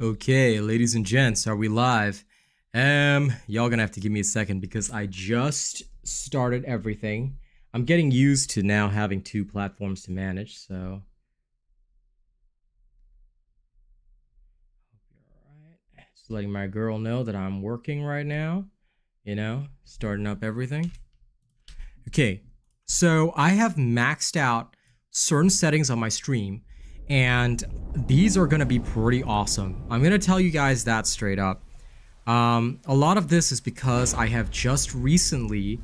Okay, ladies and gents, are we live? Um, y'all gonna have to give me a second because I just started everything. I'm getting used to now having two platforms to manage, so. Just letting my girl know that I'm working right now, you know, starting up everything. Okay, so I have maxed out certain settings on my stream and these are going to be pretty awesome. I'm going to tell you guys that straight up. Um, a lot of this is because I have just recently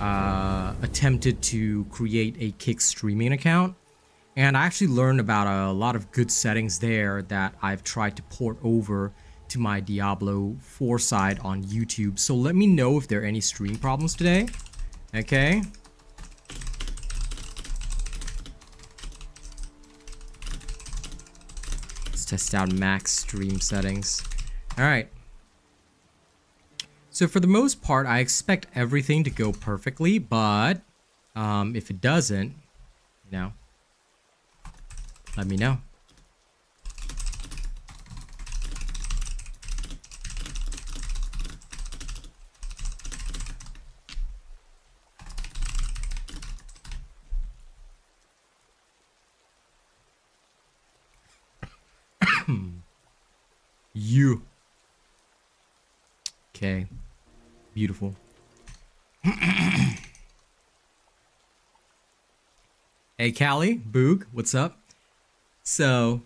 uh, attempted to create a Kick streaming account and I actually learned about a lot of good settings there that I've tried to port over to my Diablo 4 side on YouTube. So let me know if there are any stream problems today. Okay. Test out max stream settings. Alright. So for the most part, I expect everything to go perfectly, but um, if it doesn't, you know, let me know. you. Okay. Beautiful. hey, Callie, Boog, what's up? So,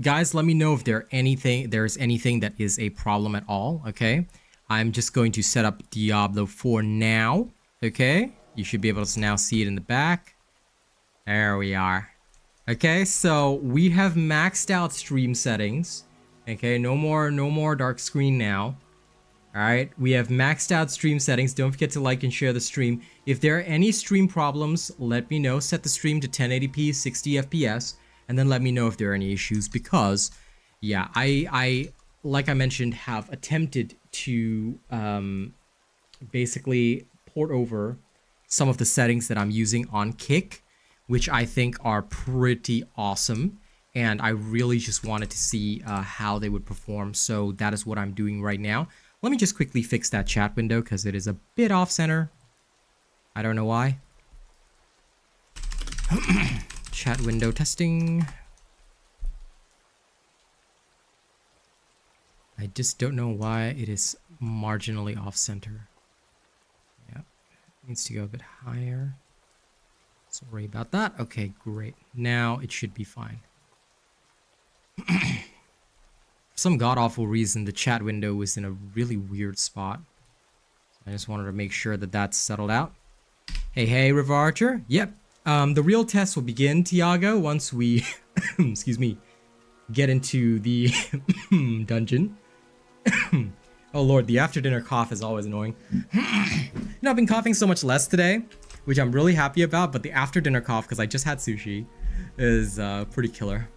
guys, let me know if there anything there's anything that is a problem at all, okay? I'm just going to set up Diablo 4 now, okay? You should be able to now see it in the back. There we are. Okay, so we have maxed out stream settings. Okay, no more, no more dark screen now. Alright, we have maxed out stream settings. Don't forget to like and share the stream. If there are any stream problems, let me know. Set the stream to 1080p, 60 FPS, and then let me know if there are any issues because, yeah, I, I like I mentioned, have attempted to um, basically port over some of the settings that I'm using on Kick which I think are pretty awesome. And I really just wanted to see uh, how they would perform. So that is what I'm doing right now. Let me just quickly fix that chat window because it is a bit off center. I don't know why. chat window testing. I just don't know why it is marginally off center. Yep, needs to go a bit higher. Sorry about that. Okay, great. Now it should be fine. Some god-awful reason, the chat window was in a really weird spot. I just wanted to make sure that that's settled out. Hey, hey, River Archer. Yep. Um, the real test will begin, Tiago, once we, excuse me, get into the dungeon. oh lord, the after dinner cough is always annoying. you know, I've been coughing so much less today which I'm really happy about. But the after dinner cough, because I just had sushi, is uh, pretty killer.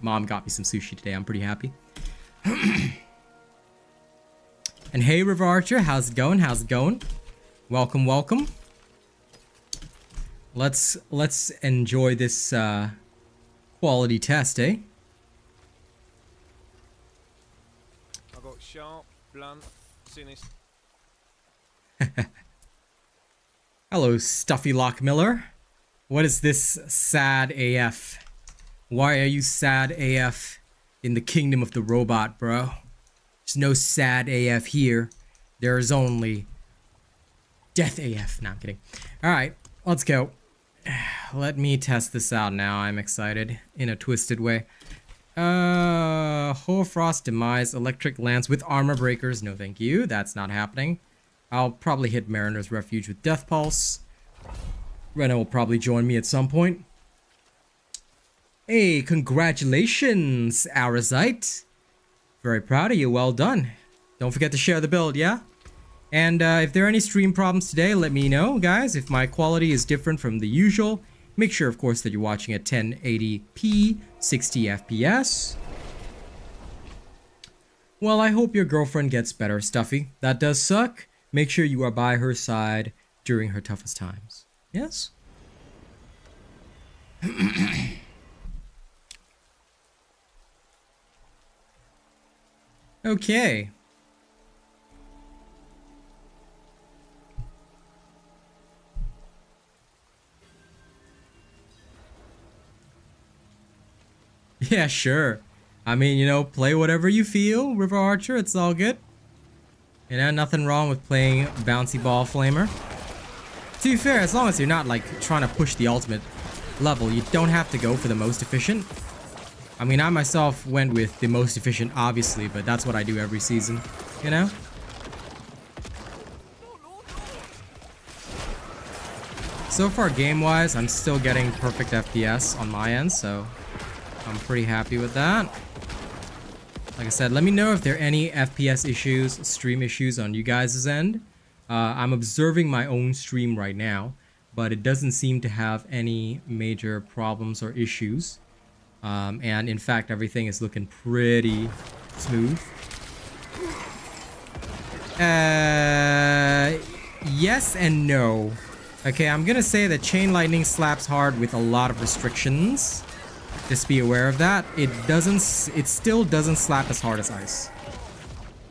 Mom got me some sushi today. I'm pretty happy. And hey, River Archer, how's it going? How's it going? Welcome, welcome. Let's let's enjoy this uh, quality test, eh? I got sharp, blunt, sinister. Hello, Stuffy Lockmiller. What is this sad AF? Why are you sad AF in the kingdom of the robot, bro? There's no sad AF here. There is only death AF. No, I'm kidding. Alright, let's go. Let me test this out now. I'm excited in a twisted way. Uh, Hoarfrost Demise, Electric Lance with Armor Breakers. No, thank you. That's not happening. I'll probably hit Mariner's Refuge with Death Pulse. Rena will probably join me at some point. Hey, congratulations, Arazite. Very proud of you, well done. Don't forget to share the build, yeah? And uh, if there are any stream problems today, let me know, guys. If my quality is different from the usual, make sure, of course, that you're watching at 1080p, 60 FPS. Well, I hope your girlfriend gets better, Stuffy. That does suck. Make sure you are by her side during her toughest times. Yes? Okay. Yeah, sure. I mean, you know, play whatever you feel, River Archer, it's all good. You know, nothing wrong with playing Bouncy Ball Flamer. To be fair, as long as you're not, like, trying to push the ultimate level, you don't have to go for the most efficient. I mean, I myself went with the most efficient, obviously, but that's what I do every season, you know? So far, game-wise, I'm still getting perfect FPS on my end, so I'm pretty happy with that. Like I said, let me know if there are any FPS issues, stream issues on you guys' end. Uh, I'm observing my own stream right now, but it doesn't seem to have any major problems or issues. Um, and in fact, everything is looking pretty smooth. Uh, yes and no. Okay, I'm gonna say that Chain Lightning slaps hard with a lot of restrictions. Just be aware of that. It doesn't, it still doesn't slap as hard as Ice.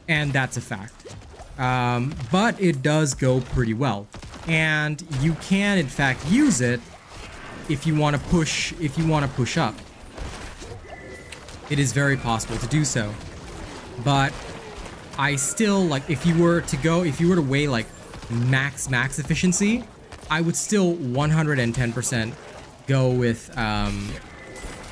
And that's a fact. Um, but it does go pretty well. And you can, in fact, use it if you want to push, if you want to push up. It is very possible to do so. But I still, like, if you were to go, if you were to weigh, like, max, max efficiency, I would still 110% go with um,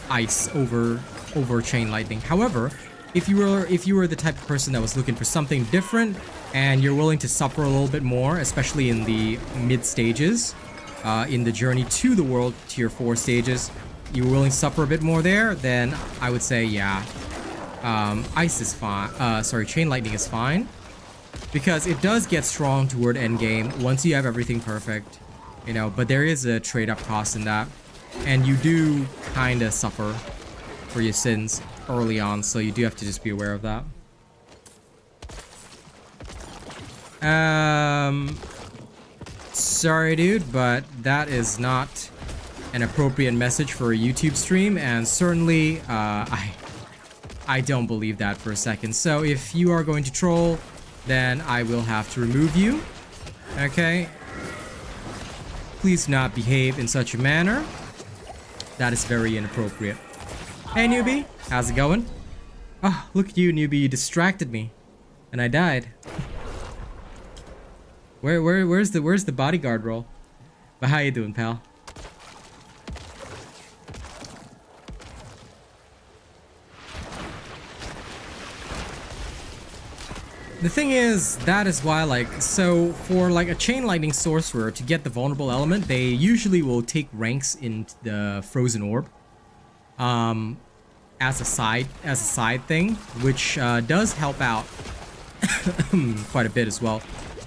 ice over over chain lightning. However, if you were if you were the type of person that was looking for something different and you're willing to suffer a little bit more, especially in the mid stages, uh, in the journey to the world tier four stages, you're willing to suffer a bit more there, then I would say yeah, um, ice is fine. Uh, sorry, chain lightning is fine because it does get strong toward endgame once you have everything perfect you know, but there is a trade-up cost in that. And you do kind of suffer for your sins early on, so you do have to just be aware of that. Um, sorry, dude, but that is not an appropriate message for a YouTube stream, and certainly, uh, I, I don't believe that for a second. So if you are going to troll, then I will have to remove you. Okay, Please not behave in such a manner. That is very inappropriate. Hey, newbie. How's it going? Oh, look at you, newbie. You distracted me. And I died. Where, where, where's the, where's the bodyguard role? But how you doing, pal? The thing is, that is why, like, so for like a Chain Lightning Sorcerer to get the vulnerable element, they usually will take ranks in the Frozen Orb. Um, as a side, as a side thing, which uh, does help out quite a bit as well.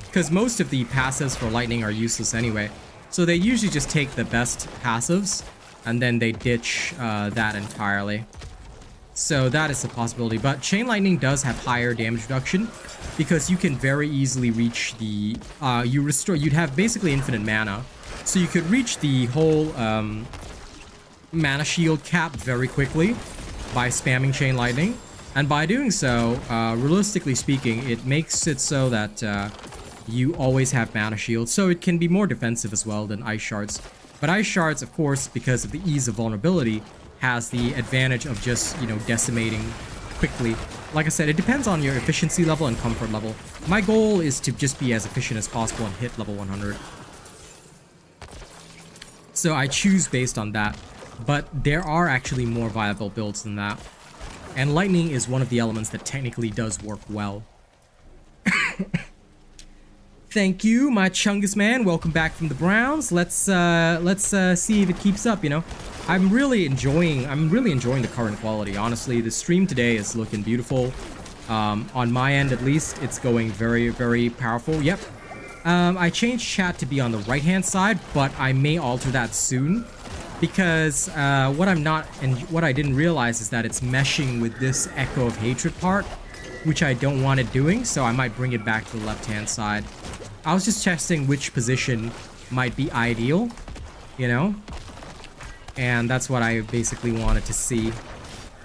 Because most of the passives for Lightning are useless anyway. So they usually just take the best passives, and then they ditch uh, that entirely. So that is a possibility. But Chain Lightning does have higher damage reduction because you can very easily reach the... Uh, you restore... You'd have basically infinite mana. So you could reach the whole um, mana shield cap very quickly by spamming Chain Lightning. And by doing so, uh, realistically speaking, it makes it so that uh, you always have mana shield. So it can be more defensive as well than Ice Shards. But Ice Shards, of course, because of the ease of vulnerability, has the advantage of just, you know, decimating quickly. Like I said, it depends on your efficiency level and comfort level. My goal is to just be as efficient as possible and hit level 100. So I choose based on that. But there are actually more viable builds than that. And lightning is one of the elements that technically does work well. Thank you, my Chungus man. Welcome back from the Browns. Let's uh, let's uh, see if it keeps up. You know, I'm really enjoying. I'm really enjoying the current quality. Honestly, the stream today is looking beautiful. Um, on my end, at least, it's going very, very powerful. Yep. Um, I changed chat to be on the right-hand side, but I may alter that soon because uh, what I'm not and what I didn't realize is that it's meshing with this Echo of Hatred part, which I don't want it doing. So I might bring it back to the left-hand side. I was just testing which position might be ideal, you know? And that's what I basically wanted to see.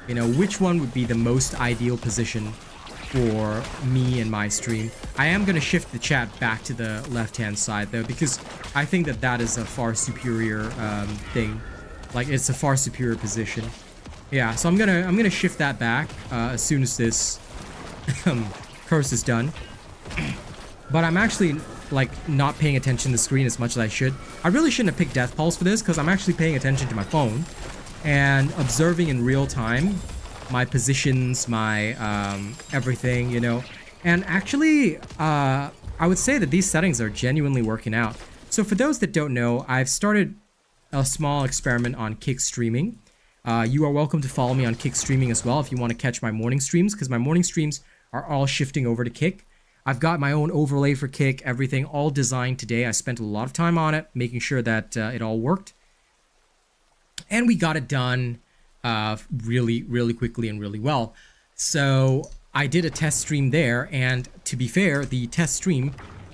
You know, which one would be the most ideal position for me and my stream. I am going to shift the chat back to the left-hand side though because I think that that is a far superior um, thing. Like it's a far superior position. Yeah, so I'm gonna I'm gonna shift that back uh, as soon as this um, curse is done. But I'm actually like not paying attention to the screen as much as I should. I really shouldn't have picked Death Pulse for this because I'm actually paying attention to my phone and observing in real time my positions, my um, everything, you know. And actually, uh, I would say that these settings are genuinely working out. So for those that don't know, I've started a small experiment on Kick streaming. Uh, you are welcome to follow me on Kick streaming as well if you want to catch my morning streams because my morning streams are all shifting over to Kick. I've got my own overlay for Kick, everything all designed today. I spent a lot of time on it, making sure that uh, it all worked. And we got it done uh, really, really quickly and really well. So I did a test stream there, and to be fair, the test stream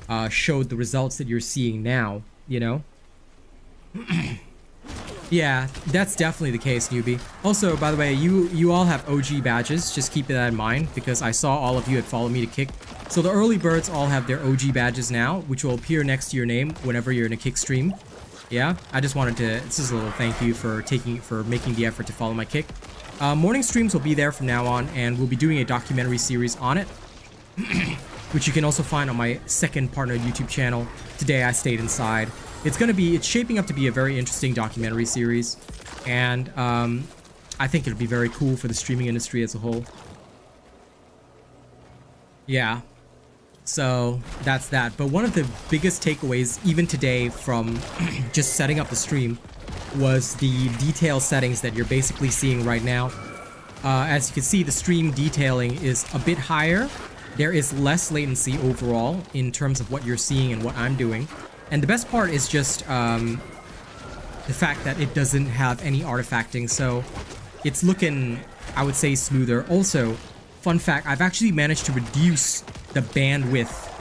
uh, showed the results that you're seeing now, you know? Yeah, that's definitely the case, newbie. Also, by the way, you you all have OG badges. Just keep that in mind because I saw all of you had followed me to kick. So the early birds all have their OG badges now, which will appear next to your name whenever you're in a kick stream. Yeah, I just wanted to. This is a little thank you for taking for making the effort to follow my kick. Uh, morning streams will be there from now on, and we'll be doing a documentary series on it, which you can also find on my second partner YouTube channel. Today I stayed inside. It's gonna be, it's shaping up to be a very interesting documentary series, and um, I think it'll be very cool for the streaming industry as a whole. Yeah, so that's that. But one of the biggest takeaways, even today, from just setting up the stream, was the detail settings that you're basically seeing right now. Uh, as you can see, the stream detailing is a bit higher. There is less latency overall in terms of what you're seeing and what I'm doing. And the best part is just um, the fact that it doesn't have any artifacting, so it's looking, I would say, smoother. Also, fun fact, I've actually managed to reduce the bandwidth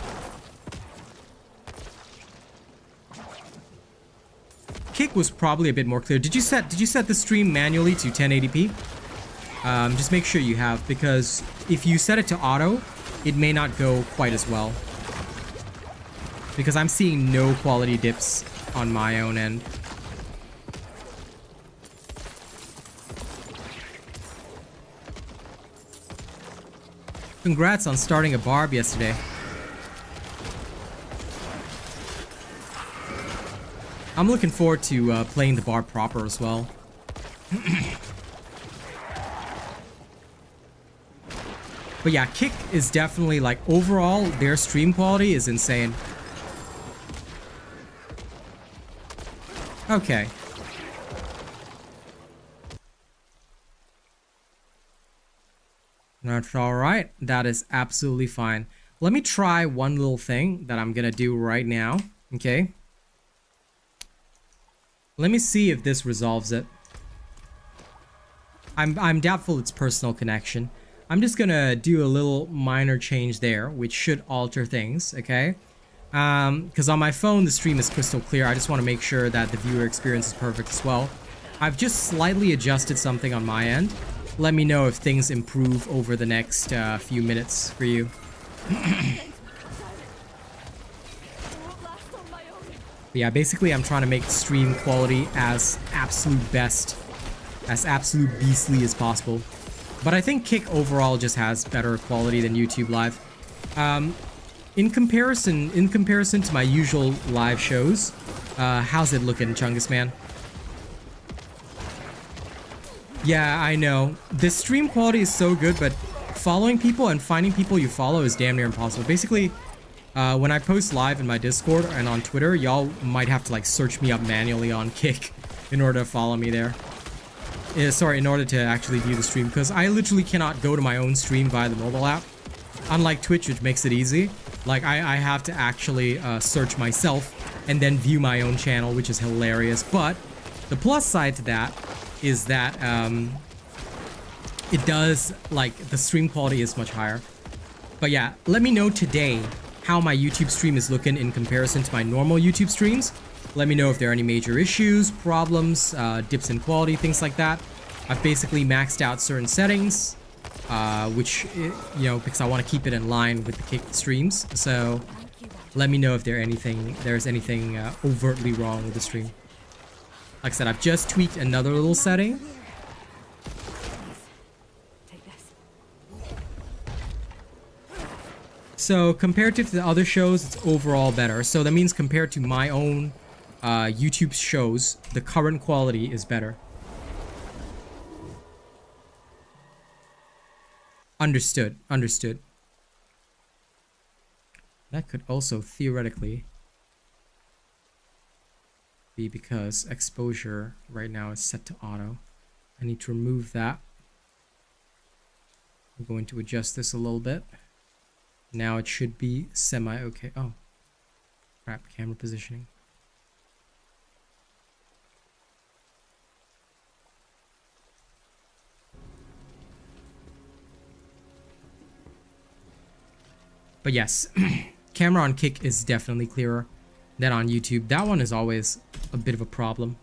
Kick was probably a bit more clear. Did you set did you set the stream manually to 1080p? Um, just make sure you have because if you set it to auto, it may not go quite as well because I'm seeing no quality dips on my own end. Congrats on starting a barb yesterday. I'm looking forward to uh, playing the barb proper as well. but yeah, Kick is definitely like overall their stream quality is insane. Okay. That's alright. That is absolutely fine. Let me try one little thing that I'm gonna do right now. Okay. Let me see if this resolves it. I'm, I'm doubtful it's personal connection. I'm just gonna do a little minor change there, which should alter things, okay? Um, because um, on my phone the stream is crystal clear. I just want to make sure that the viewer experience is perfect as well. I've just slightly adjusted something on my end. Let me know if things improve over the next uh, few minutes for you. yeah, basically I'm trying to make stream quality as absolute best, as absolute beastly as possible. But I think Kick overall just has better quality than YouTube Live. Um, in comparison, in comparison to my usual live shows, uh, how's it looking, Chungus man? Yeah, I know. The stream quality is so good, but following people and finding people you follow is damn near impossible. Basically, uh, when I post live in my Discord and on Twitter, y'all might have to like search me up manually on Kick in order to follow me there. Uh, sorry, in order to actually view the stream, because I literally cannot go to my own stream via the mobile app. Unlike Twitch, which makes it easy. Like, I, I have to actually uh, search myself and then view my own channel, which is hilarious. But the plus side to that is that um, it does, like, the stream quality is much higher. But yeah, let me know today how my YouTube stream is looking in comparison to my normal YouTube streams. Let me know if there are any major issues, problems, uh, dips in quality, things like that. I've basically maxed out certain settings. uh, which you know because I want to keep it in line with the kick streams. So let me know if there anything there's anything uh, overtly wrong with the stream. Like I said, I've just tweaked another little setting. So compared to the other shows, it's overall better. So that means compared to my own uh, YouTube shows, the current quality is better. Understood. Understood. That could also theoretically be because exposure right now is set to auto. I need to remove that. I'm going to adjust this a little bit. Now it should be semi-okay. Oh, crap, camera positioning. But yes, camera on kick is definitely clearer than on YouTube. That one is always a bit of a problem.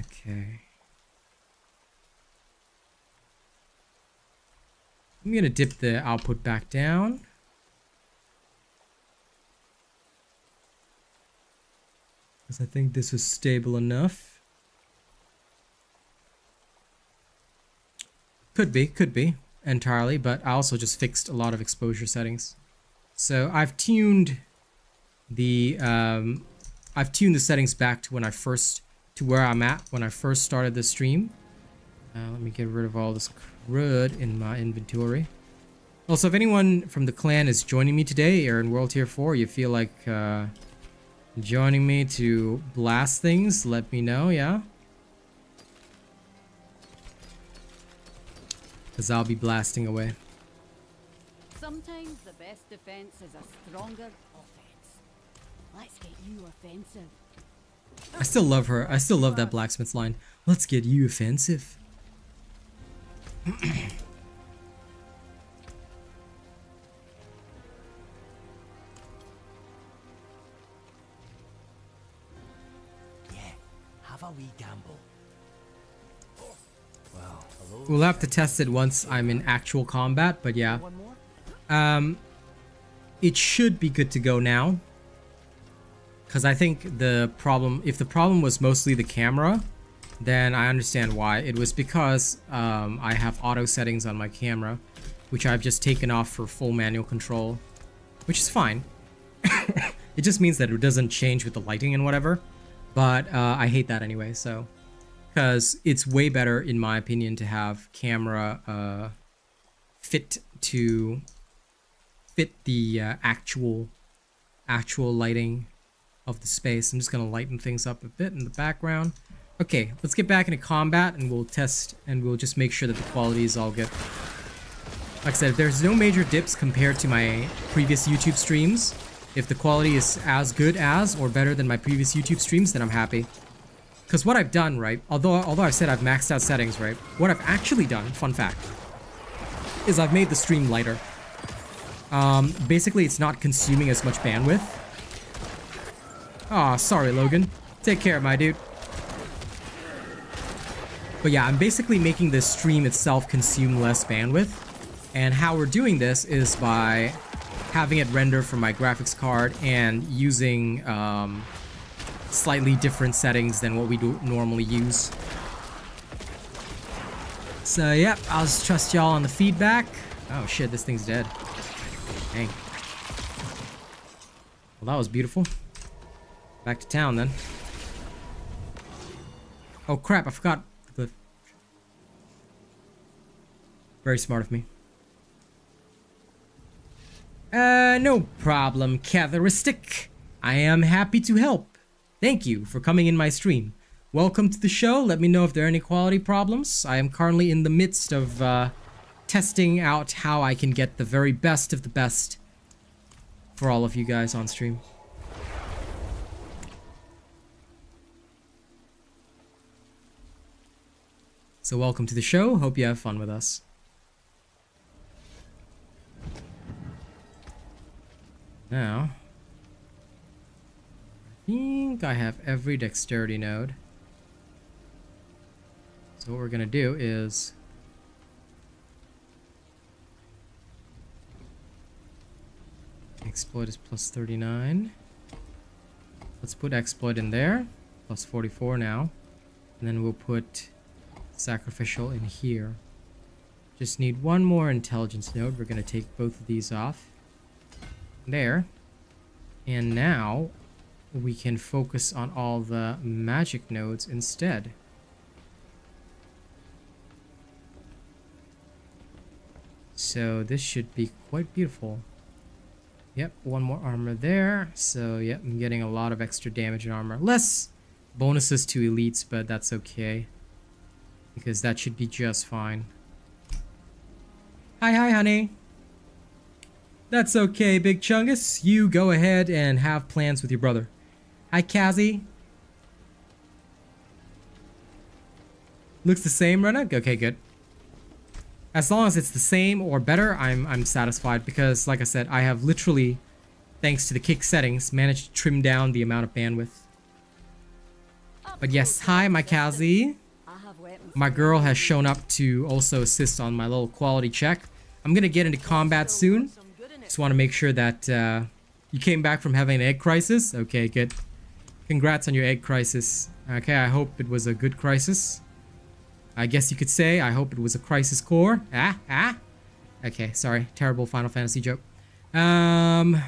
Okay. I'm gonna dip the output back down. Because I think this is stable enough. Could be, could be entirely, but I also just fixed a lot of exposure settings. So I've tuned the um, I've tuned the settings back to when I first to where I'm at when I first started the stream. Uh, let me get rid of all this crud in my inventory. Also, if anyone from the clan is joining me today or in World Tier 4, you feel like uh, joining me to blast things, let me know, yeah? Because I'll be blasting away. Sometimes the best defense is a stronger offensive. I still love her. I still love that blacksmith's line. Let's get you offensive. yeah, have a wee gamble. We'll have to test it once I'm in actual combat, but yeah. Um, it should be good to go now. Because I think the problem, if the problem was mostly the camera, then I understand why. It was because um, I have auto settings on my camera, which I've just taken off for full manual control, which is fine. it just means that it doesn't change with the lighting and whatever, but uh, I hate that anyway, so because it's way better in my opinion to have camera uh, fit to fit the uh, actual actual lighting of the space. I'm just gonna lighten things up a bit in the background. Okay, let's get back into combat and we'll test and we'll just make sure that the quality is all good. Like I said, if there's no major dips compared to my previous YouTube streams, if the quality is as good as or better than my previous YouTube streams, then I'm happy. Because what I've done, right, although although I've said I've maxed out settings, right, what I've actually done, fun fact, is I've made the stream lighter. Um, basically, it's not consuming as much bandwidth. Aw, oh, sorry, Logan. Take care, my dude. But yeah, I'm basically making the stream itself consume less bandwidth. And how we're doing this is by having it render from my graphics card and using um, slightly different settings than what we do normally use. So, yep, I'll just trust y'all on the feedback. Oh shit, this thing's dead. Dang. Well, that was beautiful. Back to town then. Oh crap, I forgot the Very smart of me. Uh, no problem, Catheristic. I am happy to help. Thank you for coming in my stream. Welcome to the show. Let me know if there are any quality problems. I am currently in the midst of uh, testing out how I can get the very best of the best for all of you guys on stream. So welcome to the show, hope you have fun with us. Now, I think I have every dexterity node. So what we're gonna do is exploit is plus 39. Let's put exploit in there, plus 44 now. And then we'll put sacrificial in here. Just need one more intelligence node. We're going to take both of these off. There. And now we can focus on all the magic nodes instead. So this should be quite beautiful. Yep, one more armor there. So yep, I'm getting a lot of extra damage and armor. Less bonuses to elites, but that's okay. Because that should be just fine. Hi, hi, honey. That's okay, Big Chungus. You go ahead and have plans with your brother. Hi, Kazi. Looks the same, Renna? Okay, good. As long as it's the same or better, I'm I'm satisfied because, like I said, I have literally, thanks to the kick settings, managed to trim down the amount of bandwidth. But yes, hi, my Kazi. My girl has shown up to also assist on my little quality check. I'm gonna get into combat soon. Just want to make sure that uh, you came back from having an egg crisis. Okay, good. Congrats on your egg crisis. Okay, I hope it was a good crisis. I guess you could say I hope it was a crisis core. Ah, ah. Okay, sorry. Terrible Final Fantasy joke. Um,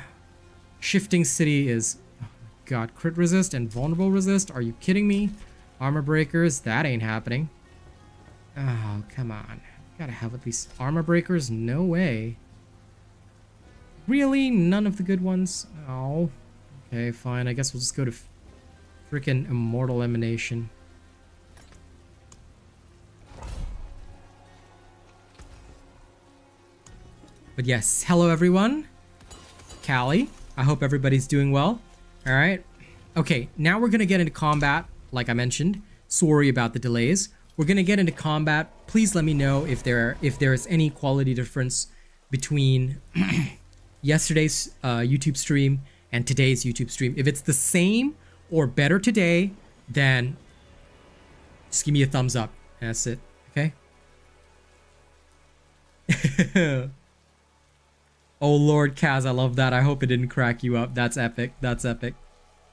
shifting city is, oh god, crit resist and vulnerable resist. Are you kidding me? Armor breakers, that ain't happening. Oh, come on. Gotta have at least armor breakers? No way. Really? None of the good ones? Oh. Okay, fine. I guess we'll just go to freaking Immortal Emanation. But yes, hello everyone. Callie. I hope everybody's doing well. Alright. Okay, now we're gonna get into combat, like I mentioned. Sorry about the delays. We're gonna get into combat. Please let me know if there if there is any quality difference between yesterday's uh, YouTube stream and today's YouTube stream. If it's the same or better today, then just give me a thumbs up. That's it. Okay. Oh Lord Kaz, I love that. I hope it didn't crack you up. That's epic. That's epic.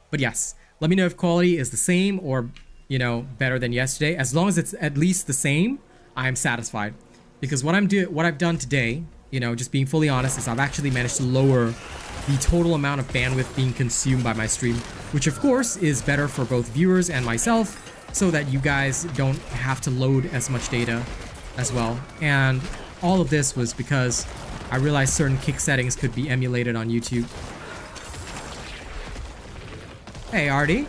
But yes, let me know if quality is the same or, you know, better than yesterday. As long as it's at least the same, I'm satisfied. Because what I'm do what I've done today, you know, just being fully honest, is I've actually managed to lower the total amount of bandwidth being consumed by my stream, which of course is better for both viewers and myself, so that you guys don't have to load as much data as well. And all of this was because I realized certain kick settings could be emulated on YouTube. Hey, Artie.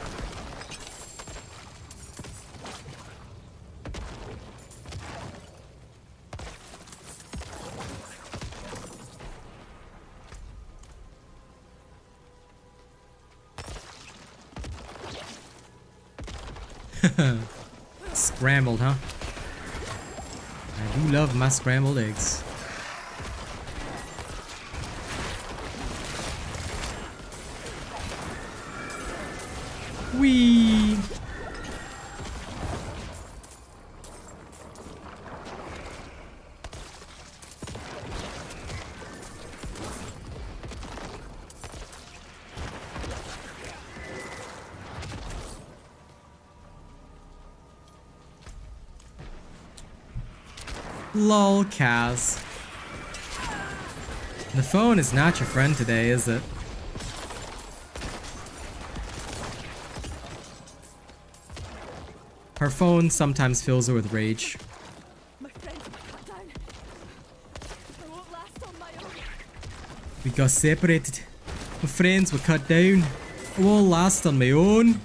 Scrambled, huh? I do love my scrambled eggs. Whee! Lol, Kaz. The phone is not your friend today, is it? Her phone sometimes fills her with rage. We got separated. My friends were cut down. I won't last on my own.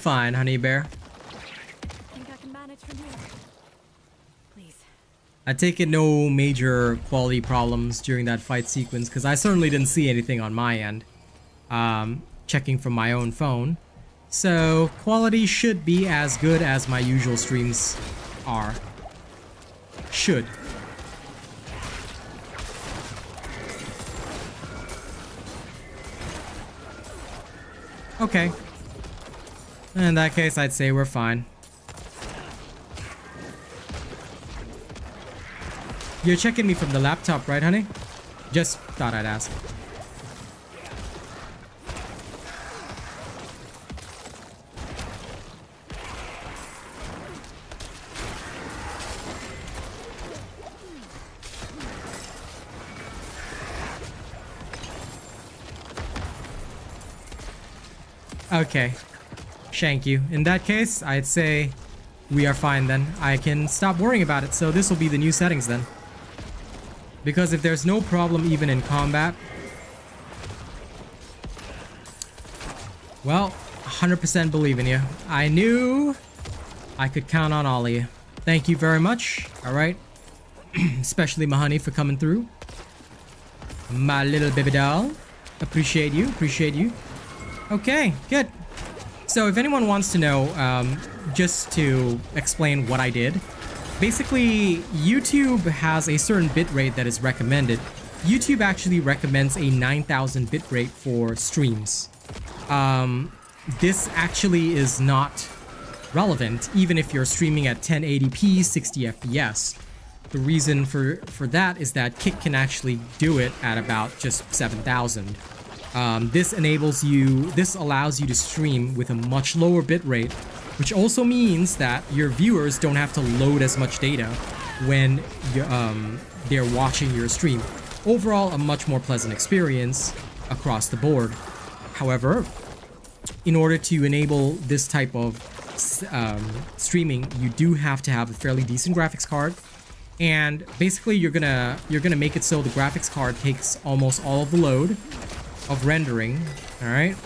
Fine, honey bear. think I can manage from here. Please. I take it no major quality problems during that fight sequence because I certainly didn't see anything on my end. Um, checking from my own phone. So quality should be as good as my usual streams are. Should. Okay. In that case, I'd say we're fine. You're checking me from the laptop, right, honey? Just thought I'd ask. Okay. Shank you. In that case, I'd say we are fine then. I can stop worrying about it. So this will be the new settings then. Because if there's no problem even in combat, well, 100% believe in you. I knew I could count on all of you. Thank you very much. All right. Especially my honey for coming through. My little baby doll. Appreciate you. Appreciate you. Okay, good. So if anyone wants to know, um, just to explain what I did, basically YouTube has a certain bitrate that is recommended. YouTube actually recommends a 9000 bitrate for streams. Um, this actually is not relevant even if you're streaming at 1080p 60 fps. The reason for, for that is that Kick can actually do it at about just 7000. Um, this enables you, this allows you to stream with a much lower bitrate, which also means that your viewers don't have to load as much data when um, they're watching your stream. Overall, a much more pleasant experience across the board. However, in order to enable this type of um, streaming, you do have to have a fairly decent graphics card. And basically, you're gonna you're gonna make it so the graphics card takes almost all of the load of rendering, all right?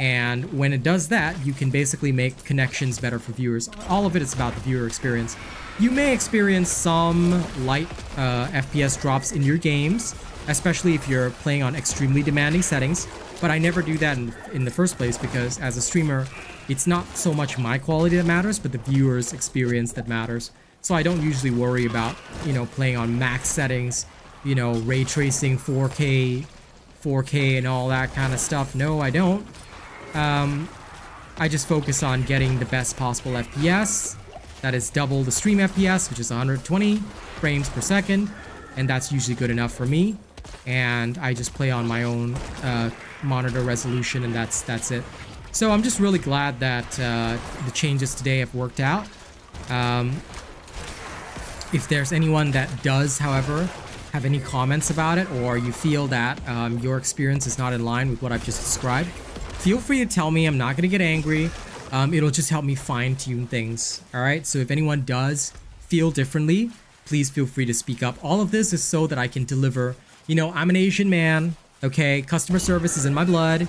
And when it does that, you can basically make connections better for viewers. All of it is about the viewer experience. You may experience some light uh, FPS drops in your games, especially if you're playing on extremely demanding settings, but I never do that in, in the first place because as a streamer, it's not so much my quality that matters, but the viewer's experience that matters. So I don't usually worry about, you know, playing on max settings, you know, ray tracing 4K 4K and all that kind of stuff. No, I don't. Um, I just focus on getting the best possible FPS. That is double the stream FPS, which is 120 frames per second. And that's usually good enough for me. And I just play on my own uh, monitor resolution and that's that's it. So I'm just really glad that uh, the changes today have worked out. Um, if there's anyone that does, however, have any comments about it or you feel that um, your experience is not in line with what I've just described, feel free to tell me. I'm not going to get angry. Um, it'll just help me fine tune things. All right. So if anyone does feel differently, please feel free to speak up. All of this is so that I can deliver. You know, I'm an Asian man. Okay. Customer service is in my blood.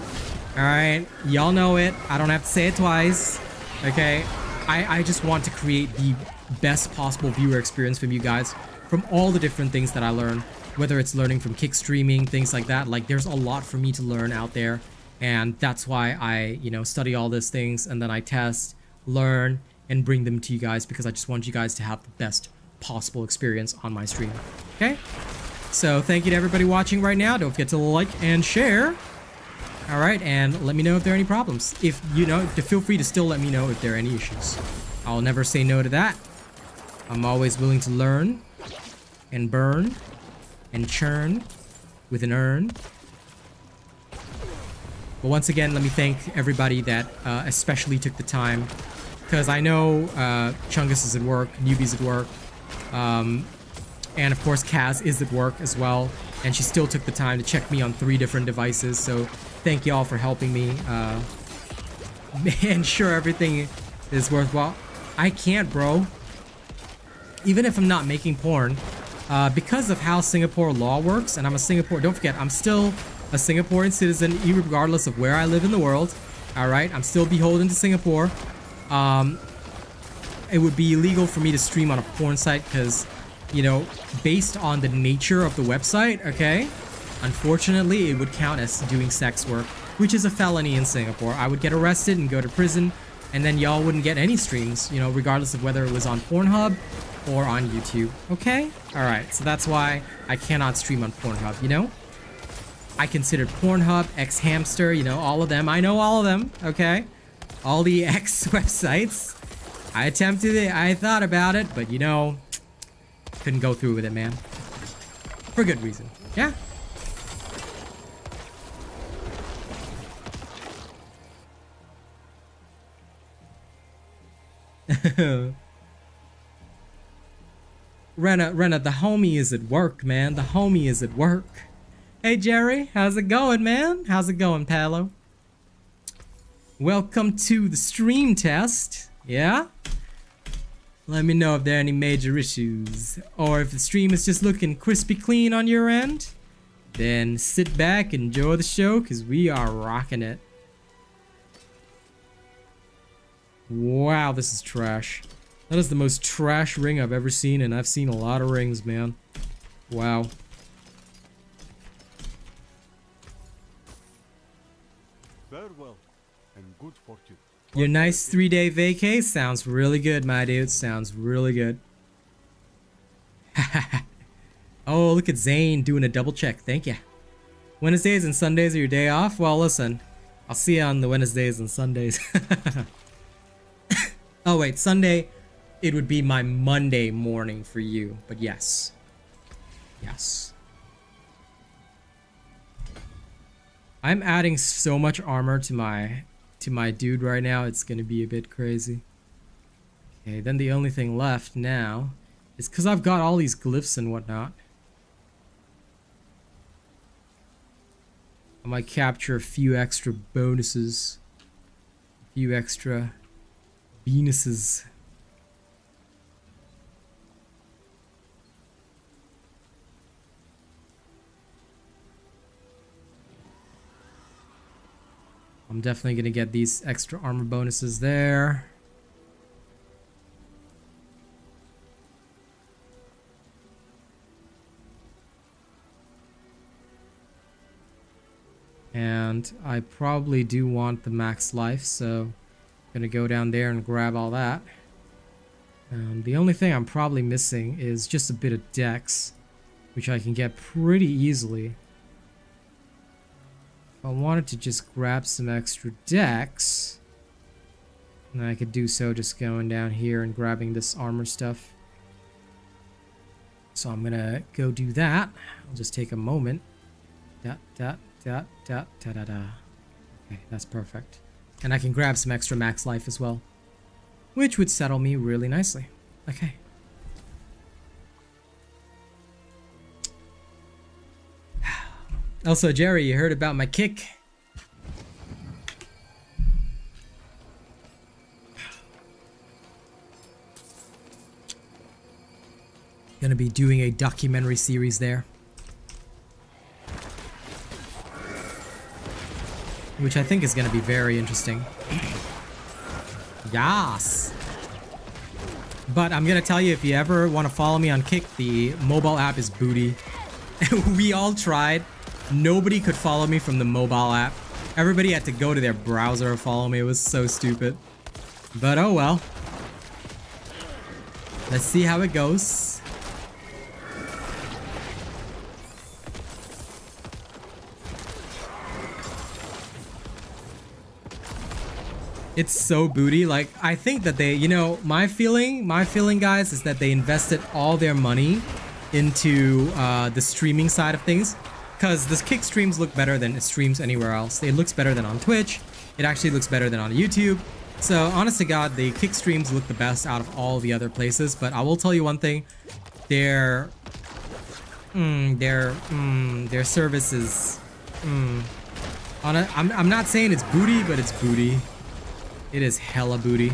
All right. Y'all know it. I don't have to say it twice. Okay. I, I just want to create the best possible viewer experience from you guys from all the different things that I learn, whether it's learning from kick streaming, things like that. Like there's a lot for me to learn out there. And that's why I, you know, study all these things and then I test, learn, and bring them to you guys because I just want you guys to have the best possible experience on my stream. Okay? So thank you to everybody watching right now. Don't forget to like and share. All right, and let me know if there are any problems. If you know, feel free to still let me know if there are any issues. I'll never say no to that. I'm always willing to learn and burn and churn with an urn. But once again, let me thank everybody that uh, especially took the time because I know uh, Chungus is at work, Newbie's at work, um, and of course Kaz is at work as well, and she still took the time to check me on three different devices. So thank you all for helping me uh, ensure everything is worthwhile. I can't, bro. Even if I'm not making porn, uh, because of how Singapore law works, and I'm a Singapore. Don't forget, I'm still a Singaporean citizen, regardless of where I live in the world. All right, I'm still beholden to Singapore. Um, it would be illegal for me to stream on a porn site because, you know, based on the nature of the website, okay, unfortunately, it would count as doing sex work, which is a felony in Singapore. I would get arrested and go to prison, and then y'all wouldn't get any streams, you know, regardless of whether it was on Pornhub or on YouTube, okay? Alright, so that's why I cannot stream on Pornhub, you know? I considered Pornhub, X Hamster, you know, all of them. I know all of them, okay? All the X websites. I attempted it, I thought about it, but you know, couldn't go through with it, man. For good reason, yeah? Rena, Rena, the homie is at work, man. The homie is at work. Hey, Jerry, how's it going, man? How's it going, Palo? Welcome to the stream test. Yeah? Let me know if there are any major issues. Or if the stream is just looking crispy clean on your end. Then sit back, enjoy the show, because we are rocking it. Wow, this is trash. That is the most trash ring I've ever seen, and I've seen a lot of rings, man. Wow. Farewell, and good fortune. Your nice three-day vacay sounds really good, my dude. Sounds really good. oh, look at Zane doing a double check. Thank you. Wednesdays and Sundays are your day off? Well, listen. I'll see you on the Wednesdays and Sundays. oh, wait. Sunday it would be my Monday morning for you. But yes. Yes. I'm adding so much armor to my to my dude right now. It's going to be a bit crazy. Okay, then the only thing left now is because I've got all these glyphs and whatnot. I might capture a few extra bonuses. A few extra Venuses. I'm definitely going to get these extra armor bonuses there. And I probably do want the max life, so I'm going to go down there and grab all that. Um, the only thing I'm probably missing is just a bit of dex, which I can get pretty easily. I wanted to just grab some extra dex, and I could do so just going down here and grabbing this armor stuff. So I'm gonna go do that. I'll just take a moment. Da da da da da da da. Okay, that's perfect. And I can grab some extra max life as well. Which would settle me really nicely. Okay. Also, Jerry, you heard about my kick? Gonna be doing a documentary series there. Which I think is gonna be very interesting. Yas! But I'm gonna tell you, if you ever want to follow me on Kick, the mobile app is booty. we all tried. Nobody could follow me from the mobile app. Everybody had to go to their browser to follow me. It was so stupid. But oh well. Let's see how it goes. It's so booty. Like, I think that they, you know, my feeling, my feeling, guys, is that they invested all their money into uh, the streaming side of things because the kick streams look better than streams anywhere else. It looks better than on Twitch. It actually looks better than on YouTube. So honest to God, the kick streams look the best out of all the other places. But I will tell you one thing, their, mm, their, mm, their service is, mm, on a, I'm, I'm not saying it's booty, but it's booty. It is hella booty.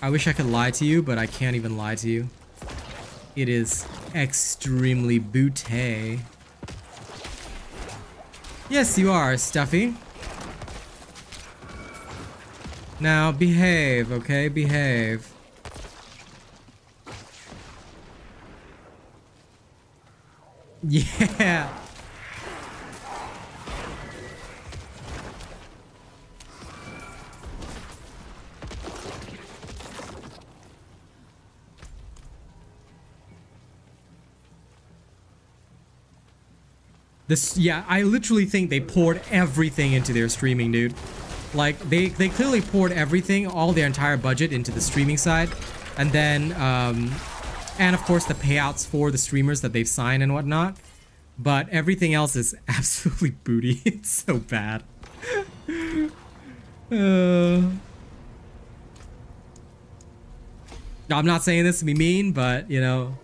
I wish I could lie to you, but I can't even lie to you. It is extremely booty. Yes, you are, Stuffy. Now, behave, okay? Behave. Yeah! This, yeah, I literally think they poured everything into their streaming, dude. Like, they, they clearly poured everything, all their entire budget into the streaming side. And then, um, and of course the payouts for the streamers that they've signed and whatnot. But everything else is absolutely booty. it's so bad. uh... I'm not saying this to be mean, but you know,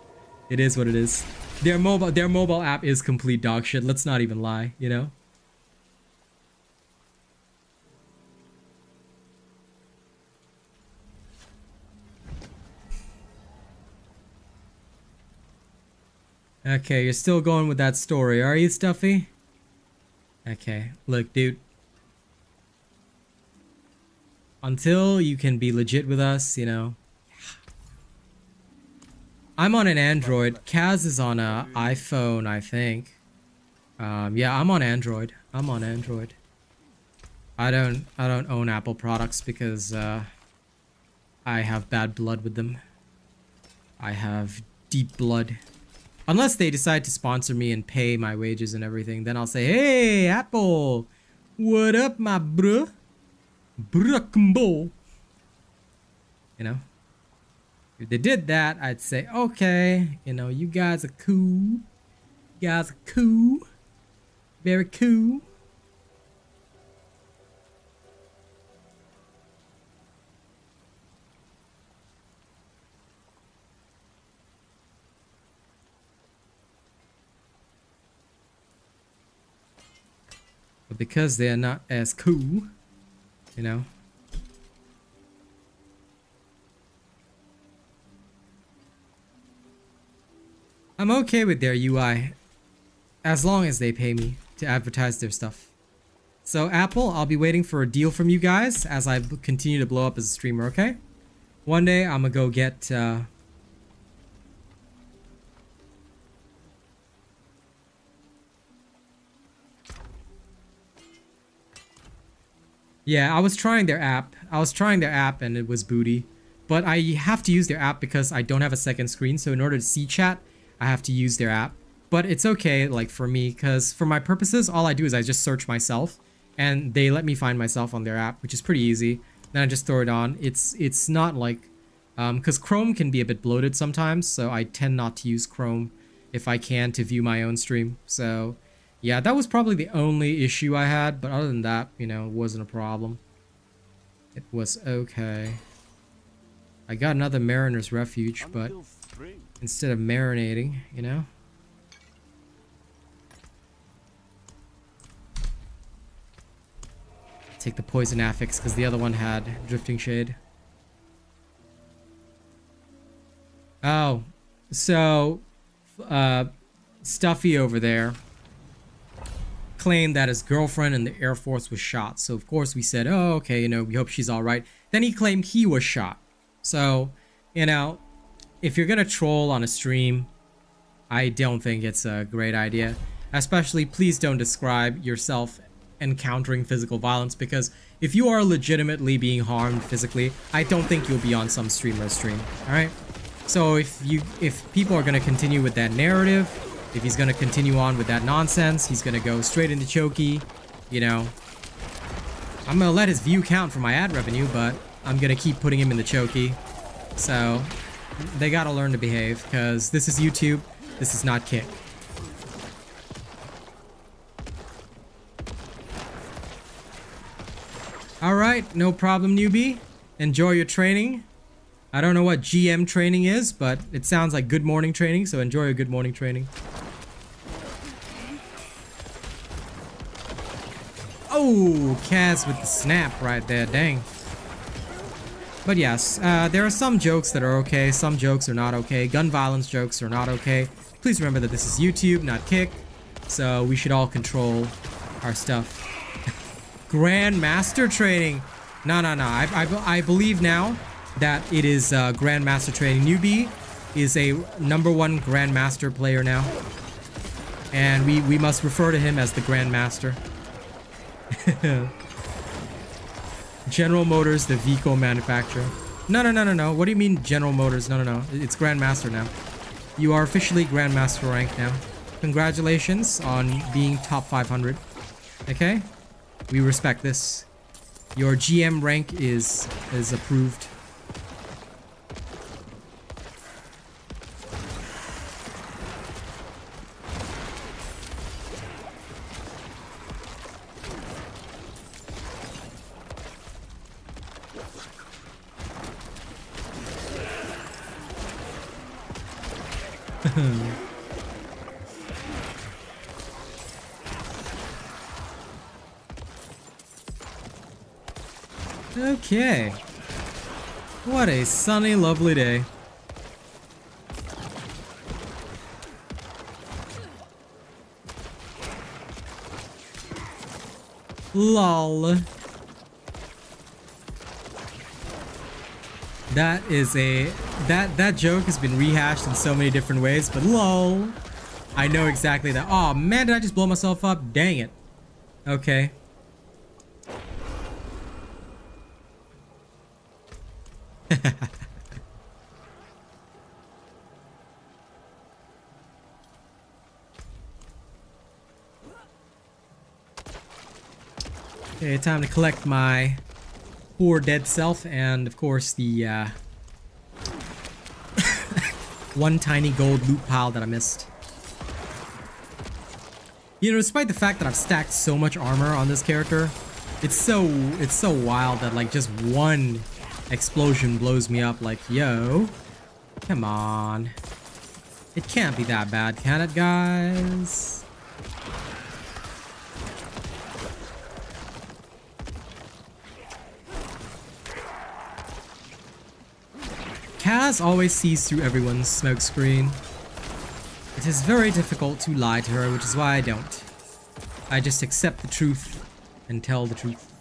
it is what it is. Their mobile their mobile app is complete dog shit. Let's not even lie, you know? Okay, you're still going with that story, are you, Stuffy? Okay, look, dude. Until you can be legit with us, you know. I'm on an Android. Kaz is on a iPhone, I think. Um, yeah, I'm on Android. I'm on Android. I don't I don't own Apple products because uh, I have bad blood with them. I have deep blood. Unless they decide to sponsor me and pay my wages and everything, then I'll say, Hey, Apple! What up, my bruh? Bruh You know? If they did that, I'd say, okay, you know, you guys are cool. You guys are cool. Very cool. But because they're not as cool, you know. I'm okay with their UI as long as they pay me to advertise their stuff. So Apple, I'll be waiting for a deal from you guys as I continue to blow up as a streamer, okay? One day I'm gonna go get uh, Yeah, I was trying their app. I was trying their app and it was booty. But I have to use their app because I don't have a second screen. So in order to see chat, I have to use their app. But it's okay, like, for me, because for my purposes, all I do is I just search myself. And they let me find myself on their app, which is pretty easy. Then I just throw it on. It's it's not like... Because um, Chrome can be a bit bloated sometimes, so I tend not to use Chrome if I can to view my own stream. So yeah, that was probably the only issue I had, but other than that, you know, it wasn't a problem. It was okay. I got another Mariner's Refuge, but instead of marinating, you know? Take the Poison Affix, because the other one had Drifting Shade. Oh, so, uh, Stuffy over there claimed that his girlfriend in the Air Force was shot. So of course we said, oh, okay, you know, we hope she's all right. Then he claimed he was shot. So, you know, if you're to troll on a stream, I don't think it's a great idea. Especially, please don't describe yourself encountering physical violence because if you are legitimately being harmed physically, I don't think you'll be on some streamer stream, alright? So if you if people are to continue with that narrative, if he's to continue on with that nonsense, he's to go straight into Choky, you know. I'm to let his view count for my ad revenue, but I'm to keep putting him in the Choky. So, they got to learn to behave, because this is YouTube, this is not Kick. Alright, no problem, newbie. Enjoy your training. I don't know what GM training is, but it sounds like good morning training, so enjoy your good morning training. Oh, Kaz with the snap right there. Dang. But yes, uh, there are some jokes that are okay, some jokes are not okay. Gun violence jokes are not okay. Please remember that this is YouTube, not Kick. So we should all control our stuff. Grandmaster training. No, no, no. I, I, I believe now that it is uh, Grandmaster training. Newbie is a number one Grandmaster player now. And we, we must refer to him as the Grandmaster. General Motors, the vehicle manufacturer. No, no, no, no, no. What do you mean General Motors? No, no, no. It's Grandmaster now. You are officially Grandmaster rank now. Congratulations on being top 500. Okay? We respect this. Your GM rank is is approved. Hmm. Okay. What a sunny, lovely day. Lol. That is a that that joke has been rehashed in so many different ways, but lol. I know exactly that. Oh man, did I just blow myself up? Dang it. Okay. okay, time to collect my poor dead self and of course the uh, one tiny gold loot pile that I missed. You know, despite the fact that I've stacked so much armor on this character, it's so it's so wild that like just one explosion blows me up like, yo, come on. It can't be that bad, can it, guys? Kaz always sees through everyone's smokescreen. It is very difficult to lie to her, which is why I don't. I just accept the truth and tell the truth.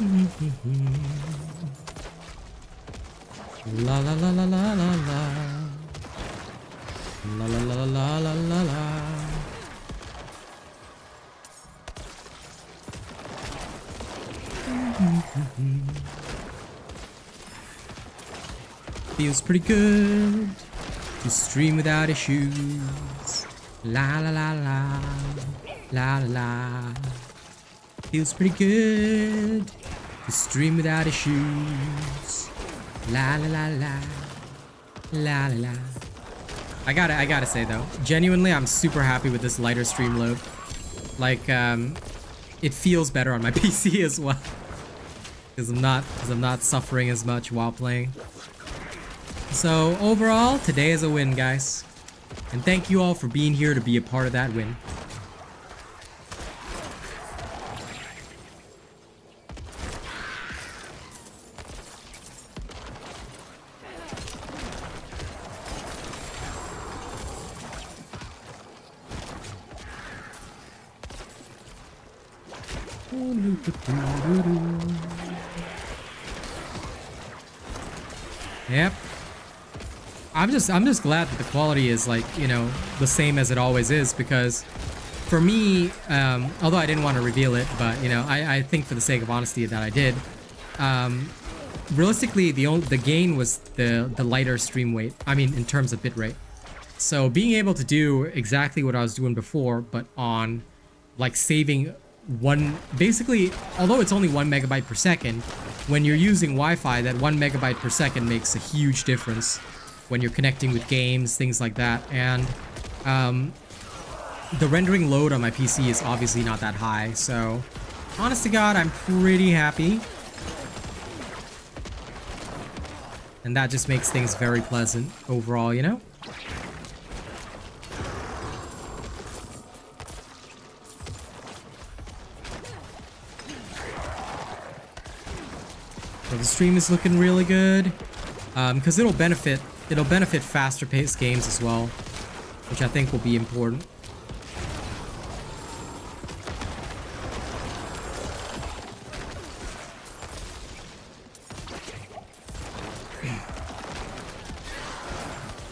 La la la la la la la. La la la la la la la. Feels pretty good to stream without issues. La la la la. La la la. Feels pretty good to stream without issues. La la la la. La la la. I gotta, I gotta say though, genuinely, I'm super happy with this lighter stream load. Like, um, it feels better on my PC as well. Because I'm not, because I'm not suffering as much while playing. So overall, today is a win, guys. And thank you all for being here to be a part of that win. Just I'm just glad that the quality is like, you know, the same as it always is because for me, um, although I didn't want to reveal it, but you know, I, I think for the sake of honesty that I did. Um, realistically, the only, the gain was the the lighter stream weight. I mean, in terms of bitrate. So being able to do exactly what I was doing before, but on like saving one basically although it's only one megabyte per second when you're using Wi-Fi that one megabyte per second makes a huge difference when you're connecting with games things like that and um, the rendering load on my PC is obviously not that high, so honest to God, I'm pretty happy. And that just makes things very pleasant overall, you know? So the stream is looking really good because um, it'll benefit it'll benefit faster paced games as well, which I think will be important.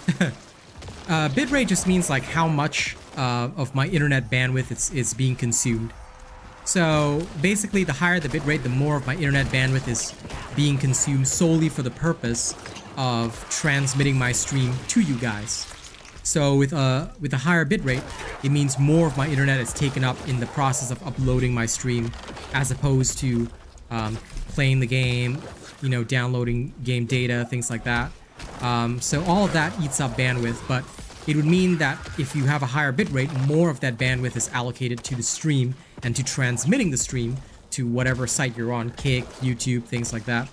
uh, bitrate just means like how much uh, of my internet bandwidth is, is being consumed. So basically the higher the bitrate, the more of my internet bandwidth is being consumed solely for the purpose of transmitting my stream to you guys. So with a with a higher bitrate, it means more of my internet is taken up in the process of uploading my stream, as opposed to um, playing the game, you know, downloading game data, things like that. Um, so all of that eats up bandwidth, but it would mean that if you have a higher bitrate, more of that bandwidth is allocated to the stream and to transmitting the stream to whatever site you're on, Kick, YouTube, things like that.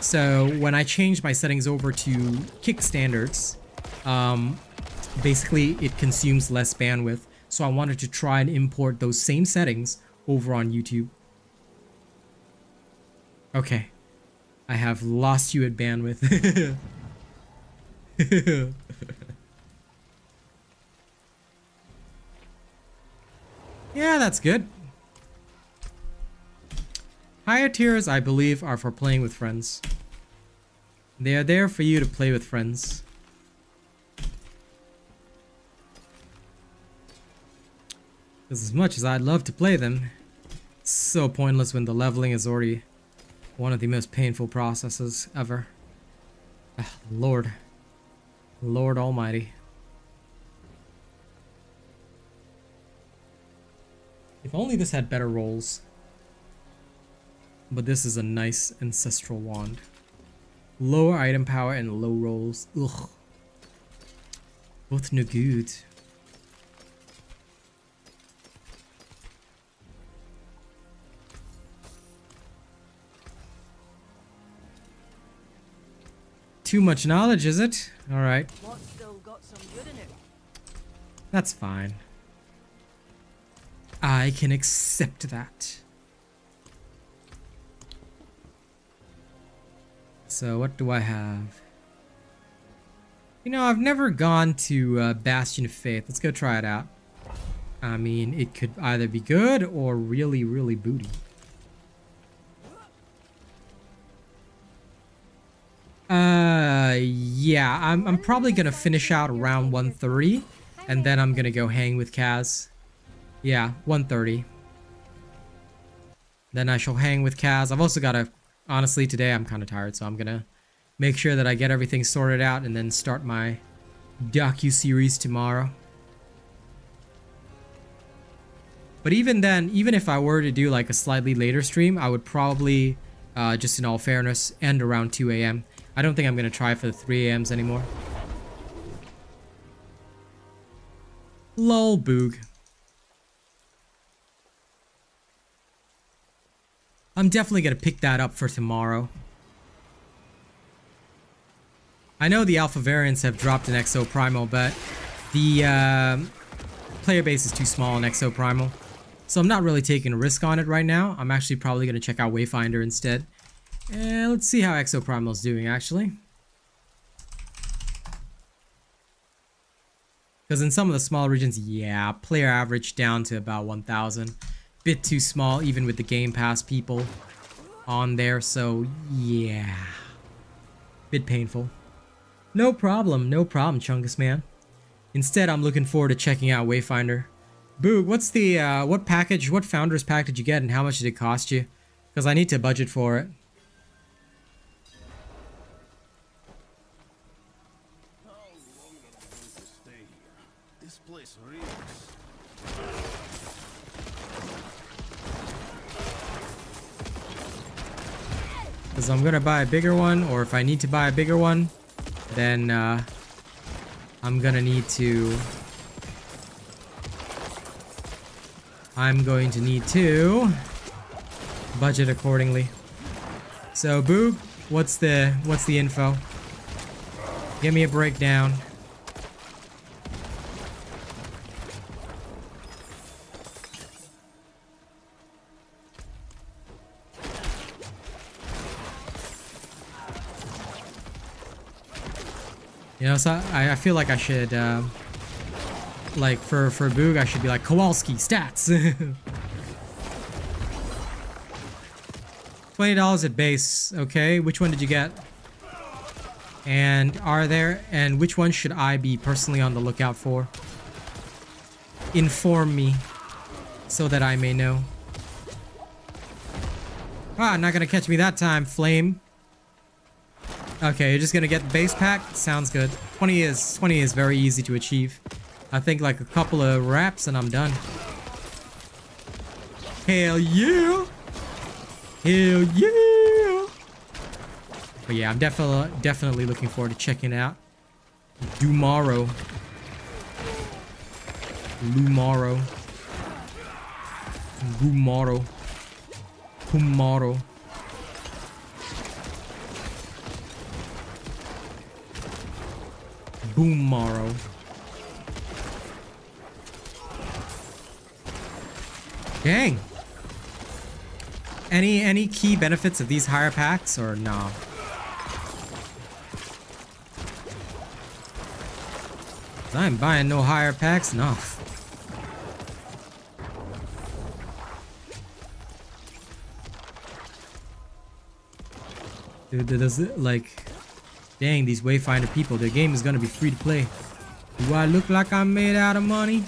So when I changed my settings over to Kick standards, um, basically it consumes less bandwidth. So I wanted to try and import those same settings over on YouTube. Okay. I have lost you at bandwidth. yeah, that's good. Higher tiers, I believe, are for playing with friends. They are there for you to play with friends. Because as much as I'd love to play them, it's so pointless when the leveling is already one of the most painful processes ever. Ah, Lord. Lord Almighty. If only this had better rolls. But this is a nice ancestral wand. Lower item power and low rolls. Ugh. Both no good. Too much knowledge, is it? Alright. That's fine. I can accept that. So what do I have? You know, I've never gone to uh, Bastion of Faith. Let's go try it out. I mean, it could either be good or really, really booty. Uh, yeah, I'm, I'm probably gonna finish out around 130, and then I'm gonna go hang with Kaz. Yeah, 130. Then I shall hang with Kaz. I've also got to honestly, today I'm kind of tired, so I'm gonna make sure that I get everything sorted out and then start my docu-series tomorrow. But even then, even if I were to do like a slightly later stream, I would probably, uh, just in all fairness, end around 2 a.m. I don't think I'm gonna try for the 3 a.m.s anymore. Lol, Boog. I'm definitely going to pick that up for tomorrow. I know the alpha variants have dropped in Exoprimal, but the uh, player base is too small in Exoprimal. So I'm not really taking a risk on it right now. I'm actually probably going to check out Wayfinder instead. And let's see how Exoprimal is doing, actually. Because in some of the small regions, yeah, player average down to about 1,000 bit too small even with the Game Pass people on there, so yeah. Bit painful. No problem, no problem, Chungus man. Instead, I'm looking forward to checking out Wayfinder. Boog, what's the, uh, what package, what Founders Pack did you get and how much did it cost you? Because I need to budget for it. I'm to buy a bigger one, or if I need to buy a bigger one, then uh, I'm to need to I'm going to need to budget accordingly. So, Boog, what's the what's the info? Give me a breakdown. You know, so I, I feel like I should, um, like, for, for Boog, I should be like, Kowalski, stats! $20 at base, okay, which one did you get? And are there, and which one should I be personally on the lookout for? Inform me, so that I may know. Ah, not gonna catch me that time, Flame. Okay, you're just gonna get the base pack? Sounds good. 20 is 20 is very easy to achieve. I think like a couple of wraps and I'm done. Hell yeah! Hell yeah! But yeah, I'm definitely definitely looking forward to checking out Tomorrow. Tomorrow. Tomorrow. Tomorrow. Dang. Any any key benefits of these higher packs or no? I ain't buying no higher packs, no. Dude, does it like Dang, these Wayfinder people, their game is gonna be free to play. Do I look like I'm made out of money?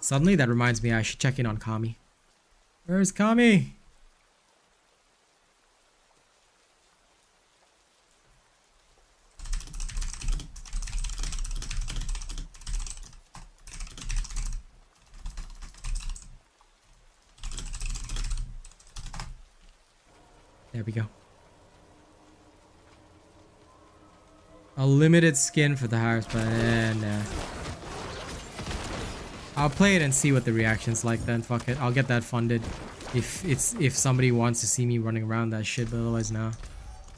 Suddenly, that reminds me I should check in on Kami. Where's Kami? There we go. A limited skin for the house, but eh, nah. I'll play it and see what the reaction's like then. Fuck it. I'll get that funded. If it's if somebody wants to see me running around that shit, but otherwise nah.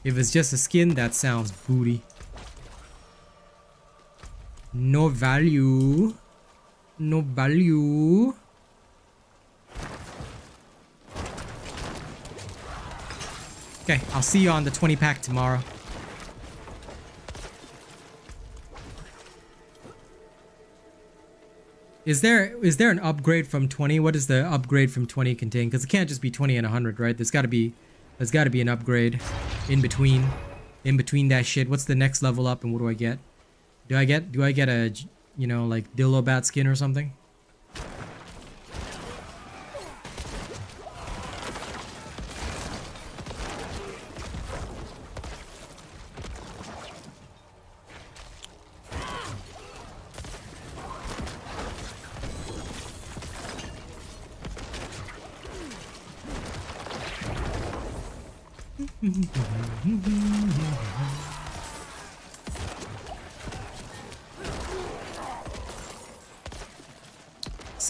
If it's just a skin, that sounds booty. No value. No value. Okay, I'll see you on the 20 pack tomorrow. Is there is there an upgrade from 20? What does the upgrade from 20 contain? Because it can't just be 20 and 100, right? There's got to be there's got to be an upgrade in between in between that shit. What's the next level up and what do I get? Do I get do I get a you know like Dillo skin or something?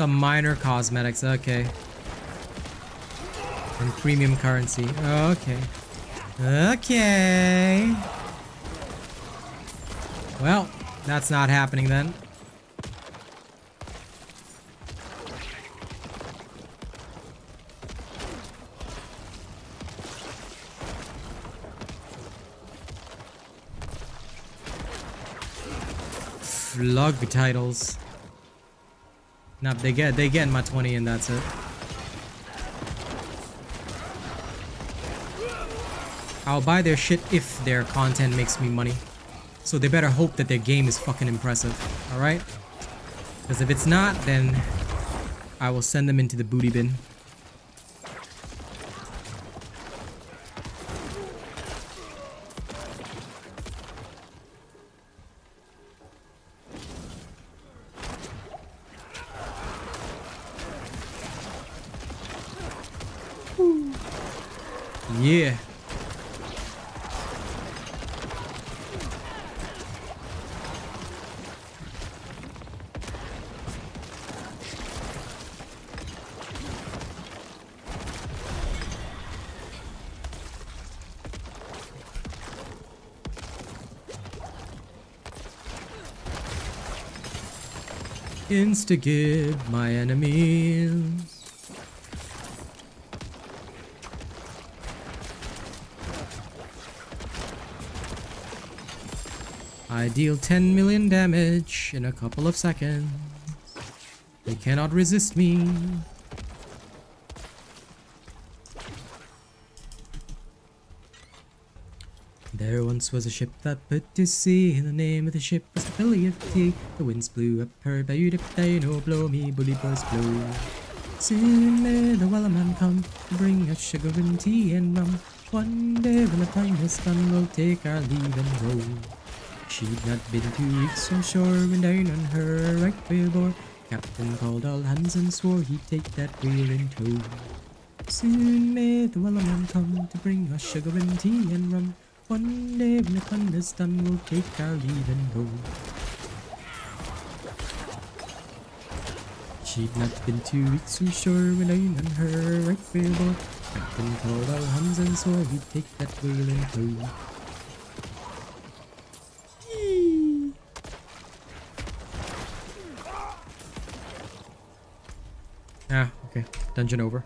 Some minor cosmetics, okay. And premium currency, okay. Okay. Well, that's not happening then. Flug titles. Nope, they get they get my 20 and that's it. I'll buy their shit if their content makes me money. So they better hope that their game is fucking impressive. Alright? Because if it's not, then I will send them into the booty bin. Instigate my enemies. I deal 10 million damage in a couple of seconds. They cannot resist me. There once was a ship that put to sea, and the name of the ship was the Billy of Tea. The winds blew up her bow, dip no blow me, bully boys blow. Soon may the wellerman come, to bring us sugar and tea and rum. One day when the time is done, we'll take our leave and go. She'd not been two weeks on shore when down on her right whale bore. Captain called all hands and swore he'd take that whale in tow. Soon may the wellerman come to bring us sugar and tea and rum. One day when the is done, we'll take our leave and go. She'd not been two weeks from shore when down on her right whale. Captain called all hands and swore we'd take that whale and go. Ah, okay. Dungeon over.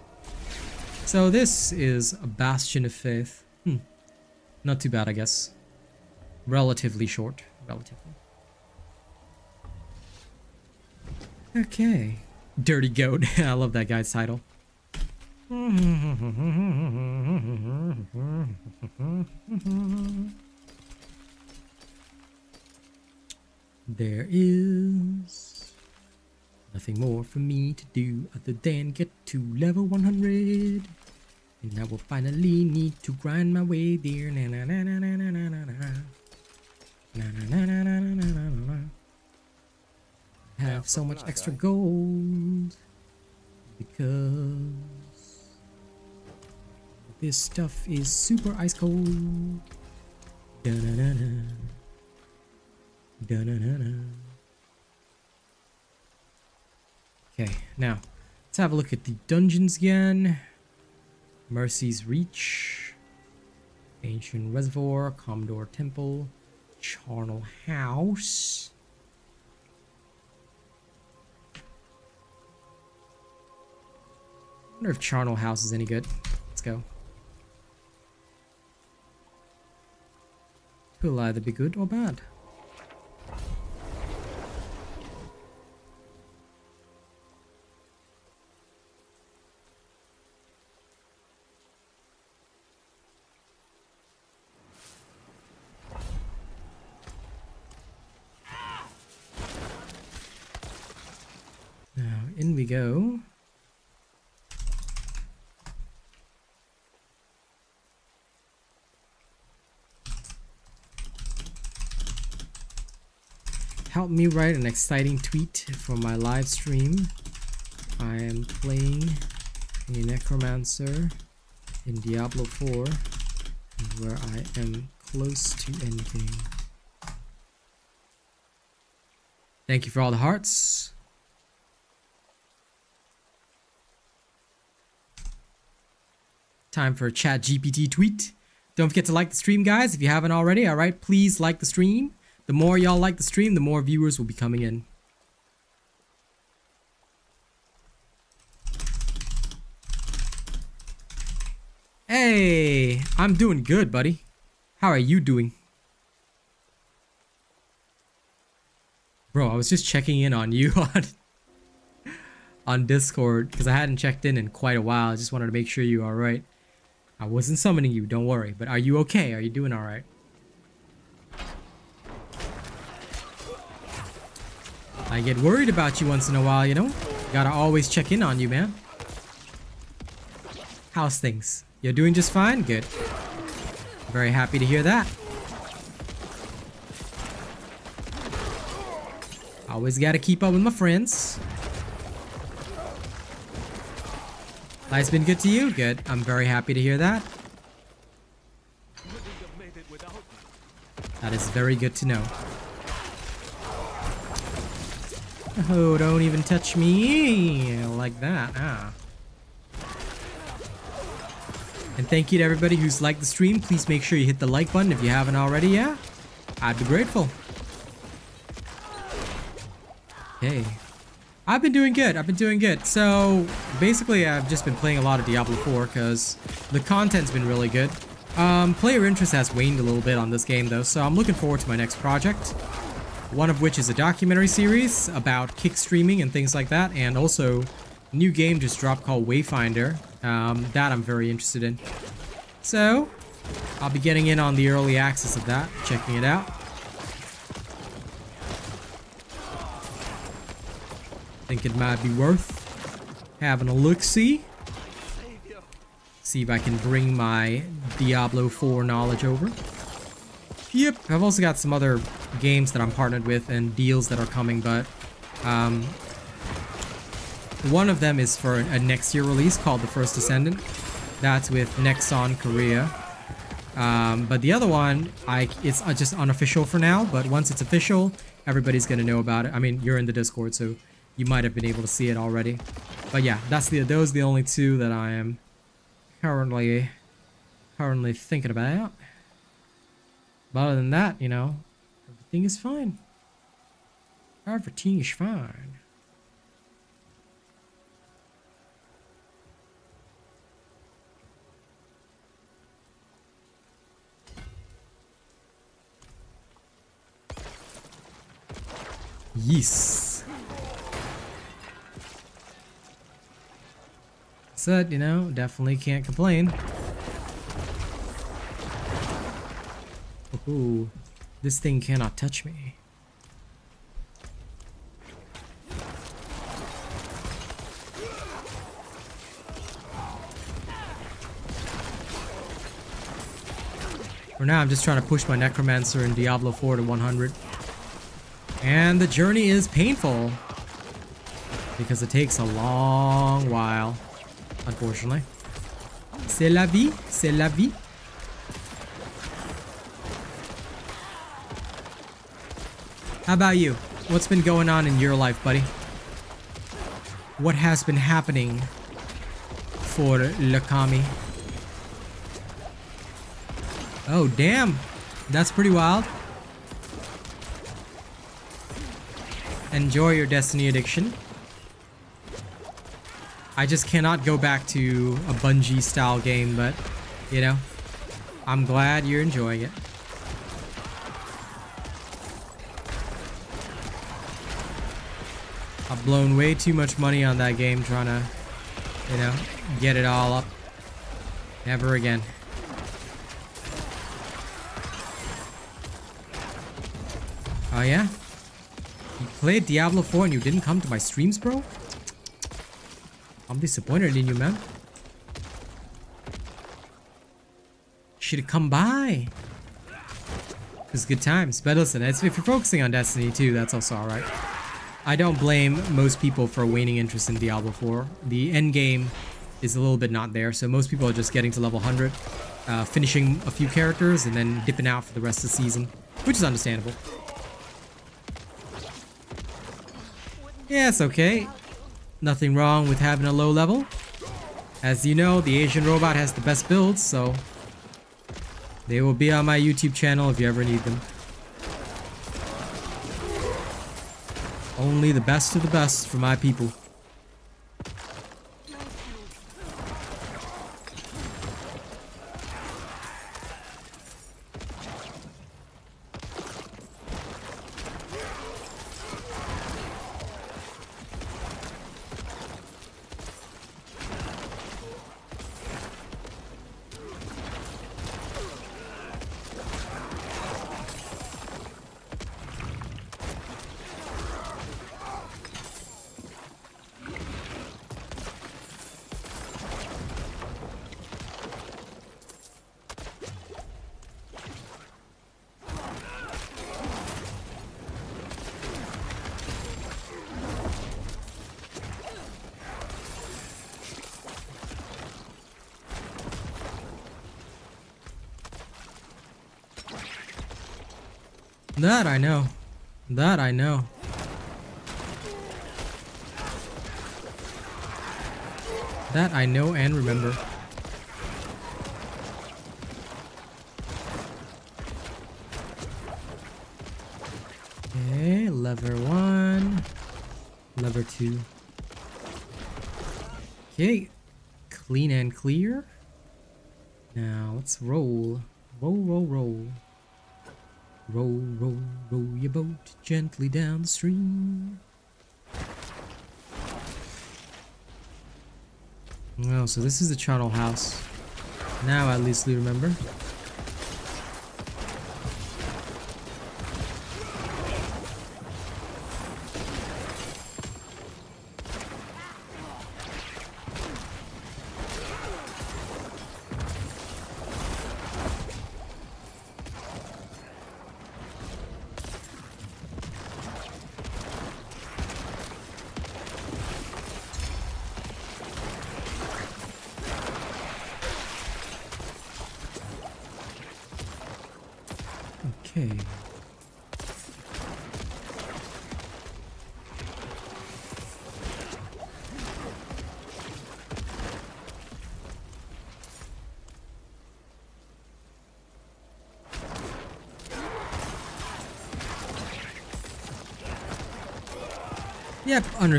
So this is a Bastion of Faith. Hmm. Not too bad, I guess. Relatively short. Relatively. Okay. Dirty Goat. I love that guy's title. There is nothing more for me to do other than get to level 100. And I will finally need to grind my way there. Na na na na na na na na na. Na na na na na na na na na. Have so much extra gold because this stuff is super ice cold. Da na na na. Da na na na. Okay, now let's have a look at the dungeons again. Mercy's Reach, Ancient Reservoir, Komdor Temple, Charnel House. wonder if Charnel House is any good. Let's go. Will either be good or bad. Now, in we go. Help me write an exciting tweet for my live stream. I am playing a necromancer in Diablo 4 where I am close to endgame. Thank you for all the hearts. Time for a ChatGPT tweet. Don't forget to like the stream, guys, if you haven't already. All right, please like the stream. The more y'all like the stream, the more viewers will be coming in. Hey, I'm doing good, buddy. How are you doing? Bro, I was just checking in on you on on Discord because I hadn't checked in in quite a while. I just wanted to make sure you are alright. I wasn't summoning you, don't worry. But are you okay? Are you doing alright? I get worried about you once in a while, you know? Gotta always check in on you, man. How's things? You're doing just fine? Good. Very happy to hear that. Always gotta keep up with my friends. Life's been good to you? Good. I'm very happy to hear that. That is very good to know. Oh, don't even touch me like that. Ah. And thank you to everybody who's liked the stream. Please make sure you hit the like button if you haven't already, yeah? I'd be grateful. Okay. I've been doing good. I've been doing good. So, basically, I've just been playing a lot of Diablo 4 because the content's been really good. Um, player interest has waned a little bit on this game, though, so I'm looking forward to my next project. One of which is a documentary series about kick streaming and things like that, and also new game just dropped called Wayfinder. Um, that I'm very interested in. So, I'll be getting in on the early access of that, checking it out. Think it might be worth having a look-see. See if I can bring my Diablo 4 knowledge over. Yep, I've also got some other games that I'm partnered with and deals that are coming, but um, one of them is for a next year release called The First Descendant. That's with Nexon Korea. Um, but the other one, I it's uh, just unofficial for now, but once it's official, everybody's gonna know about it. I mean, you're in the Discord, so you might have been able to see it already. But yeah, that's the those are the only two that I am currently currently thinking about. But other than that, you know, everything is fine. Everything is fine. Yes. Said, you know, definitely can't complain. Ooh, this thing cannot touch me. For now, I'm just trying to push my Necromancer in Diablo 4 to 100. And the journey is painful. Because it takes a long while, unfortunately. C'est la vie, c'est la vie. How about you? What's been going on in your life, buddy? What has been happening for Lakami? Oh, damn. That's pretty wild. Enjoy your Destiny addiction. I just cannot go back to a Bungie style game, but, you know, I'm glad you're enjoying it. I've blown way too much money on that game trying to, you know, get it all up. Never again. Oh yeah? You played Diablo 4 and you didn't come to my streams, bro? I'm disappointed in you, man. Should've come by. It It's good times. But listen, if you're focusing on Destiny 2, that's also alright. I don't blame most people for waning interest in Diablo 4. The end game is a little bit not there, so most people are just getting to level 100, uh, finishing a few characters, and then dipping out for the rest of the season, which is understandable. Yeah, it's okay. Nothing wrong with having a low level. As you know, the Asian robot has the best builds, so they will be on my YouTube channel if you ever need them. Only the best of the best for my people. That I know. That I know. That I know and remember. Okay, lever one. Lever two. Okay, clean and clear. Now let's roll. Roll, roll, roll. Roll, row, row your boat gently down the stream. Well, so this is the Charnel house. Now at least we remember.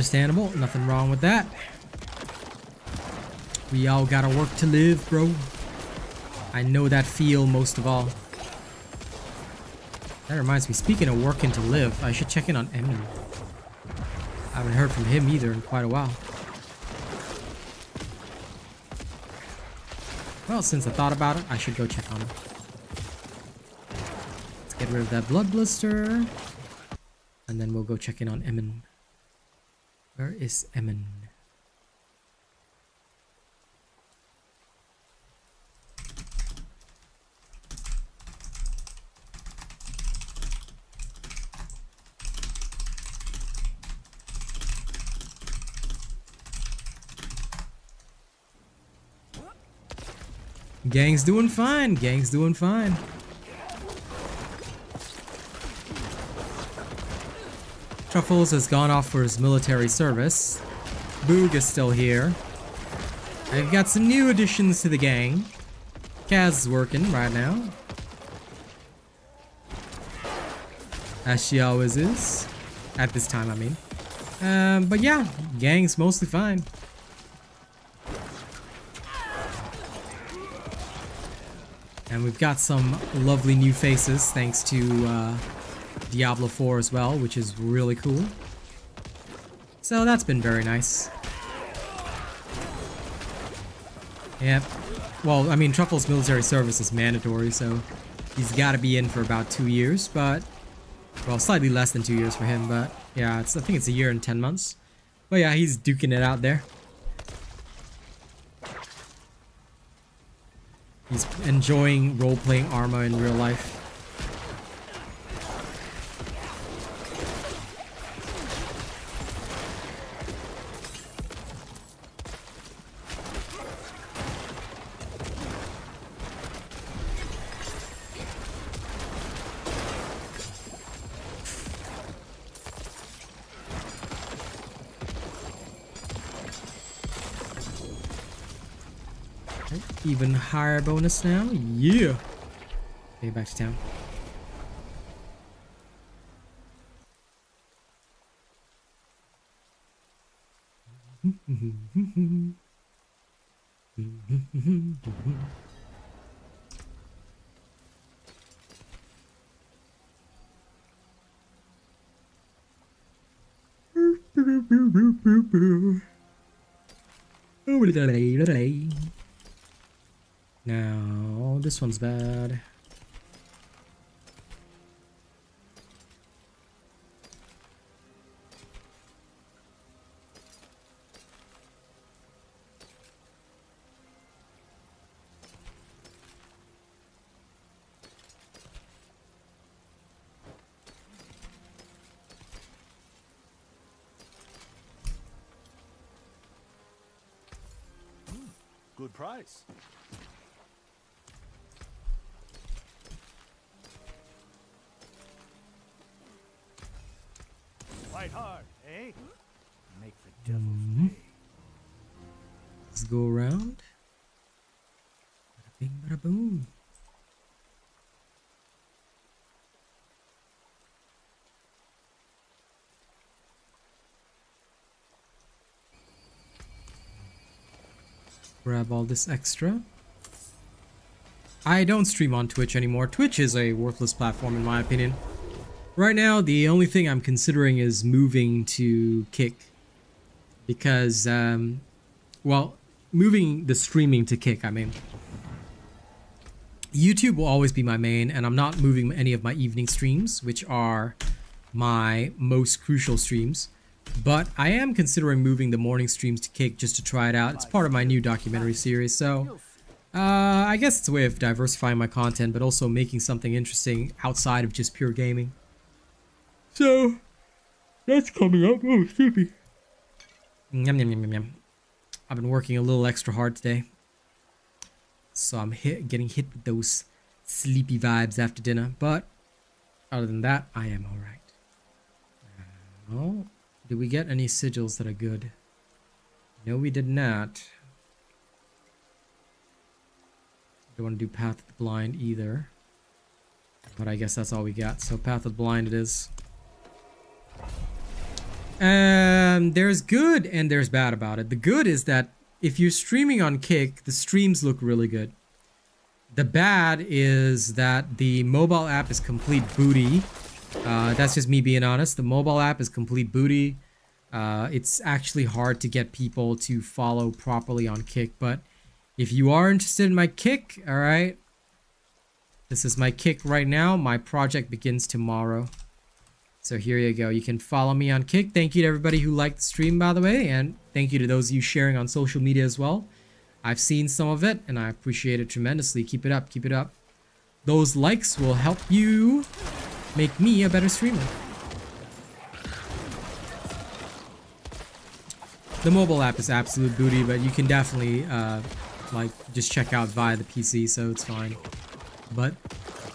Understandable. Nothing wrong with that. We all gotta work to live, bro. I know that feel most of all. That reminds me, speaking of working to live, I should check in on Emmy. I haven't heard from him either in quite a while. Well, since I thought about it, I should go check on him. Let's get rid of that blood blister. And then we'll go check in on Emin. Where is Emin? Gang's doing fine. Gang's doing fine. Truffles has gone off for his military service. Boog is still here. I've got some new additions to the gang. Kaz is working right now. As she always is. At this time, I mean. Um, but yeah, gang's mostly fine. And we've got some lovely new faces thanks to uh, Diablo 4 as well, which is really cool. So that's been very nice. Yep. Well, I mean, Truffle's military service is mandatory, so he's got to be in for about two years, but... Well, slightly less than two years for him, but yeah, it's, I think it's a year and 10 months. But yeah, he's duking it out there. He's enjoying role-playing Arma in real life. Even higher bonus now? Yeah! Okay, back to town. Now, this one's bad. Good price. Fight hard, eh? Make the devil Mm-hmm. Let's go around. Bada bing, bada boom. Grab all this extra. I don't stream on Twitch anymore. Twitch is a worthless platform in my opinion. Right now, the only thing I'm considering is moving to Kick. Because, um, well, moving the streaming to Kick, I mean. YouTube will always be my main, and I'm not moving any of my evening streams, which are my most crucial streams. But I am considering moving the morning streams to Kick just to try it out. It's part of my new documentary series, so uh, I guess it's a way of diversifying my content, but also making something interesting outside of just pure gaming. So, that's coming up. Oh, sleepy. Yum, yum, yum, yum, yum. I've been working a little extra hard today. So I'm hit, getting hit with those sleepy vibes after dinner. But, other than that, I am alright. Oh, did we get any sigils that are good? No, we did not. Don't want to do Path of the Blind either. But I guess that's all we got. So Path of the Blind it is. Um, there's good and there's bad about it. The good is that if you're streaming on Kick, the streams look really good. The bad is that the mobile app is complete booty. Uh, that's just me being honest. The mobile app is complete booty. Uh, it's actually hard to get people to follow properly on Kick, but if you are interested in my Kick, all right, this is my Kick right now. My project begins tomorrow. So here you go. You can follow me on Kick. Thank you to everybody who liked the stream, by the way, and thank you to those of you sharing on social media as well. I've seen some of it, and I appreciate it tremendously. Keep it up. Keep it up. Those likes will help you make me a better streamer. The mobile app is absolute booty, but you can definitely uh, like just check out via the PC, so it's fine. But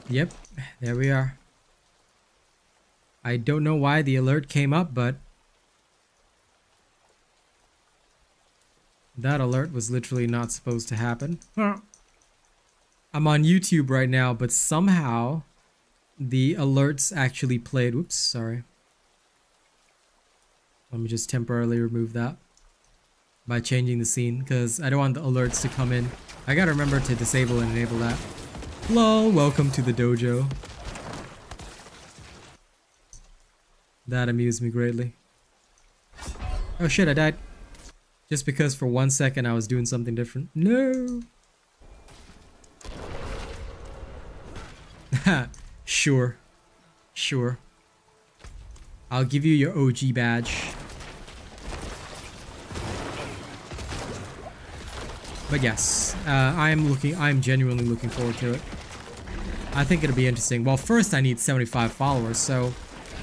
yep, there we are. I don't know why the alert came up, but that alert was literally not supposed to happen. I'm on YouTube right now, but somehow the alerts actually played. Whoops, sorry. Let me just temporarily remove that by changing the scene because I don't want the alerts to come in. I gotta remember to disable and enable that. Hello, welcome to the dojo. That amused me greatly. Oh shit, I died. Just because for one second I was doing something different. No. sure. Sure. I'll give you your OG badge. But yes, uh, I'm looking, I'm genuinely looking forward to it. I think it'll be interesting. Well, first I need 75 followers, so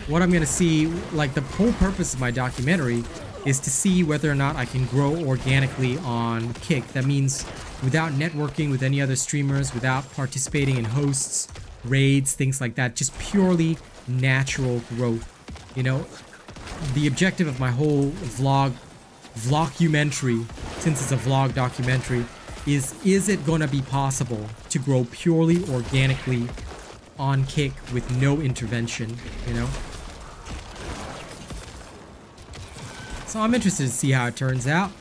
what I'm gonna see, like the whole purpose of my documentary is to see whether or not I can grow organically on Kick. That means without networking with any other streamers, without participating in hosts, raids, things like that, just purely natural growth. You know, the objective of my whole vlog, vlogumentary, since it's a vlog documentary, is is it gonna be possible to grow purely organically on Kick with no intervention, you know? So I'm interested to see how it turns out.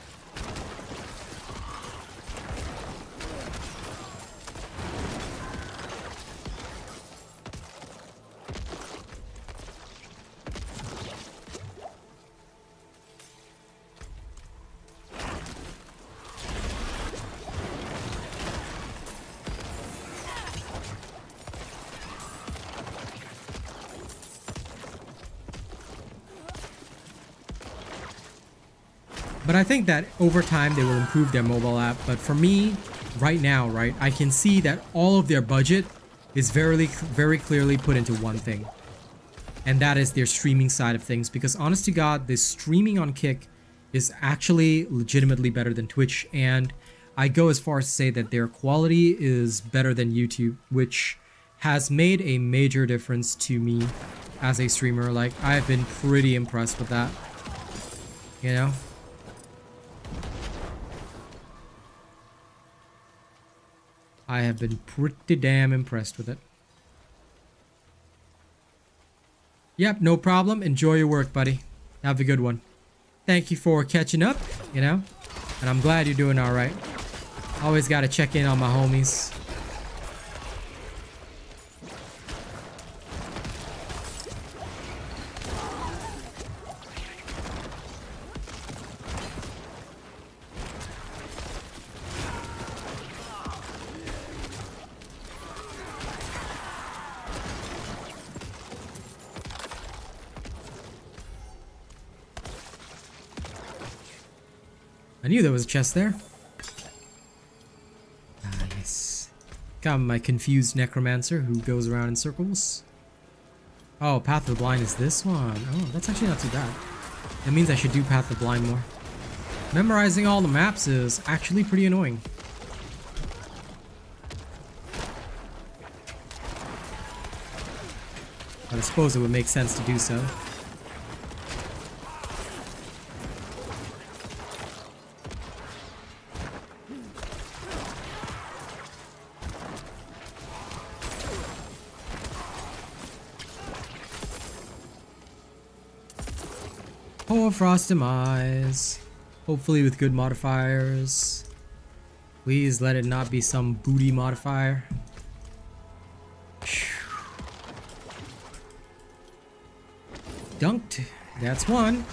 That over time they will improve their mobile app. But for me, right now, right, I can see that all of their budget is very, very clearly put into one thing. And that is their streaming side of things. Because honest to God, this streaming on Kick is actually legitimately better than Twitch. And I go as far as to say that their quality is better than YouTube, which has made a major difference to me as a streamer. Like, I've been pretty impressed with that. You know? I have been pretty damn impressed with it. Yep, no problem. Enjoy your work, buddy. Have a good one. Thank you for catching up, you know? And I'm glad you're doing alright. Always gotta check in on my homies. I knew there was a chest there. Ah, yes. Got my confused necromancer who goes around in circles. Oh, Path of the Blind is this one. Oh, that's actually not too bad. That means I should do Path of the Blind more. Memorizing all the maps is actually pretty annoying. But I suppose it would make sense to do so. Poor Frost Demise. Hopefully with good modifiers. Please let it not be some booty modifier. Dunked. That's one.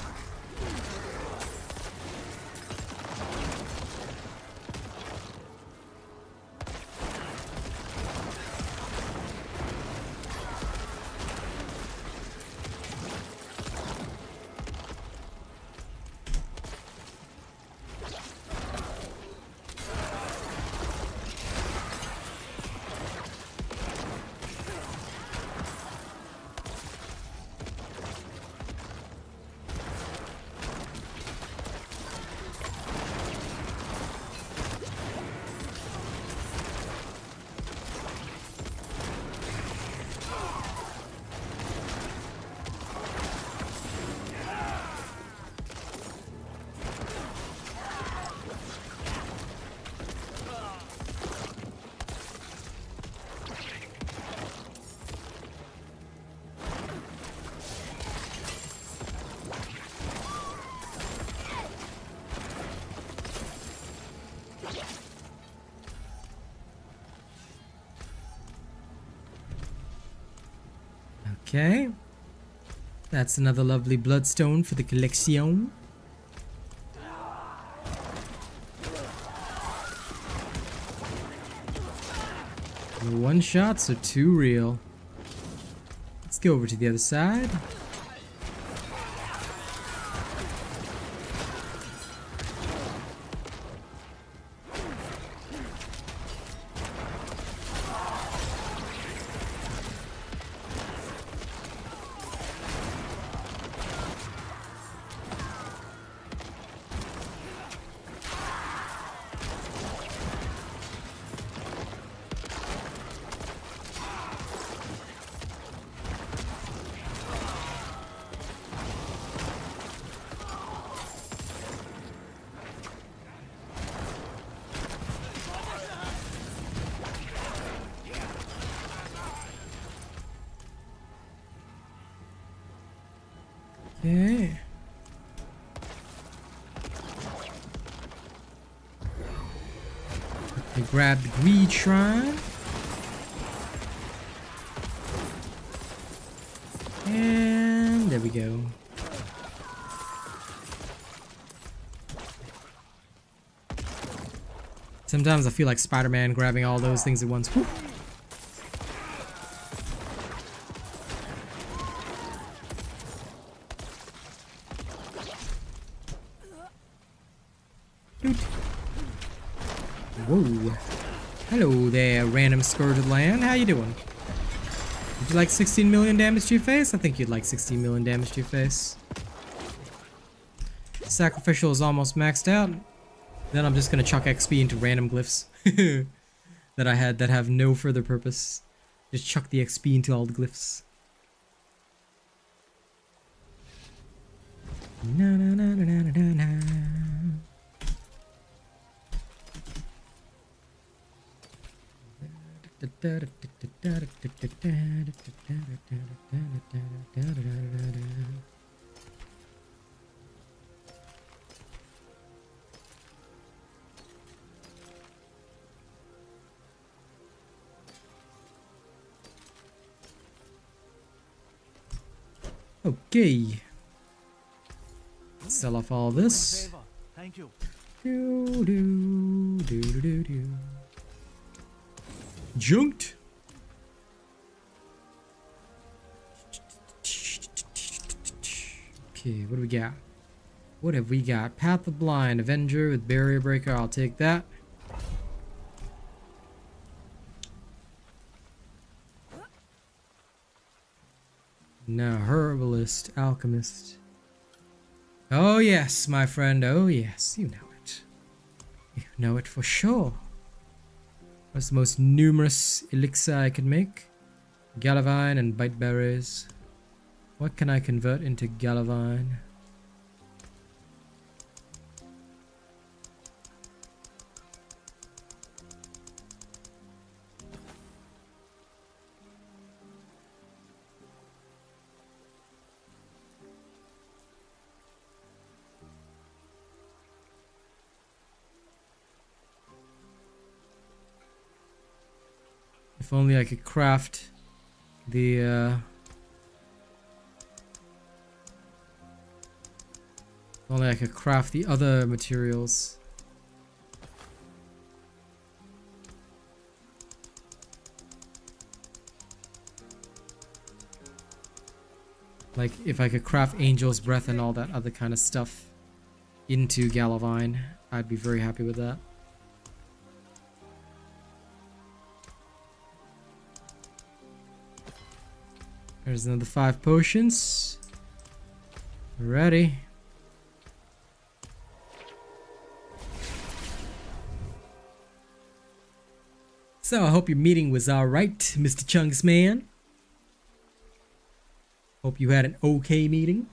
Okay. That's another lovely bloodstone for the collection. One shots are too real. Let's go over to the other side. Shrine. And there we go. Sometimes I feel like Spider-Man grabbing all those things at once. Doot. Whoa. Hello there, random skirted land. How you doing? Would you like 16 million damage to your face? I think you'd like 16 million damage to your face. Sacrificial is almost maxed out. Then I'm just gonna chuck XP into random glyphs that I had that have no further purpose. Just chuck the XP into all the glyphs. Okay. Sell off all this. Thank you. Do, do, do, do, do. Junked. Okay, what do we got? What have we got? Path of Blind, Avenger with Barrier Breaker. I'll take that. Now, Alchemist. Oh, yes, my friend. Oh, yes. You know it. You know it for sure. What's the most numerous elixir I can make? Gallowvine and bite berries. What can I convert into Gallowvine? Only I could craft the uh only I could craft the other materials. Like if I could craft Angel's Breath and all that other kind of stuff into Gallowvine, I'd be very happy with that. There's another five potions. Ready. So I hope your meeting was alright, Mr. Chunks man. Hope you had an okay meeting.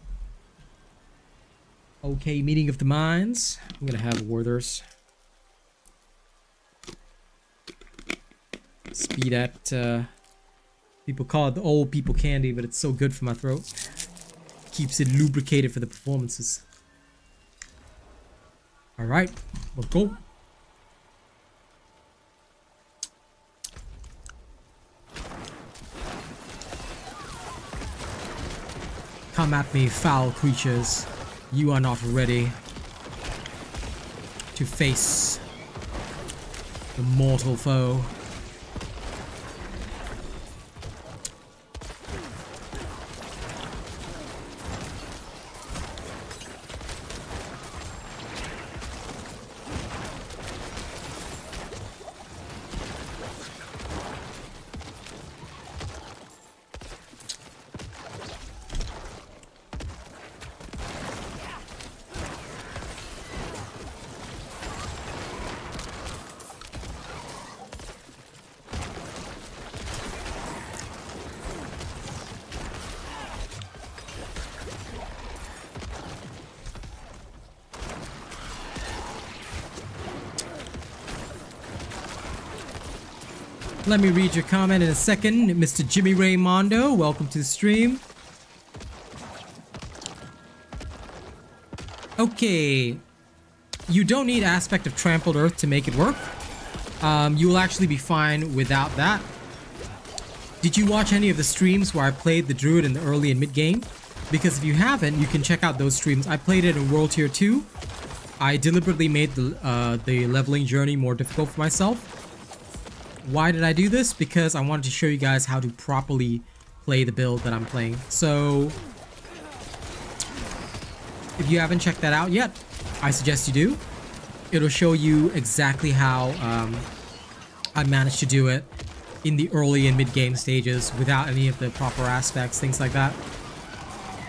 Okay meeting of the minds. I'm gonna have Werther's. Speed at uh People call it the old people candy, but it's so good for my throat. Keeps it lubricated for the performances. Alright, let's go. Come at me, foul creatures. You are not ready to face the mortal foe. Let me read your comment in a second. Mr. Jimmy Raymondo, welcome to the stream. Okay. You don't need aspect of trampled earth to make it work. Um, you will actually be fine without that. Did you watch any of the streams where I played the druid in the early and mid game? Because if you haven't, you can check out those streams. I played it in World Tier 2. I deliberately made the, uh, the leveling journey more difficult for myself. Why did I do this? Because I wanted to show you guys how to properly play the build that I'm playing. So, if you haven't checked that out yet, I suggest you do. It'll show you exactly how um, I managed to do it in the early and mid-game stages without any of the proper aspects, things like that.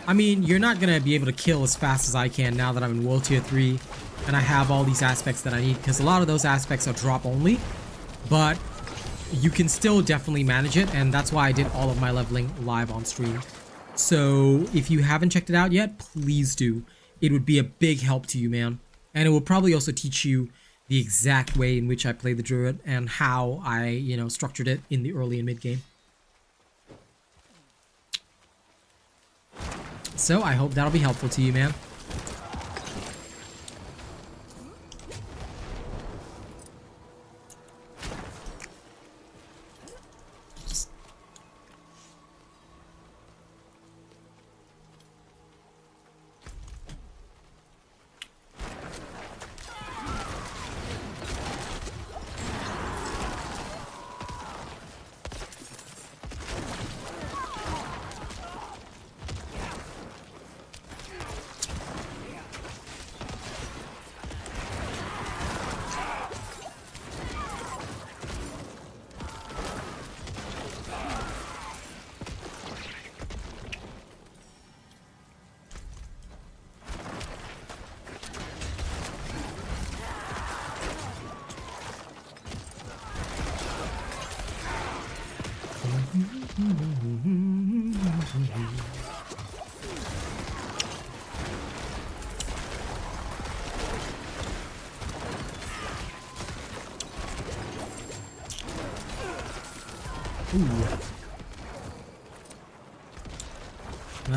I mean, you're not going to be able to kill as fast as I can now that I'm in World Tier 3 and I have all these aspects that I need because a lot of those aspects are drop only. But you can still definitely manage it and that's why I did all of my leveling live on stream. So if you haven't checked it out yet, please do. it would be a big help to you, man. And it will probably also teach you the exact way in which I play the druid and how I, you know, structured it in the early and mid game. So I hope that'll be helpful to you, man.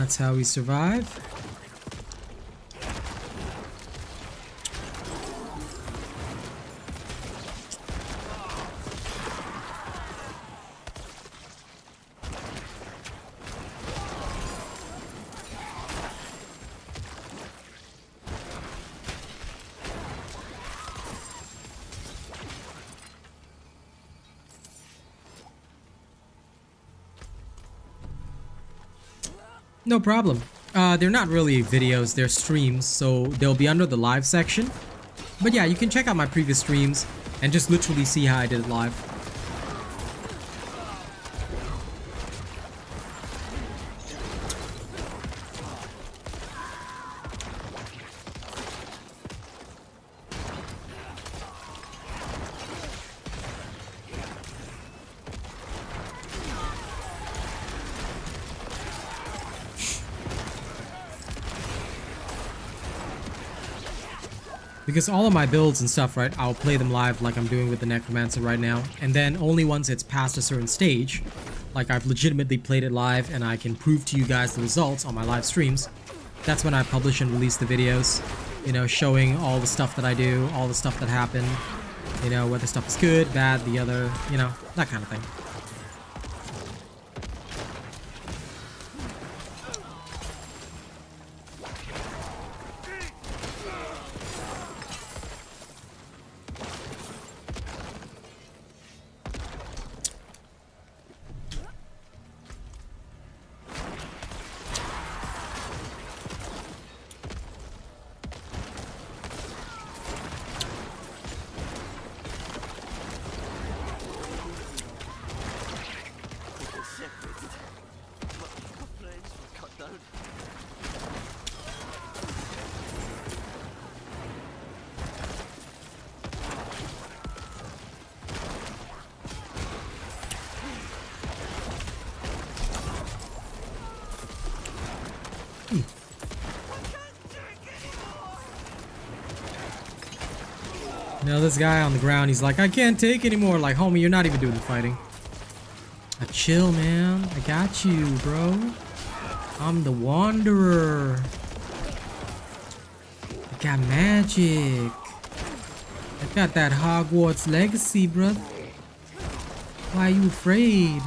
That's how we survive. No problem. Uh, they're not really videos, they're streams, so they'll be under the live section. But yeah, you can check out my previous streams and just literally see how I did it live. Because all of my builds and stuff, right, I'll play them live like I'm doing with the Necromancer right now. And then only once it's past a certain stage, like I've legitimately played it live and I can prove to you guys the results on my live streams, that's when I publish and release the videos, you know, showing all the stuff that I do, all the stuff that happened, you know, whether stuff is good, bad, the other, you know, that kind of thing. This guy on the ground, he's like, I can't take anymore. Like, homie, you're not even doing the fighting. Uh, chill, man. I got you, bro. I'm the Wanderer. I got magic. I got that Hogwarts legacy, brother. Why are you afraid?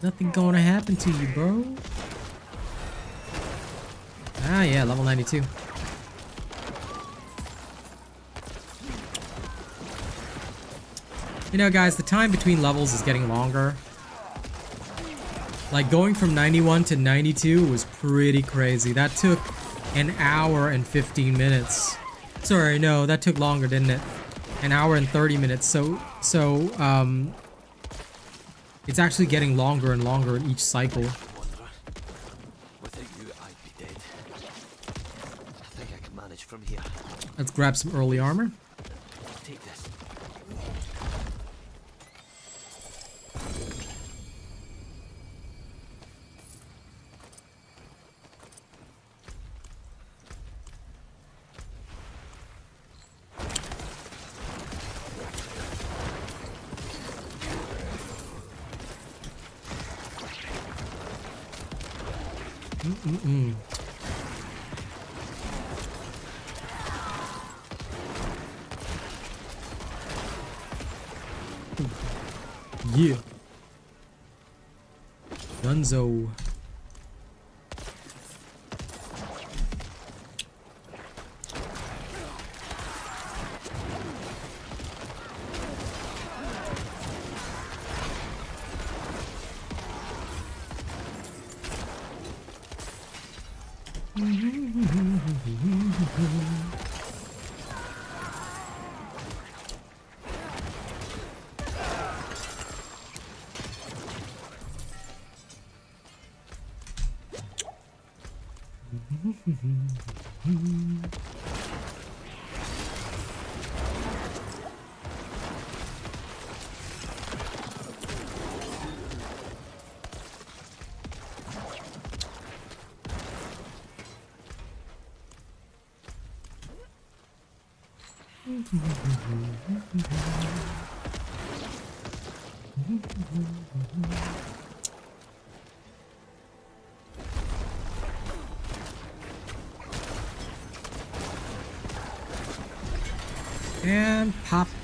Nothing gonna happen to you, bro. Ah, yeah, level 92. You know, guys, the time between levels is getting longer. Like, going from 91 to 92 was pretty crazy. That took an hour and 15 minutes. Sorry, no, that took longer, didn't it? An hour and 30 minutes. So, so, um... It's actually getting longer and longer in each cycle. Wanderer. Without you, I'd be dead. I think I can manage from here. Let's grab some early armor. Take this. Mm-mm. Yeah. Dunzo.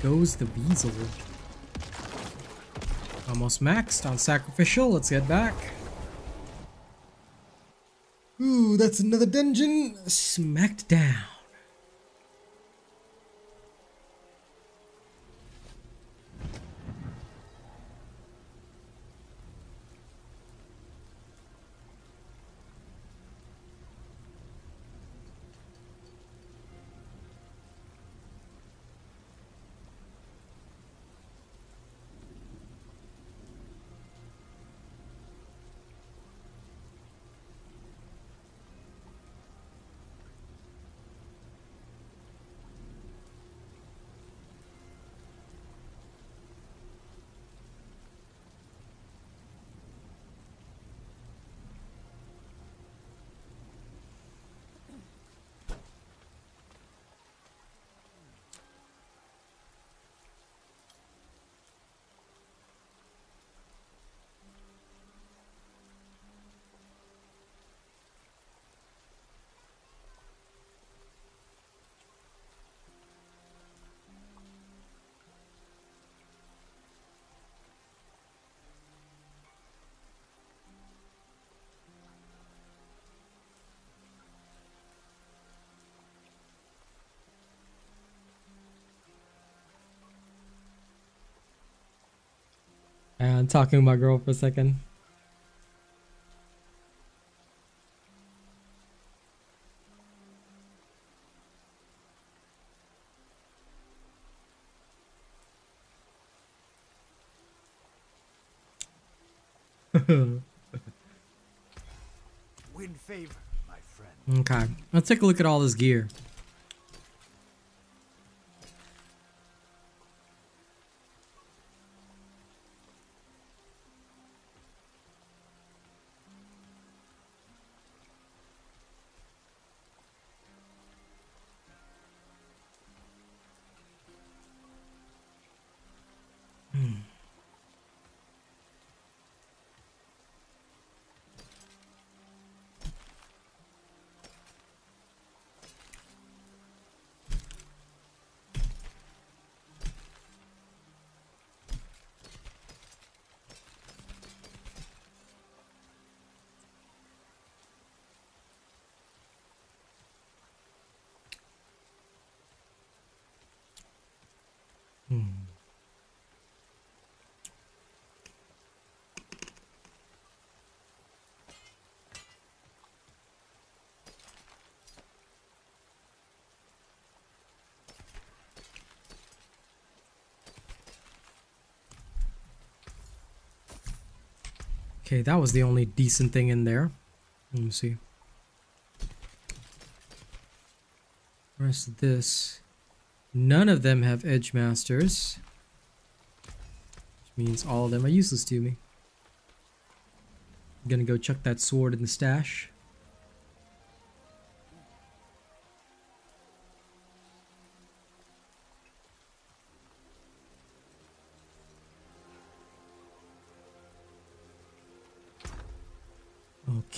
Goes the weasel. Almost maxed on sacrificial. Let's get back. Ooh, that's another dungeon smacked down. And talking to my girl for a second. Win favor, my friend. Okay, let's take a look at all this gear. Okay, that was the only decent thing in there. Let me see. Rest of this. None of them have edge masters. Which means all of them are useless to me. I'm gonna go chuck that sword in the stash.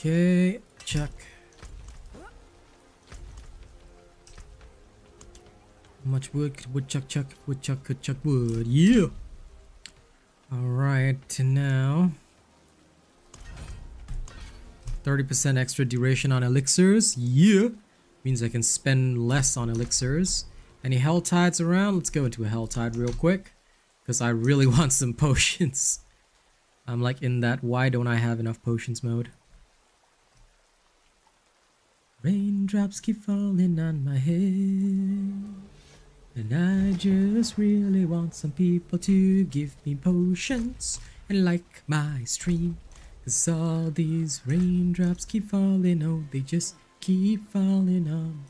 Okay, chuck. Much wood could woodchuck chuck? Woodchuck could chuck wood. Yeah. Alright, now. 30% extra duration on elixirs. Yeah. Means I can spend less on elixirs. Any hell tides around? Let's go into a hell tide real quick. Because I really want some potions. I'm like in that why don't I have enough potions mode. Raindrops keep falling on my head. And I just really want some people to give me potions and like my stream. Cause all these raindrops keep falling, oh, they just keep falling on.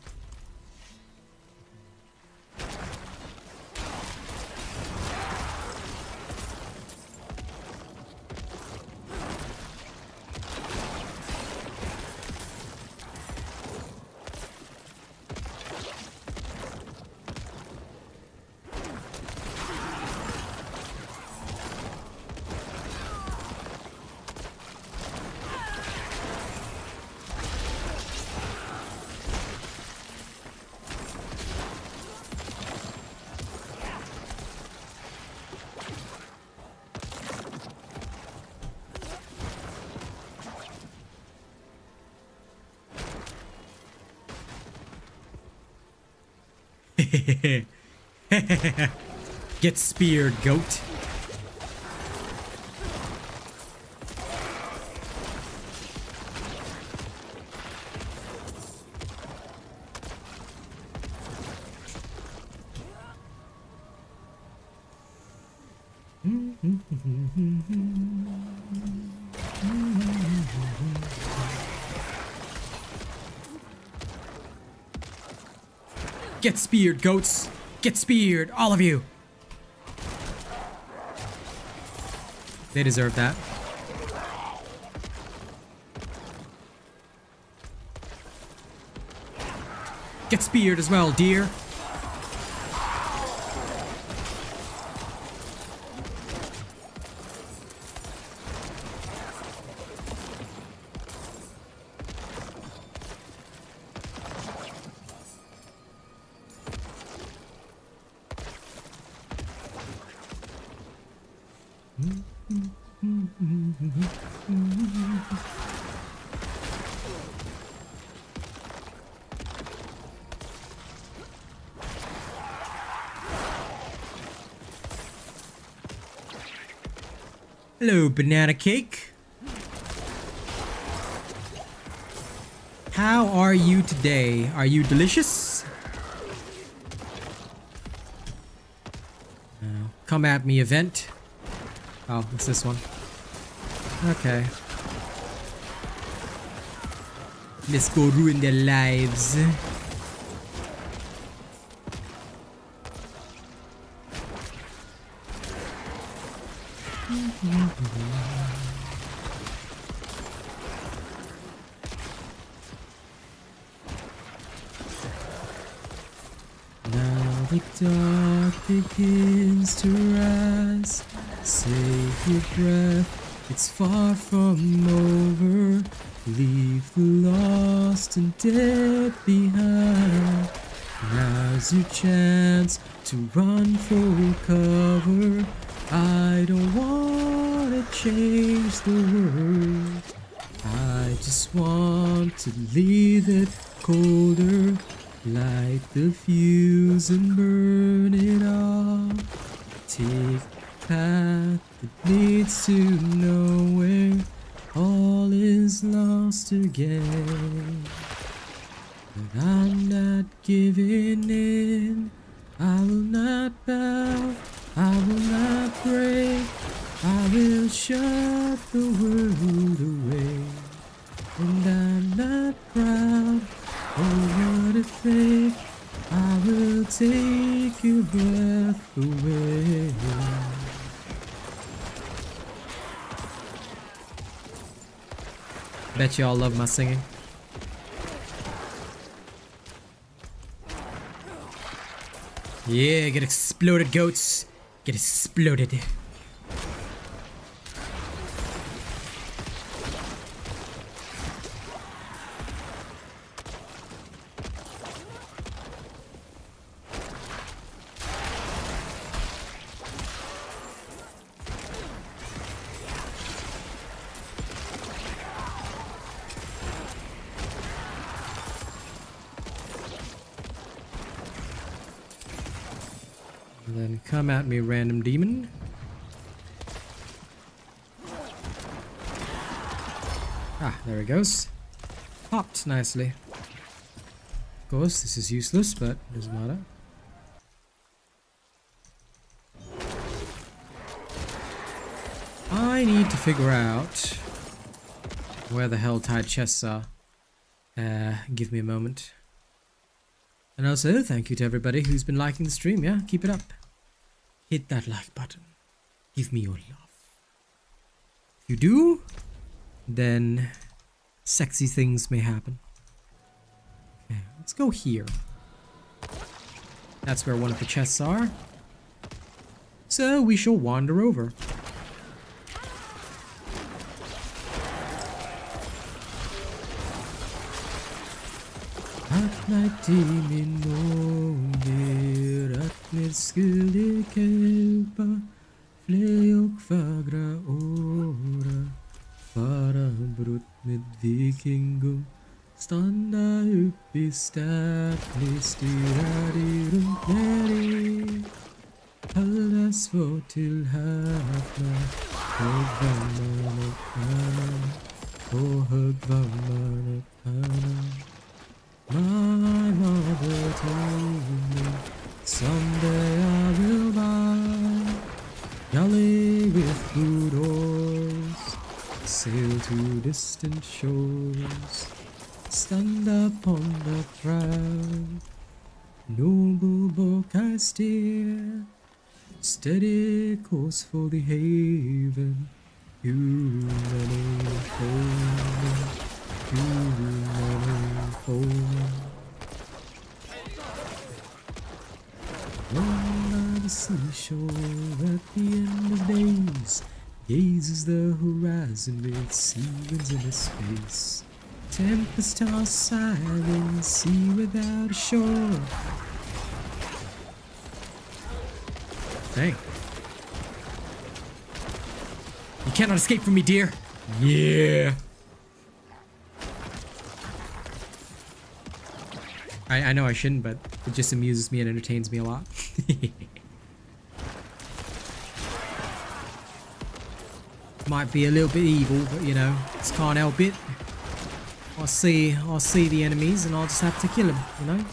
Get speared, goat. Get speared, goats. Get speared, all of you. They deserve that. Get speared as well, dear. Banana cake. How are you today? Are you delicious? Uh, come at me event. Oh, it's this one. Okay. Let's go ruin their lives. Now's your chance to run for cover. I don't wanna change the world. I just want to leave it colder. Light the fuse and burn it off. Take the path that leads to nowhere. All is lost again. But I'm Bet you all love my singing. Yeah, get exploded, goats. Get exploded. Nicely. Of course, this is useless, but doesn't matter. I need to figure out where the hell tide chests are. Uh, give me a moment. And also, thank you to everybody who's been liking the stream, yeah? Keep it up. Hit that like button. Give me your love. If you do, then sexy things may happen. Okay, let's go here. That's where one of the chests are. So we shall wander over. At min Kallas var till häpna Högvamman och Steer, steady course for the haven. You many foemen, you many foemen. On by the seashore at the end of days Gazes the horizon with sea winds in his face Tempest tossed silent sea without a shore Dang. You cannot escape from me, dear. Yeah. I, I know I shouldn't, but it just amuses me and entertains me a lot. Might be a little bit evil, but you know, just can't help it. I see, I see the enemies, and I'll just have to kill them. You know,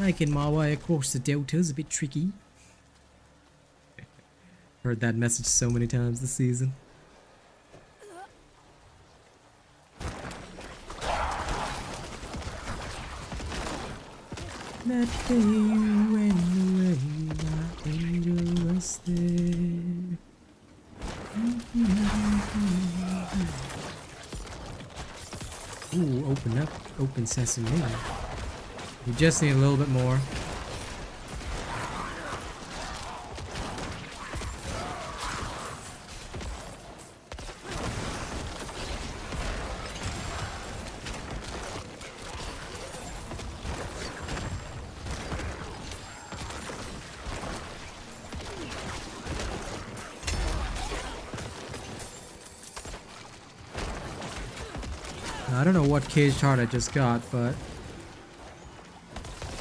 making my way across the delta is a bit tricky. Heard that message so many times this season. That day you went away, my angel was there. Ooh, open up, open sesame. You just need a little bit more. I don't know what cage heart I just got, but...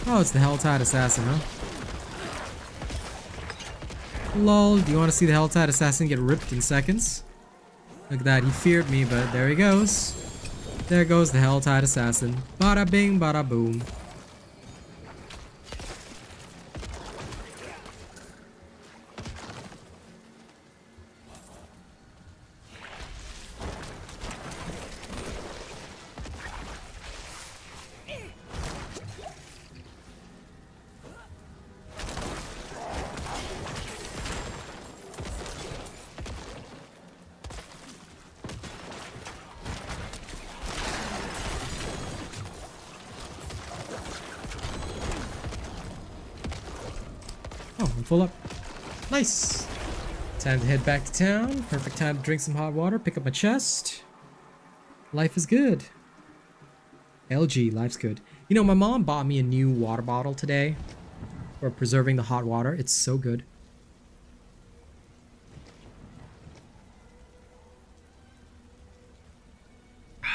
Oh, it's the Helltide Assassin, huh? Lol, do you want to see the Helltide Assassin get ripped in seconds? Look at that, he feared me, but there he goes. There goes the Helltide Assassin. Bada bing, bada boom. Back to town. Perfect time to drink some hot water, pick up my chest. Life is good. LG, life's good. You know, my mom bought me a new water bottle today for preserving the hot water. It's so good.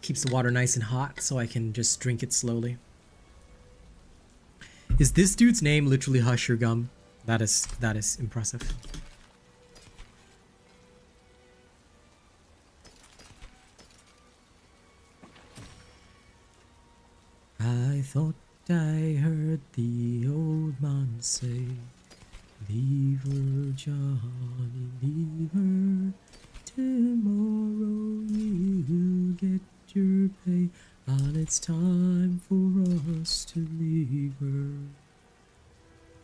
Keeps the water nice and hot so I can just drink it slowly. Is this dude's name literally Hush Your Gum? That is that is impressive. The old man say, Leave her, Johnny, leave her. Tomorrow you get your pay, and it's time for us to leave her.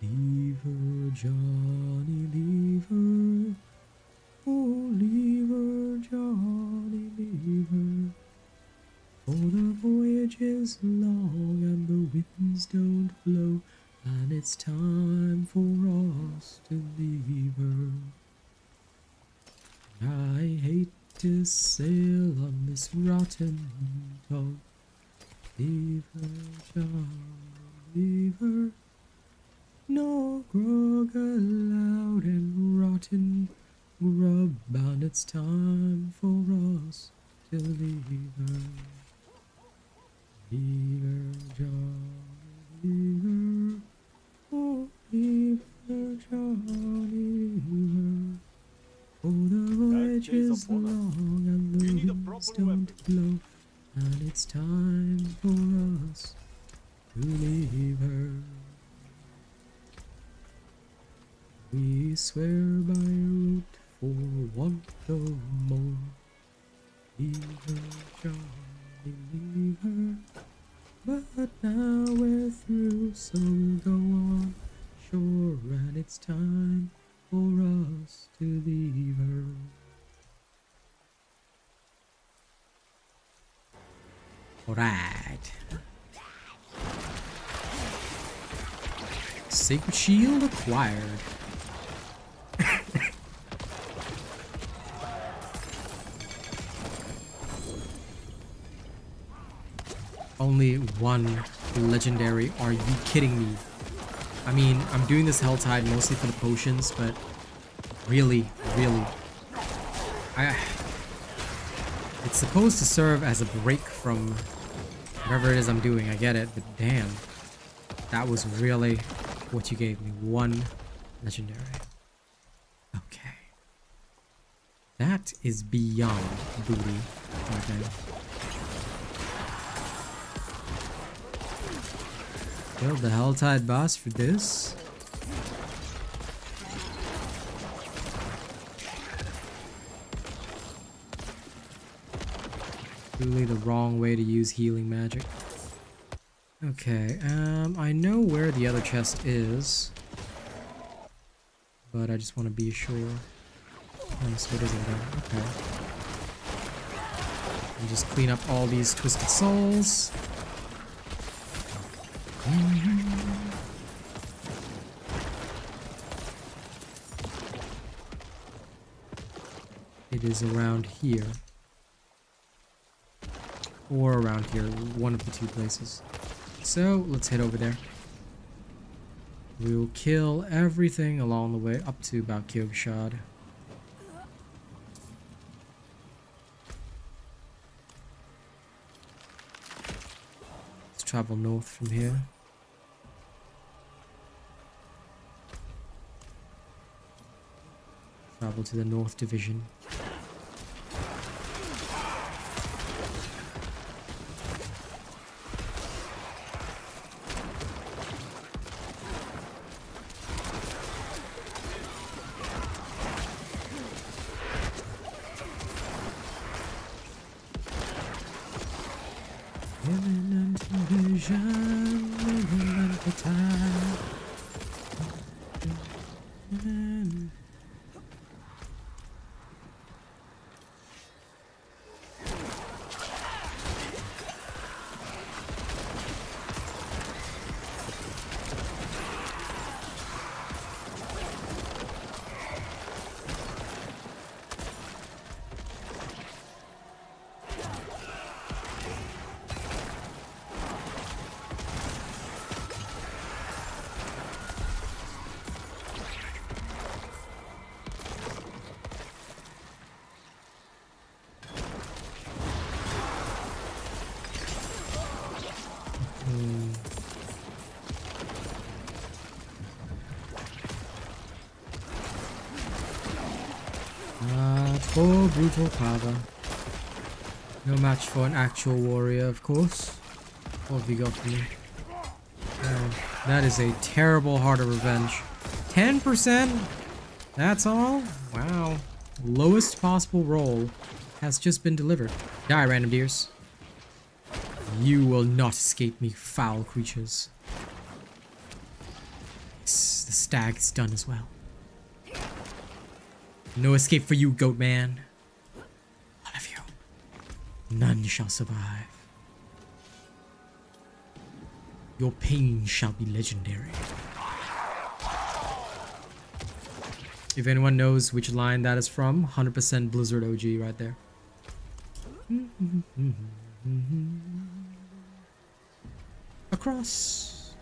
Leave her, Johnny, leave her. Oh, leave her, Johnny, leave her. For the voyage is long and the winds don't blow, and it's time for us to leave her. I hate to sail on this rotten tug. Leave her, John, leave her. No grog allowed and rotten grub, and it's time for us to leave her. Leave her, John, leave. Oh, leave her, John, leave. Oh, the voyage is long and the winds don't blow, and it's time for us to leave her. We swear by root for want of more. Leave her, Her. But now we're through, so go on shore, and it's time for us to leave her. Alright. Sacred shield acquired. Only one legendary. Are you kidding me? I mean, I'm doing this Helltide mostly for the potions, but really, really. I It's supposed to serve as a break from whatever it is I'm doing. I get it, but damn. That was really what you gave me. One legendary. Okay. That is beyond booty. Okay. Killed the Helltide boss for this. Truly the wrong way to use healing magic. Okay, um, I know where the other chest is. But I just want to be sure. Oh, so it is over there. Okay. And just clean up all these twisted souls. It is around here. Or around here, one of the two places. So, let's head over there. We will kill everything along the way up to about Kyovashad. Let's travel north from here. Travel to the North Division. Brutal Kava. No match for an actual warrior, of course. What have you got for me? Oh, that is a terrible heart of revenge. 10%? That's all? Wow. Lowest possible roll has just been delivered. Die, random deers. You will not escape me, foul creatures. The stag is done as well. No escape for you, goat man. Shall survive. Your pain shall be legendary. If anyone knows which line that is from, 100% Blizzard OG right there. Across.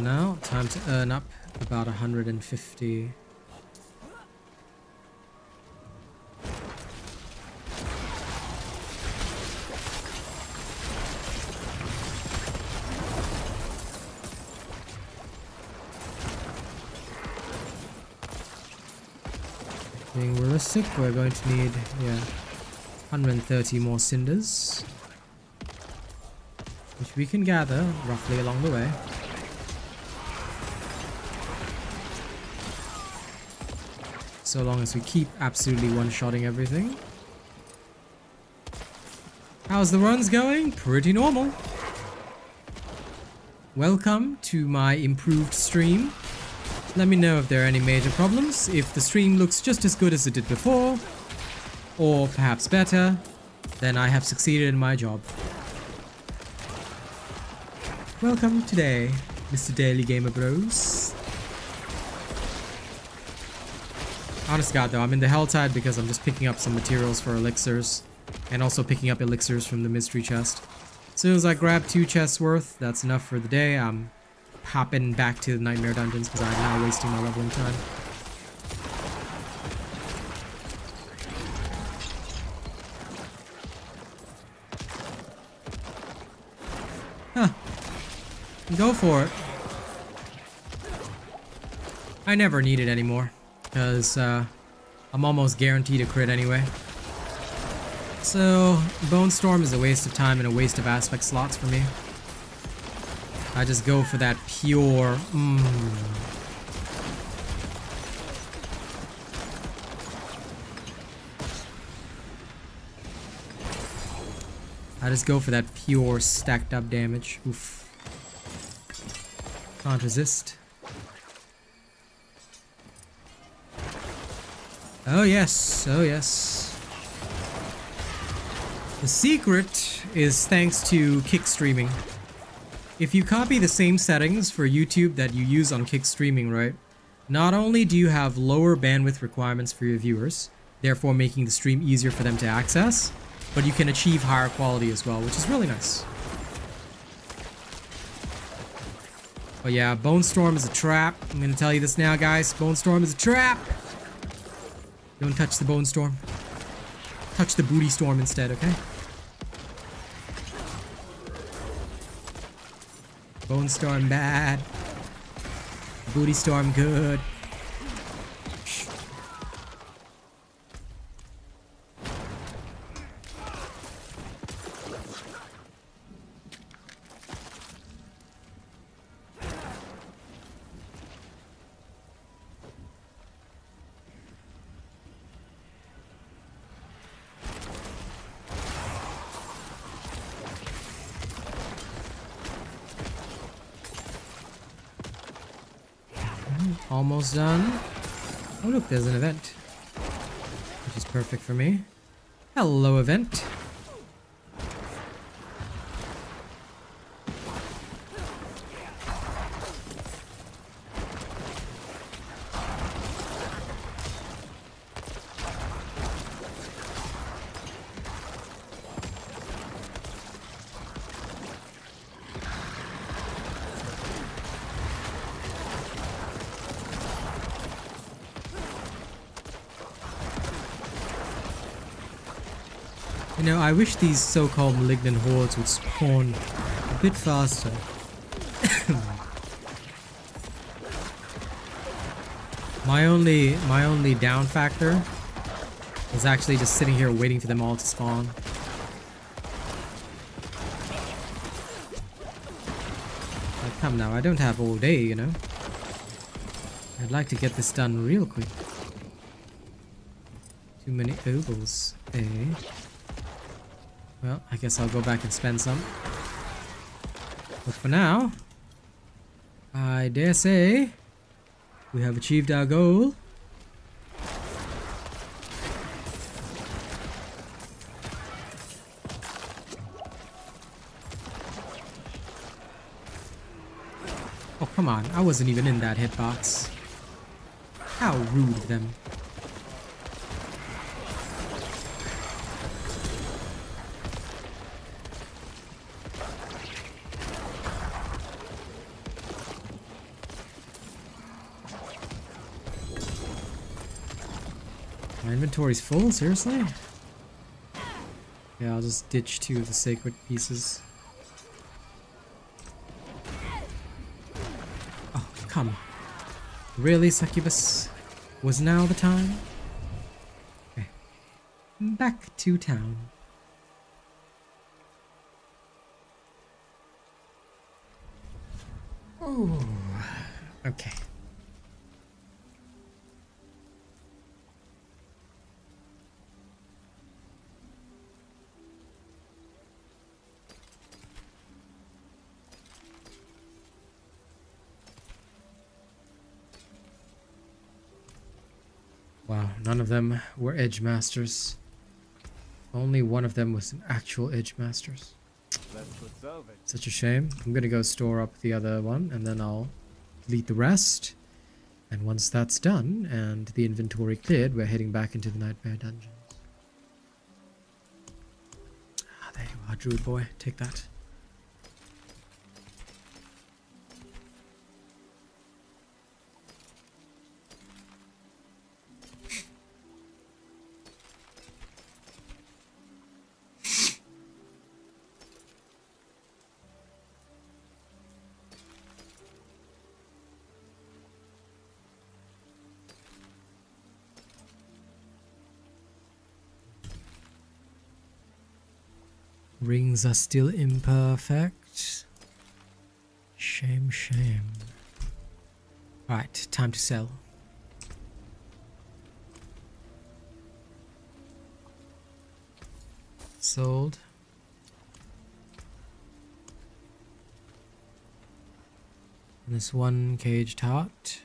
Now, time to earn up about 150. Realistic, we're going to need, yeah, 130 more cinders. Which we can gather roughly along the way. So long as we keep absolutely one-shotting everything. How's the runs going? Pretty normal. Welcome to my improved stream. Let me know if there are any major problems, if the stream looks just as good as it did before, or perhaps better, then I have succeeded in my job. Welcome today, Mr. Daily Gamer Bros. Honest God though, I'm in the hell tide because I'm just picking up some materials for elixirs, and also picking up elixirs from the mystery chest. As soon as I grab two chests worth, that's enough for the day. I'm hopping back to the Nightmare Dungeons because I'm now wasting my leveling time. Huh. Go for it. I never need it anymore because uh, I'm almost guaranteed a crit anyway. So, Bone Storm is a waste of time and a waste of aspect slots for me. I just go for that pure. Mm. I just go for that pure stacked up damage. Oof. Can't resist. Oh yes, oh yes. The secret is thanks to kick streaming. If you copy the same settings for YouTube that you use on Kick Streaming, right? Not only do you have lower bandwidth requirements for your viewers, therefore making the stream easier for them to access, but you can achieve higher quality as well, which is really nice. But yeah, Bone Storm is a trap. I'm gonna tell you this now, guys. Bone Storm is a trap! Don't touch the Bone Storm. Touch the Booty Storm instead, okay? Bone Storm bad. Booty Storm good. Almost done. Oh look, there's an event. Which is perfect for me. Hello, event. I wish these so-called malignant hordes would spawn a bit faster. My only my only down factor is actually just sitting here waiting for them all to spawn. Like, come now, I don't have all day, you know. I'd like to get this done real quick. Too many obols, eh? Well, I guess I'll go back and spend some. But for now, I dare say we have achieved our goal. Oh, come on. I wasn't even in that hitbox. How rude of them. Inventory's full, seriously? Yeah, I'll just ditch two of the sacred pieces. Oh, come. Really, Succubus? Was now the time? Okay. Back to town. Them were edge masters. Only one of them was an actual edge masters. Such a shame. I'm gonna go store up the other one and then I'll delete the rest. And once that's done and the inventory cleared, we're heading back into the Nightmare Dungeons. Ah, there you are, Druid Boy. Take that. Rings are still imperfect. Shame, shame. Right, time to sell. Sold. And this one caged heart.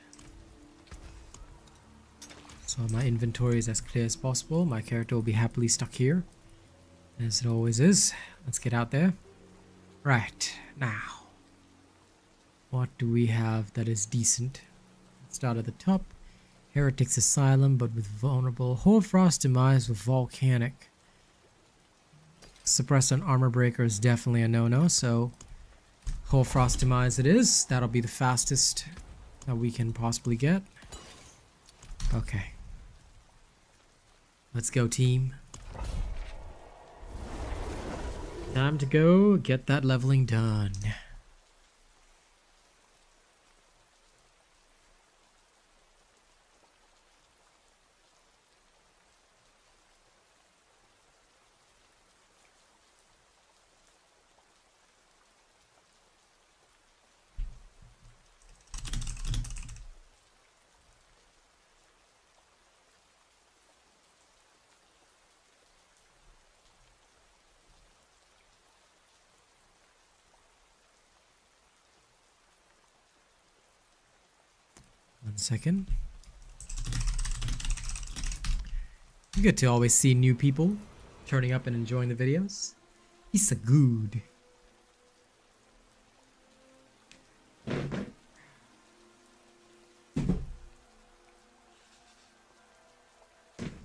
So my inventory is as clear as possible. My character will be happily stuck here. As it always is. Let's get out there. Right, now. What do we have that is decent? Let's start at the top. Heretics Asylum, but with vulnerable. Hoarfrost Demise with Volcanic. Suppress on Armor Breaker is definitely a no-no, so Hoarfrost Demise it is. That'll be the fastest that we can possibly get. Okay. Let's go, team. Time to go get that leveling done. Second. You get to always see new people turning up and enjoying the videos. He's a good.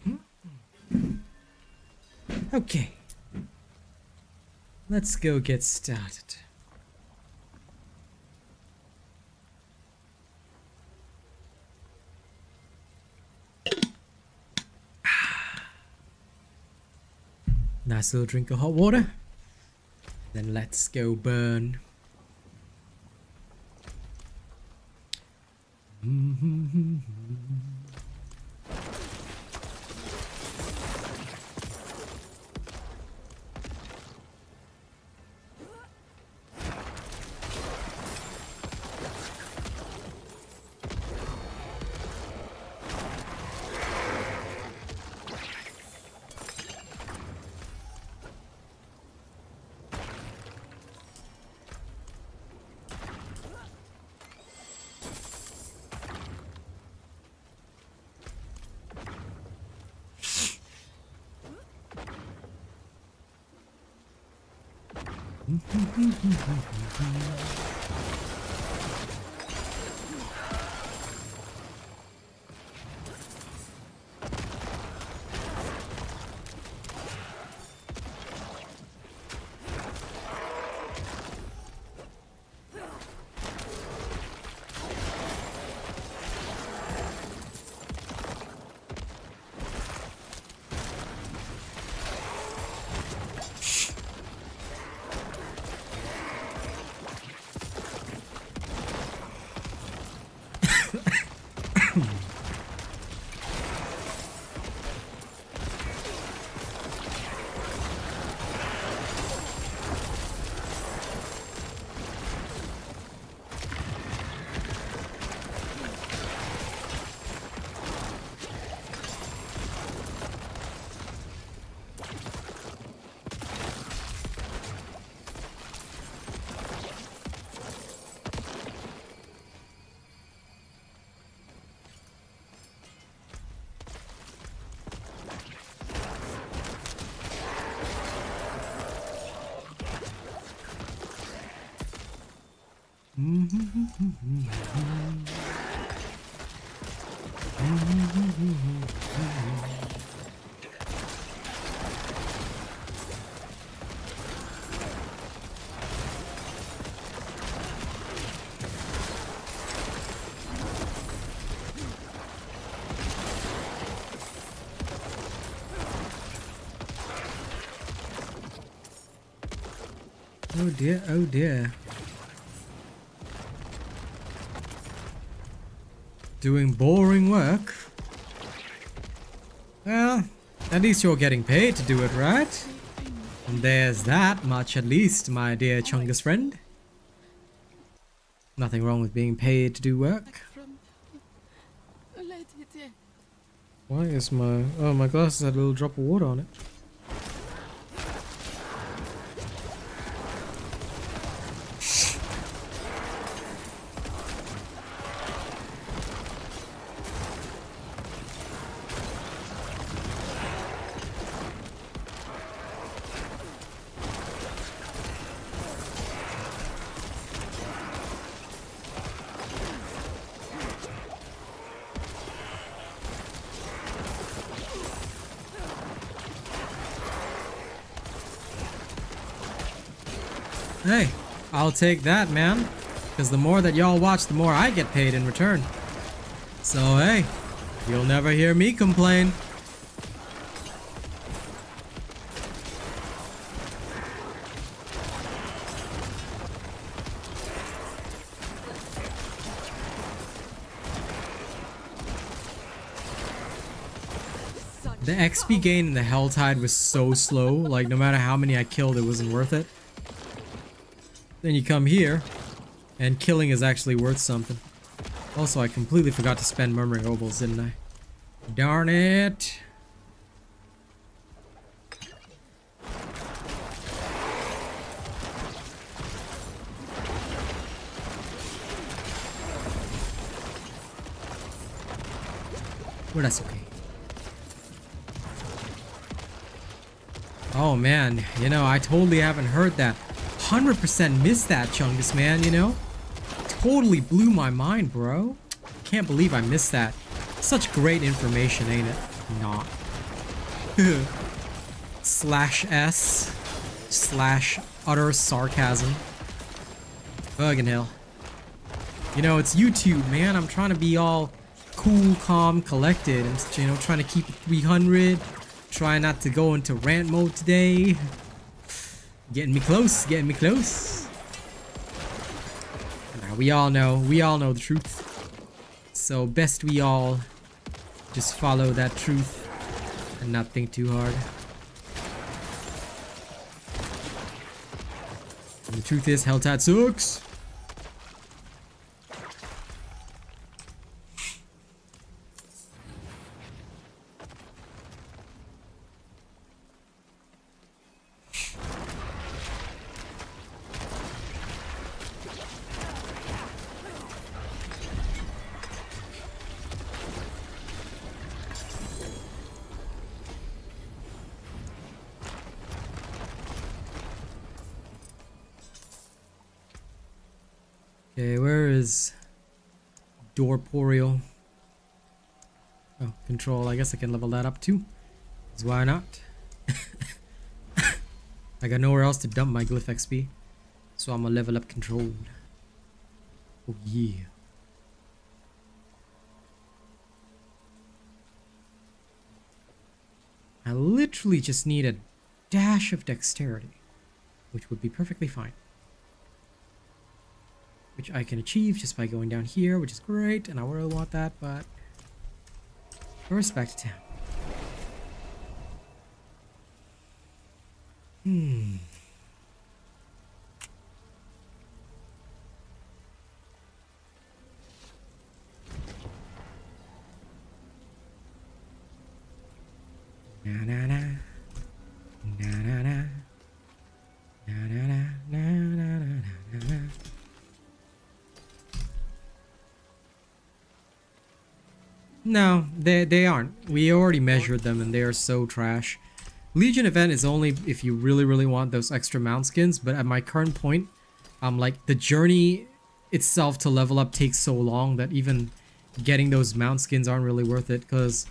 Hmm. Okay. Let's go get started. Nice little drink of hot water. Then let's go burn. Mm-hmm. Oh dear, oh dear. Doing boring work? Well, at least you're getting paid to do it, right? And there's that much at least, my dear Chungus friend. Nothing wrong with being paid to do work. Why is my... Oh, my glasses had a little drop of water on it. I'll take that, man. Because the more that y'all watch, the more I get paid in return. So, hey, you'll never hear me complain. The XP gain in the Helltide was so slow, like no matter how many I killed, it wasn't worth it. Then you come here, and killing is actually worth something. Also, I completely forgot to spend Murmuring Obols, didn't I? Darn it! But that's okay. Oh man, you know, I totally haven't heard that. 100% missed that, Chungus, man, you know? Totally blew my mind, bro. Can't believe I missed that. Such great information, ain't it? Not. slash S. Slash utter sarcasm. Fucking hell. You know, it's YouTube, man. I'm trying to be all cool, calm, collected, and, you know, trying to keep it 300. Trying not to go into rant mode today. Getting me close, getting me close. We all know, we all know the truth. So best we all just follow that truth and not think too hard. And the truth is, Helltide sucks. Guess I can level that up too. 'Cause why not? I got nowhere else to dump my glyph XP. So I'm gonna level up control. Oh yeah. I literally just need a dash of dexterity, which would be perfectly fine. Which I can achieve just by going down here, which is great, and I really want that, but to town. Hmm. Na na na. Na na na. Na na na. Na na na na na. No, they they aren't. We already measured them and they are so trash. Legion event is only if you really really want those extra mount skins, but at my current point, um like the journey itself to level up takes so long that even getting those mount skins aren't really worth it because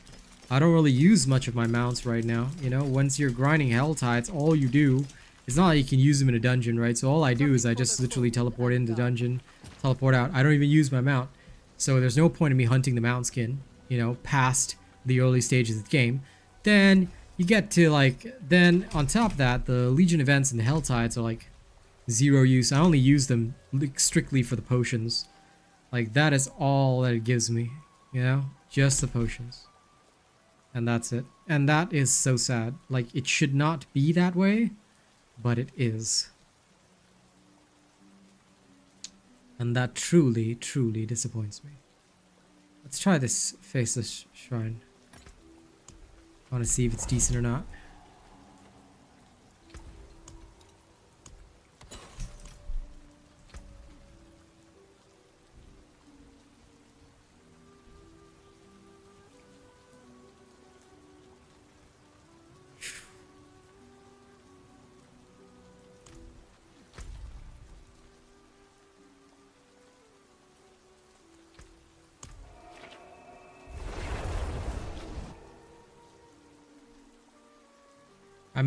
I don't really use much of my mounts right now. You know, once you're grinding hell tides, all you do it's not like you can use them in a dungeon, right? So all I do is I just literally teleport into dungeon, teleport out. I don't even use my mount. So there's no point in me hunting the mount skin, you know, past the early stages of the game. Then you get to like, then on top of that, the Legion events and the Hell Tides are like zero use. I only use them strictly for the potions. Like that is all that it gives me, you know, just the potions. And that's it. And that is so sad. Like it should not be that way, but it is. And that truly, truly disappoints me. Let's try this Faceless Shrine. I want to see if it's decent or not.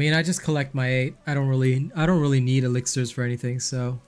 Mean, I just collect my eight. I don't really, I don't really need elixirs for anything, so.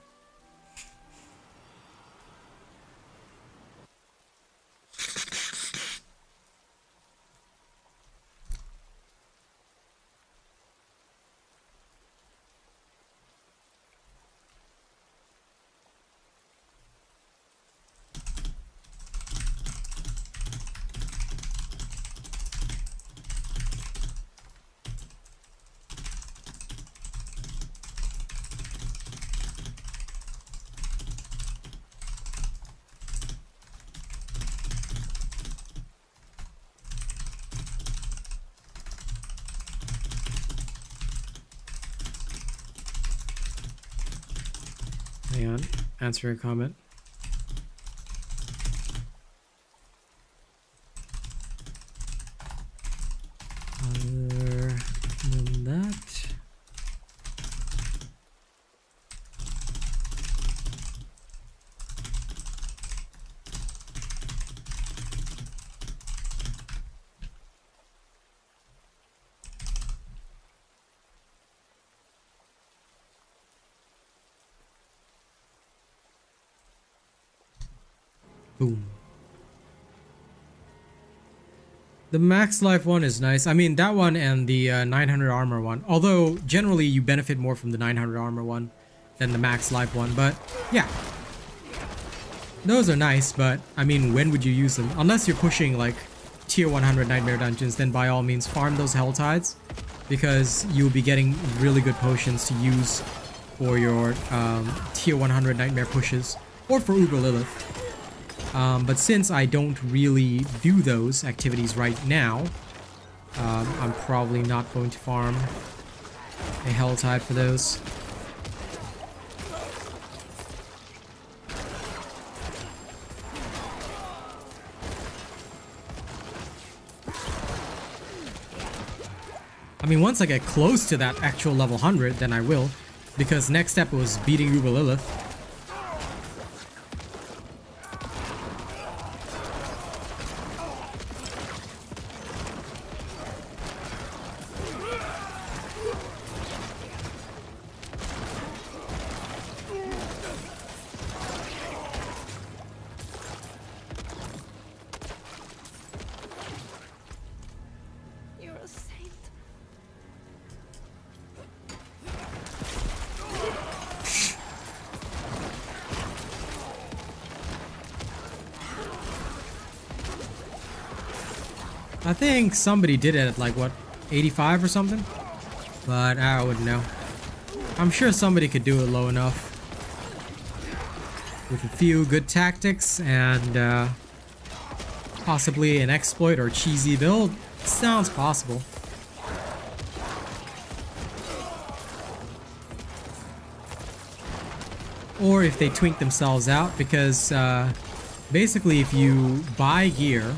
Hang on, answer a comment. Other than that. Boom. The max life one is nice. I mean, that one and the uh, 900 armor one. Although, generally, you benefit more from the 900 armor one than the max life one. But, yeah. Those are nice, but, I mean, when would you use them? Unless you're pushing, like, tier 100 nightmare dungeons, then by all means, farm those hell tides. Because you'll be getting really good potions to use for your um, tier 100 nightmare pushes. Or for Uber Lilith. Um, but since I don't really do those activities right now, um, I'm probably not going to farm a Hell Tide for those. I mean, once I get close to that actual level 100, then I will. Because next step was beating Uber Lilith. Somebody did it at like what 85 or something? But I wouldn't know. I'm sure somebody could do it low enough. With a few good tactics and uh, possibly an exploit or cheesy build sounds possible. Or if they twink themselves out because uh, basically if you buy gear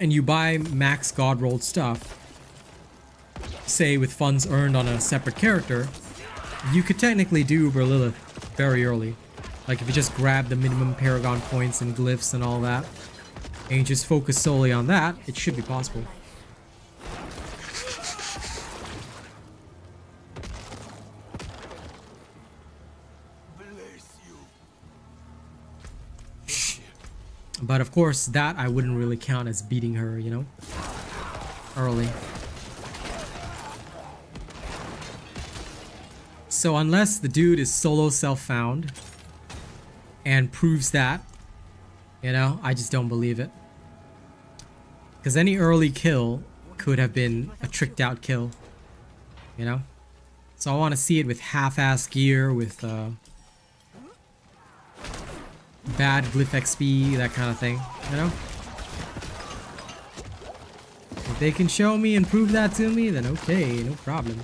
and you buy max god rolled stuff say with funds earned on a separate character you could technically do Uber Lilith very early. Like if you just grab the minimum paragon points and glyphs and all that and you just focus solely on that it should be possible But of course, that I wouldn't really count as beating her, you know? Early. So unless the dude is solo self-found and proves that, you know, I just don't believe it. Because any early kill could have been a tricked out kill, you know? So I want to see it with half-ass gear, with uh, bad glyph XP, that kind of thing, you know? If they can show me and prove that to me, then okay, no problem.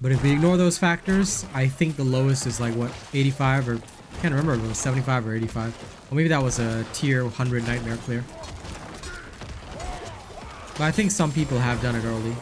But if we ignore those factors, I think the lowest is like what 85 or I can't remember if it was 75 or 85. Or maybe that was a tier 100 nightmare clear. But I think some people have done it early.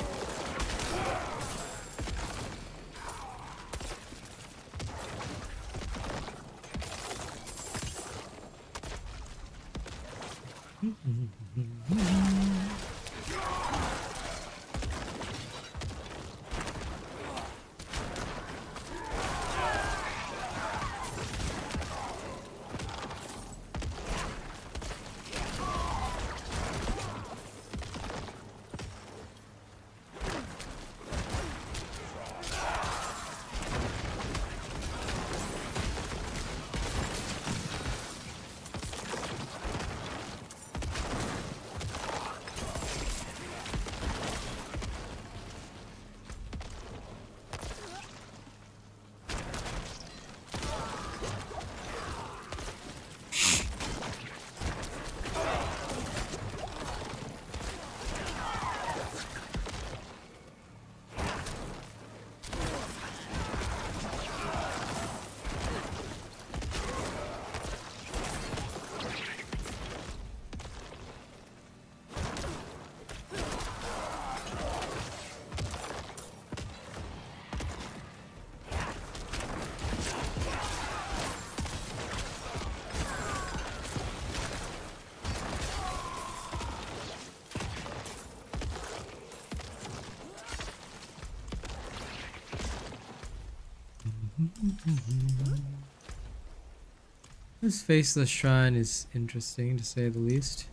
This faceless shrine is interesting to say the least.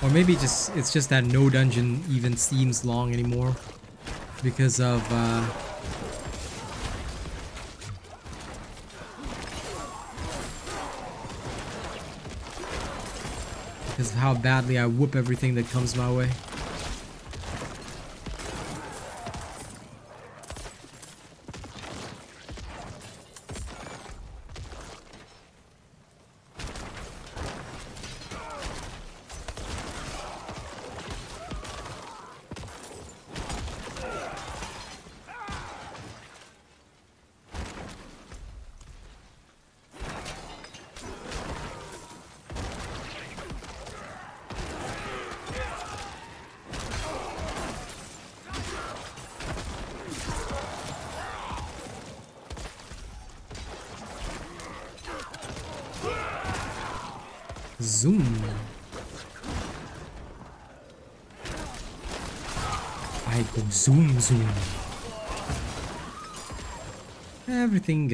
Or maybe just it's just that no dungeon even seems long anymore because of uh, because of how badly I whoop everything that comes my way.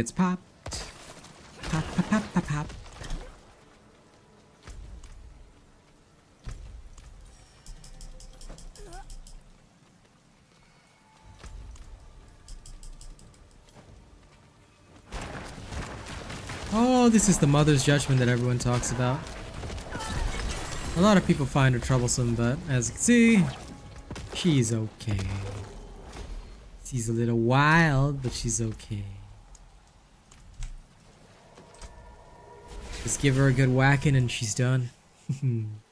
gets popped. Pop, pop, pop, pop, pop. Oh, this is the mother's judgment that everyone talks about. A lot of people find her troublesome, but as you can see, she's okay. She's a little wild, but she's okay. Just give her a good whacking and she's done.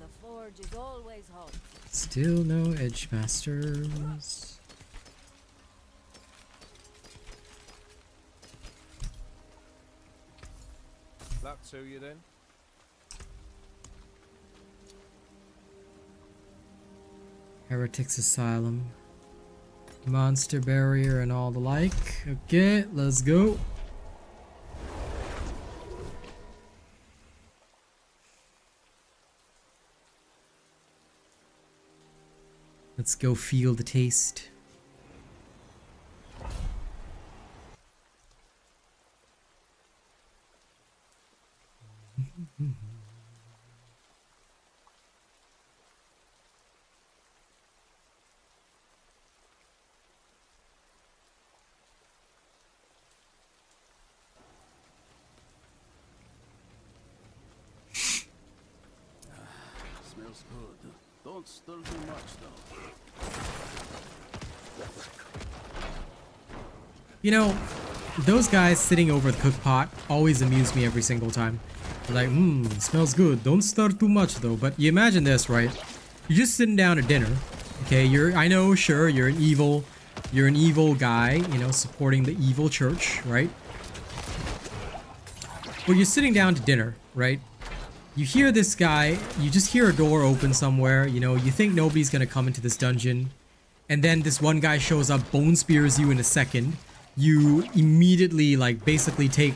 The forge is always hot. Still no edge masters. Luck to you then. Heretics Asylum. Monster Barrier and all the like. Okay, let's go. Let's go feel the taste. Smells good. Don't stir too much though. You know, those guys sitting over the cook pot always amuse me every single time. They're like, mmm, smells good. Don't stir too much though. But you imagine this, right? You're just sitting down at dinner. Okay, you're I know, sure, you're an evil you're an evil guy, you know, supporting the evil church, right? But you're sitting down to dinner, right? You hear this guy, you just hear a door open somewhere, you know, you think nobody's gonna come into this dungeon. And then this one guy shows up, bone spears you in a second. You immediately, like, basically take,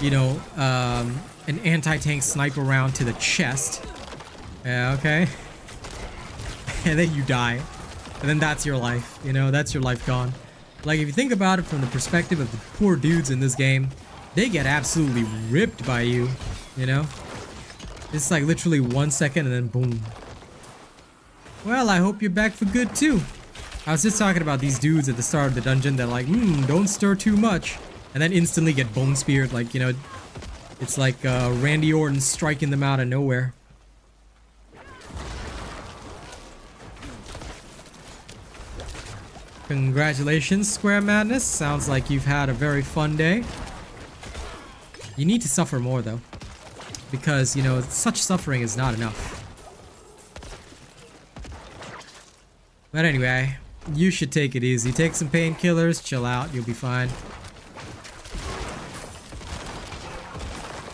you know, um, an anti-tank sniper round to the chest. Yeah, okay. and then you die. And then that's your life, you know, that's your life gone. Like, if you think about it from the perspective of the poor dudes in this game, they get absolutely ripped by you, you know? It's like literally one second and then boom. Well, I hope you're back for good too. I was just talking about these dudes at the start of the dungeon that like, hmm, don't stir too much. And then instantly get bone speared, like, you know, it's like uh, Randy Orton striking them out of nowhere. Congratulations, Square Madness. Sounds like you've had a very fun day. You need to suffer more, though. Because, you know, such suffering is not enough. But anyway, you should take it easy. Take some painkillers, chill out, you'll be fine.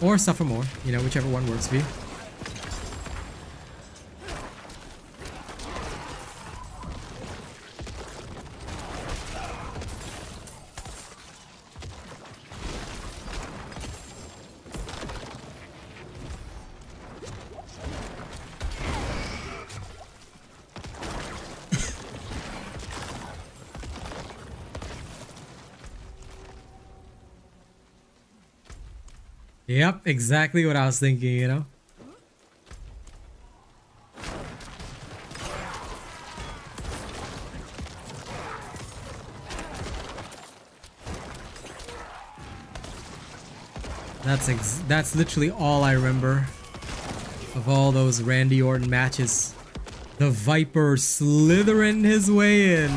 Or suffer more, you know, whichever one works for you. Yep, exactly what I was thinking, you know? That's ex that's literally all I remember of all those Randy Orton matches. The Viper slithering his way in.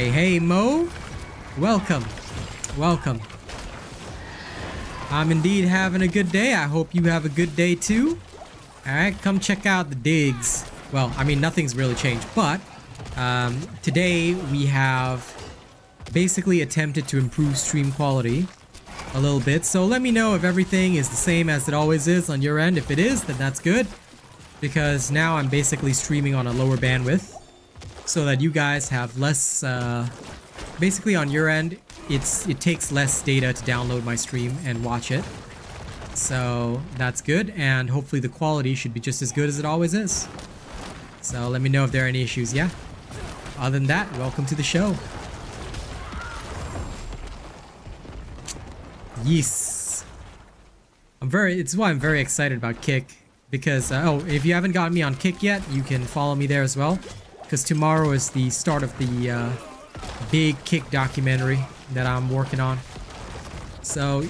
Hey, hey, Moe. Welcome. Welcome. I'm indeed having a good day. I hope you have a good day too. Alright, come check out the digs. Well, I mean, nothing's really changed, but um, today we have basically attempted to improve stream quality a little bit. So let me know if everything is the same as it always is on your end. If it is, then that's good. Because now I'm basically streaming on a lower bandwidth so that you guys have less uh, basically on your end, it's it takes less data to download my stream and watch it. So that's good, and hopefully the quality should be just as good as it always is. So let me know if there are any issues, yeah? Other than that, welcome to the show. Yes. I'm very, it's why I'm very excited about Kick. Because, uh, oh, if you haven't gotten me on Kick yet, you can follow me there as well. Because tomorrow is the start of the uh, big Kick documentary that I'm working on. So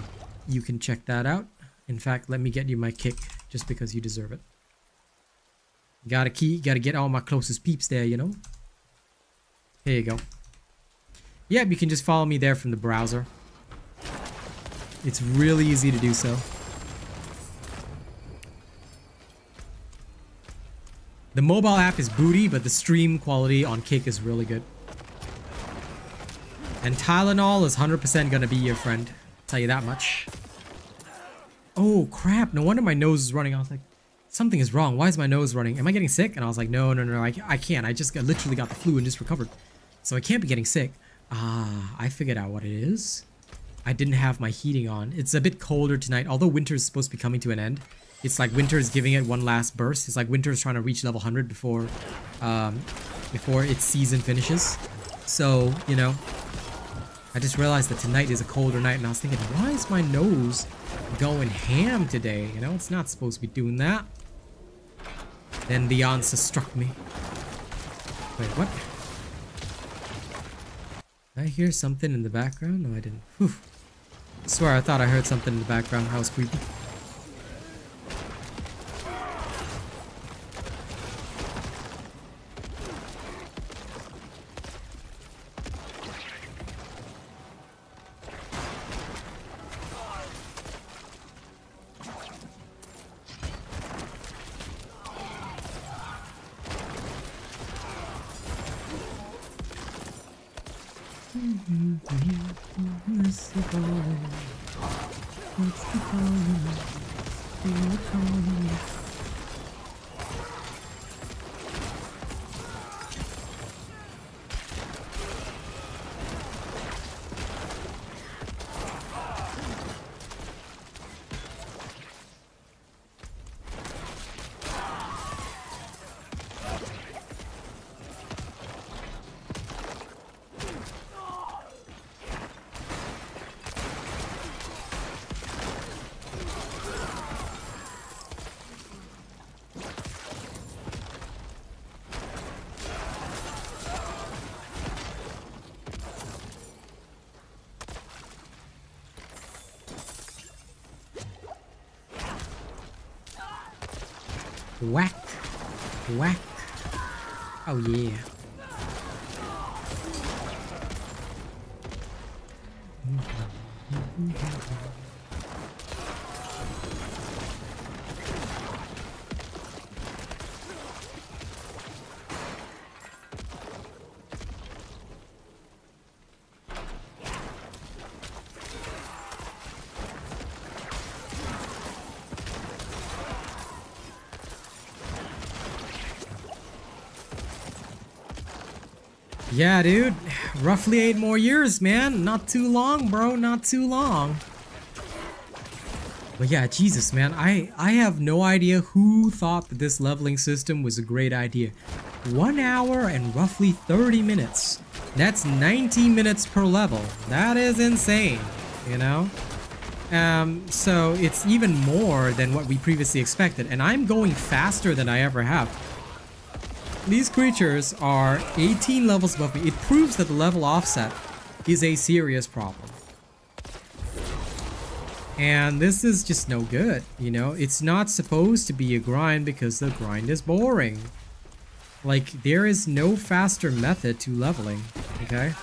you can check that out. In fact, let me get you my Kick just because you deserve it. Gotta key, gotta get all my closest peeps there, you know? Here you go. Yeah, you can just follow me there from the browser. It's really easy to do so. The mobile app is booty, but the stream quality on Kick is really good. And Tylenol is 100% gonna be your friend. tell you that much. Oh crap, no wonder my nose is running. I was like, something is wrong. Why is my nose running? Am I getting sick? And I was like, no, no, no, I, I can't. I just literally got the flu and just recovered. So I can't be getting sick. Ah, I figured out what it is. I didn't have my heating on. It's a bit colder tonight, although winter is supposed to be coming to an end. It's like winter is giving it one last burst. It's like winter is trying to reach level 100 before, um, before its season finishes. So, you know, I just realized that tonight is a colder night and I was thinking, why is my nose going ham today? You know, it's not supposed to be doing that. Then the answer struck me. Wait, what? I hear something in the background? No, I didn't. Whew. I swear I thought I heard something in the background. That was creepy. Whack. Yeah, dude. Roughly eight more years, man. Not too long, bro. Not too long. But yeah, Jesus, man. I, I have no idea who thought that this leveling system was a great idea. One hour and roughly 30 minutes. That's 90 minutes per level. That is insane, you know? Um, so it's even more than what we previously expected. And I'm going faster than I ever have. These creatures are 18 levels above me. It proves that the level offset is a serious problem. And this is just no good, you know? It's not supposed to be a grind because the grind is boring. Like, there is no faster method to leveling, okay?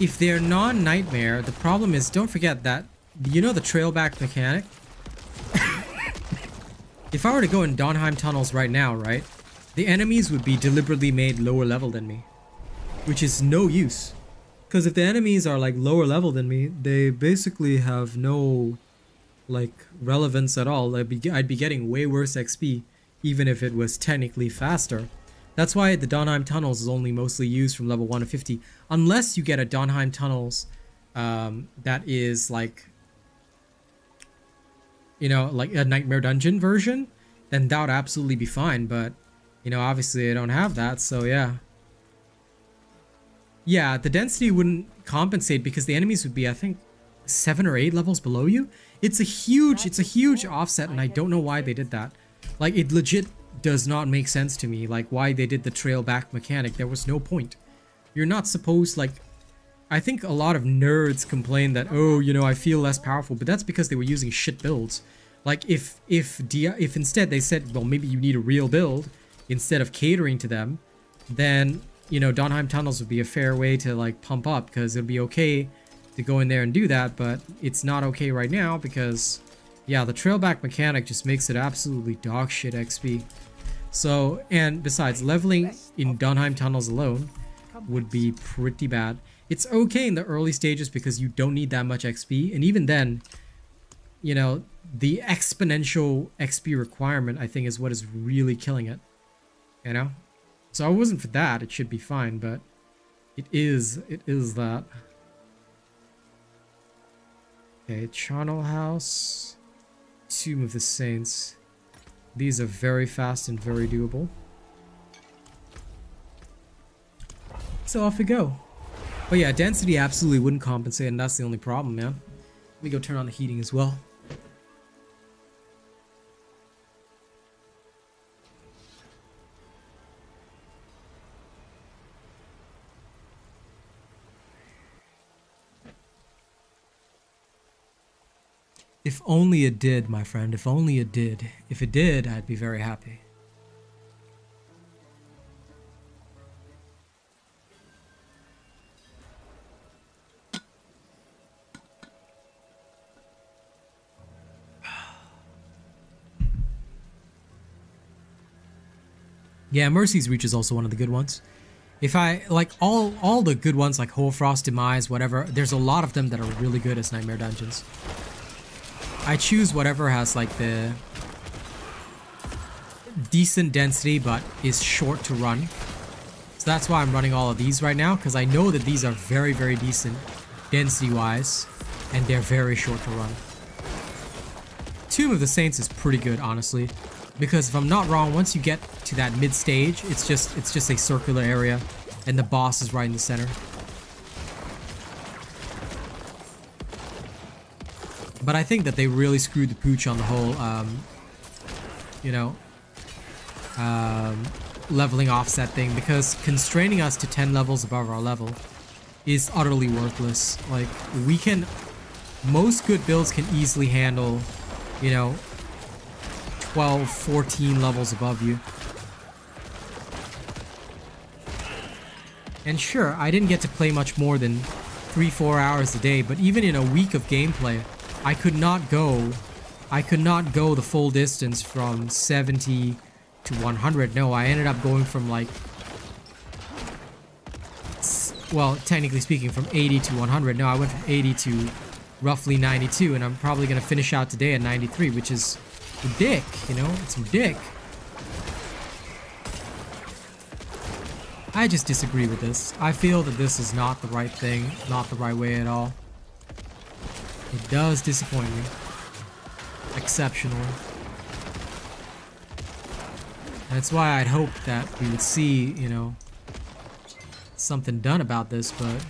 If they're non-nightmare, the problem is, don't forget that, you know the trailback mechanic? if I were to go in Donheim tunnels right now, right, the enemies would be deliberately made lower level than me, which is no use. Because if the enemies are like lower level than me, they basically have no like relevance at all. I'd be, I'd be getting way worse XP, even if it was technically faster. That's why the Donheim tunnels is only mostly used from level 1 to 50, unless you get a Donheim tunnels um, that is like you know, like a Nightmare Dungeon version, then that would absolutely be fine. But, you know, obviously I don't have that, so yeah. Yeah, the density wouldn't compensate because the enemies would be, I think, seven or eight levels below you. It's a huge, it's a huge offset, and I don't know why they did that. Like, it legit does not make sense to me, like, why they did the trail back mechanic. There was no point. You're not supposed, like, I think a lot of nerds complain that, oh, you know, I feel less powerful, but that's because they were using shit builds. Like, if, if, if instead they said, well, maybe you need a real build, instead of catering to them, then, you know, Donheim Tunnels would be a fair way to, like, pump up, because it'd be okay to go in there and do that, but it's not okay right now, because, yeah, the trailback mechanic just makes it absolutely dog shit XP. So, and besides, leveling in Donheim Tunnels alone would be pretty bad. It's okay in the early stages because you don't need that much XP, and even then, you know, the exponential XP requirement, I think, is what is really killing it. You know? So it wasn't for that, it should be fine, but it is, it is that. Okay, Charnel House, Tomb of the Saints. These are very fast and very doable. So off we go. But yeah, density absolutely wouldn't compensate, and that's the only problem, man. Let me go turn on the heating as well. If only it did, my friend. If only it did. If it did, I'd be very happy. Yeah, Mercy's Reach is also one of the good ones. If I like all all the good ones like Hoarfrost, Demise, whatever, there's a lot of them that are really good as Nightmare Dungeons. I choose whatever has like the decent density but is short to run. So that's why I'm running all of these right now because I know that these are very very decent density wise and they're very short to run. Tomb of the Saints is pretty good honestly because if I'm not wrong once you get to that mid stage it's just it's just a circular area and the boss is right in the center. But I think that they really screwed the pooch on the whole, um, you know, um, leveling offset thing because constraining us to 10 levels above our level is utterly worthless. Like, we can, most good builds can easily handle, you know, 12, 14 levels above you. And sure, I didn't get to play much more than 3-4 hours a day, but even in a week of gameplay, I could not go I could not go the full distance from 70 to 100. No, I ended up going from like well, technically speaking from 80 to 100. No, I went from 80 to roughly 92 and I'm probably going to finish out today at 93, which is dick, you know? It's dick. I just disagree with this. I feel that this is not the right thing, not the right way at all. It does disappoint me. Exceptionally. That's why I'd hope that we would see, you know, something done about this, but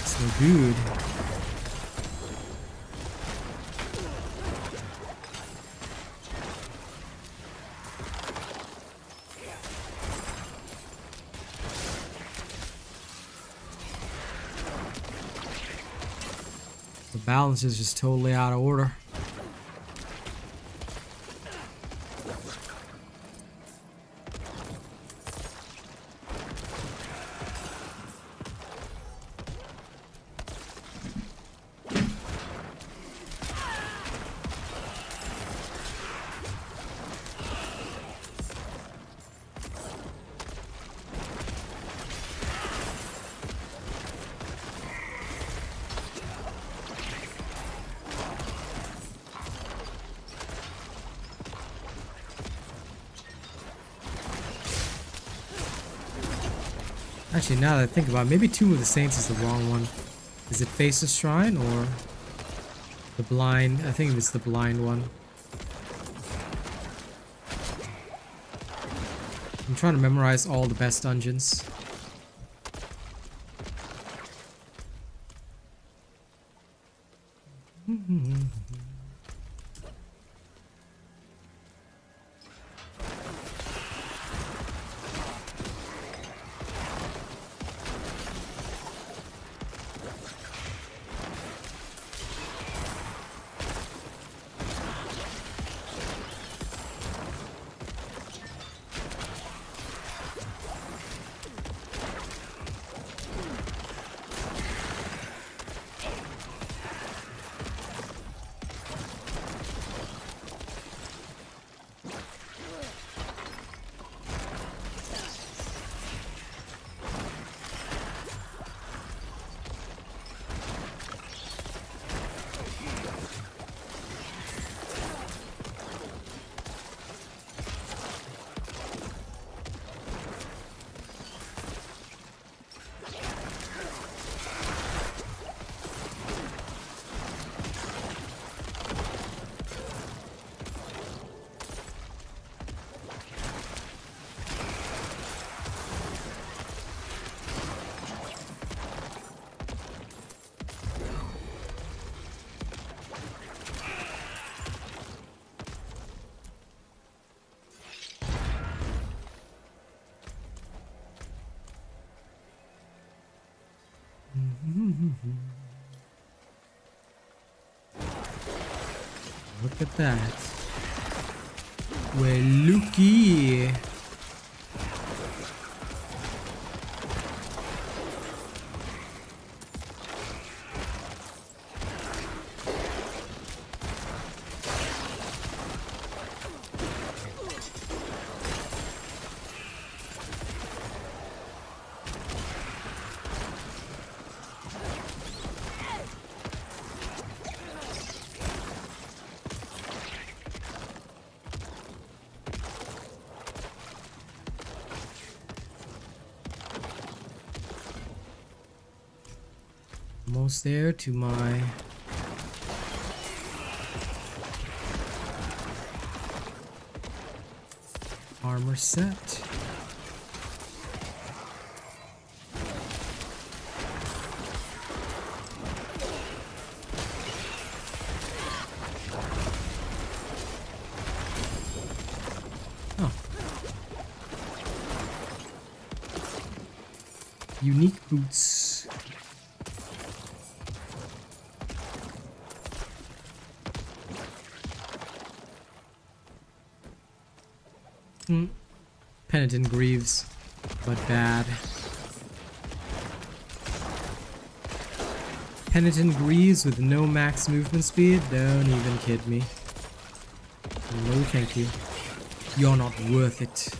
it's no good. Balance is just totally out of order. Now that I think about it, maybe Tomb of the Saints is the wrong one. Is it Faceless Shrine or the Blind? I think it's the Blind one. I'm trying to memorize all the best dungeons. That. Almost there to my armor set. Oh. Unique boots. Hmm. Penitent Greaves, but bad. Penitent Greaves with no max movement speed? Don't even kid me. No thank you. You're not worth it.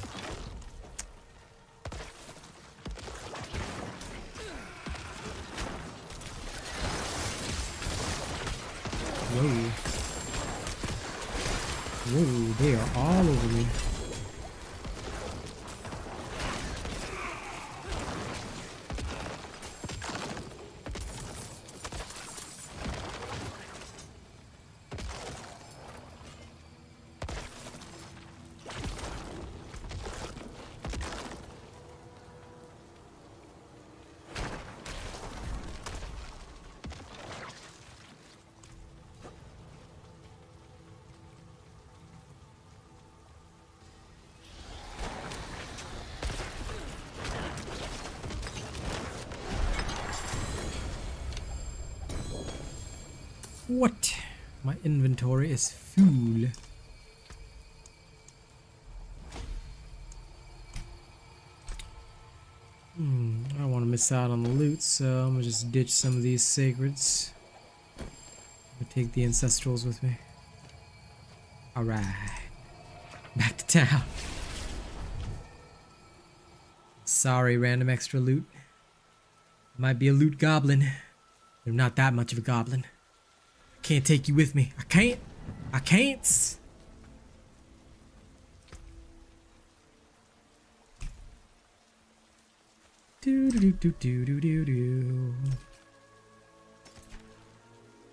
Miss out on the loot, so I'm gonna just ditch some of these sacreds. I'm take the ancestrals with me. Alright. Back to town. Sorry, random extra loot. Might be a loot goblin. I'm not that much of a goblin. Can't take you with me. I can't. I can't. Do do do do do do.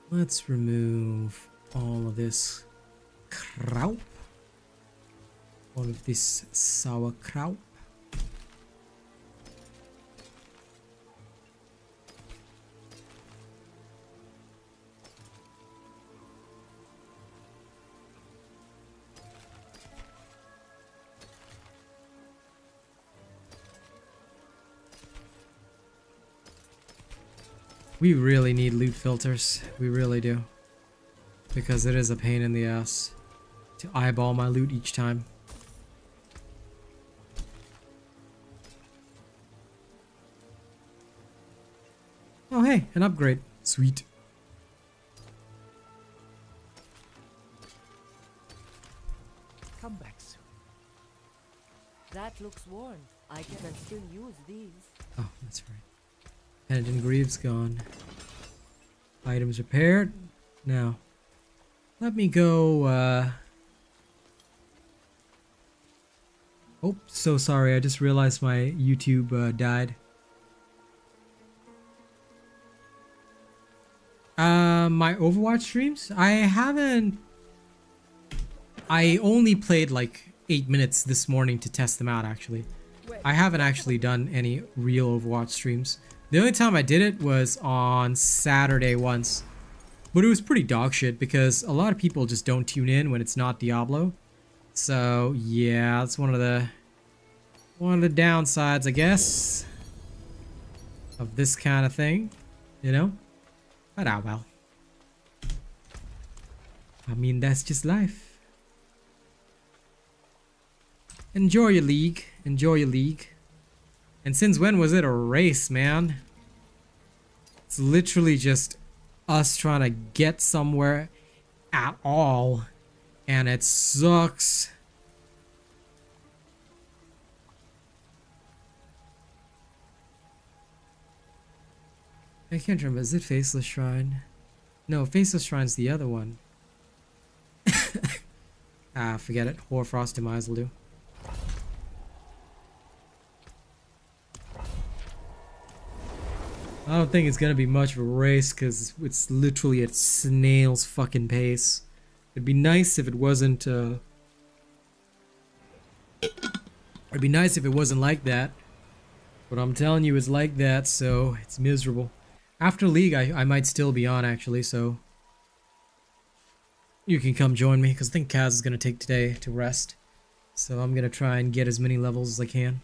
Let's remove all of this kraut. All of this sauerkraut. We really need loot filters. We really do. Because it is a pain in the ass to eyeball my loot each time. Oh hey, an upgrade. Sweet. Come back soon. That looks worn. I can still use these. Oh, that's right. Penitent Greaves gone. Items repaired. Now, let me go, uh... Oh, so sorry. I just realized my YouTube uh, died. Uh, my Overwatch streams? I haven't... I only played like 8 minutes this morning to test them out, actually. I haven't actually done any real Overwatch streams. The only time I did it was on Saturday once. But it was pretty dog shit because a lot of people just don't tune in when it's not Diablo. So, yeah, that's one of the one of the downsides, I guess, of this kind of thing, you know? But ah well. I mean, that's just life. Enjoy your league. Enjoy your league. And since when was it a race, man? It's literally just us trying to get somewhere at all. And it sucks. I can't remember. Is it Faceless Shrine? No, Faceless Shrine's the other one. ah, forget it. Hoarfrost Demise will do. I don't think it's gonna be much of a race because it's literally at snail's fucking pace. It'd be nice if it wasn't, uh... It'd be nice if it wasn't like that. But I'm telling you, it's like that, so it's miserable. After League, I, I might still be on, actually, so... You can come join me, because I think Kaz is gonna take today to rest. So I'm gonna try and get as many levels as I can.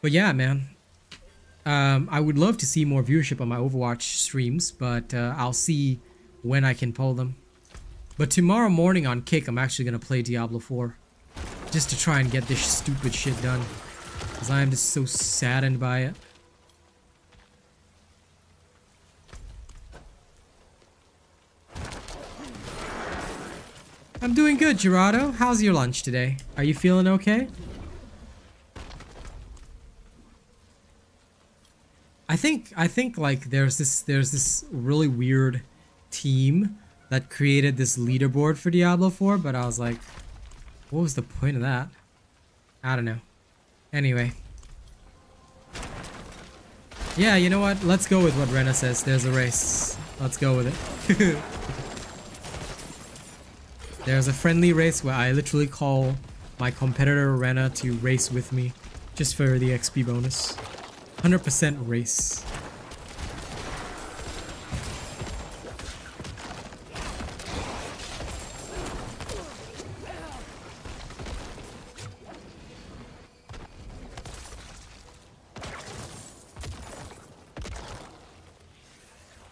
But yeah, man, um, I would love to see more viewership on my Overwatch streams, but uh, I'll see when I can pull them. But tomorrow morning on Kick, I'm actually going to play Diablo 4. Just to try and get this stupid shit done. Because I am just so saddened by it. I'm doing good, Gerardo. How's your lunch today? Are you feeling okay? I think I think like there's this there's this really weird team that created this leaderboard for Diablo 4, but I was like, what was the point of that? I don't know. Anyway. Yeah, you know what? Let's go with what Rena says. There's a race. Let's go with it. There's a friendly race where I literally call my competitor Rena to race with me just for the XP bonus. 100% race.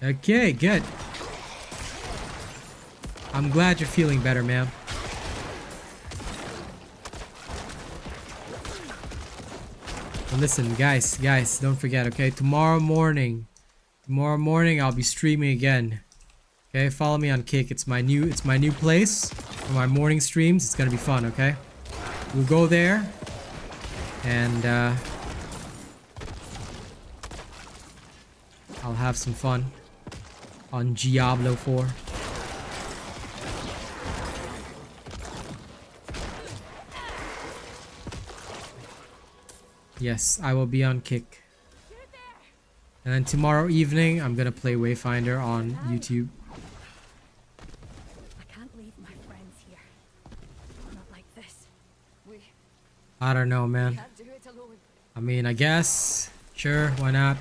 Okay, good. I'm glad you're feeling better, man. Listen, guys, guys, don't forget, okay? Tomorrow morning, tomorrow morning, I'll be streaming again. Okay, follow me on Kick. It's my new, it's my new place for my morning streams. It's gonna be fun, okay? We'll go there, and uh, I'll have some fun on Diablo 4. Yes, I will be on Kick. And then tomorrow evening, I'm gonna play Wayfinder on YouTube. I can't leave my friends here. Not like this. We I don't know, man. can't do it alone. I mean, I guess. Sure, why not?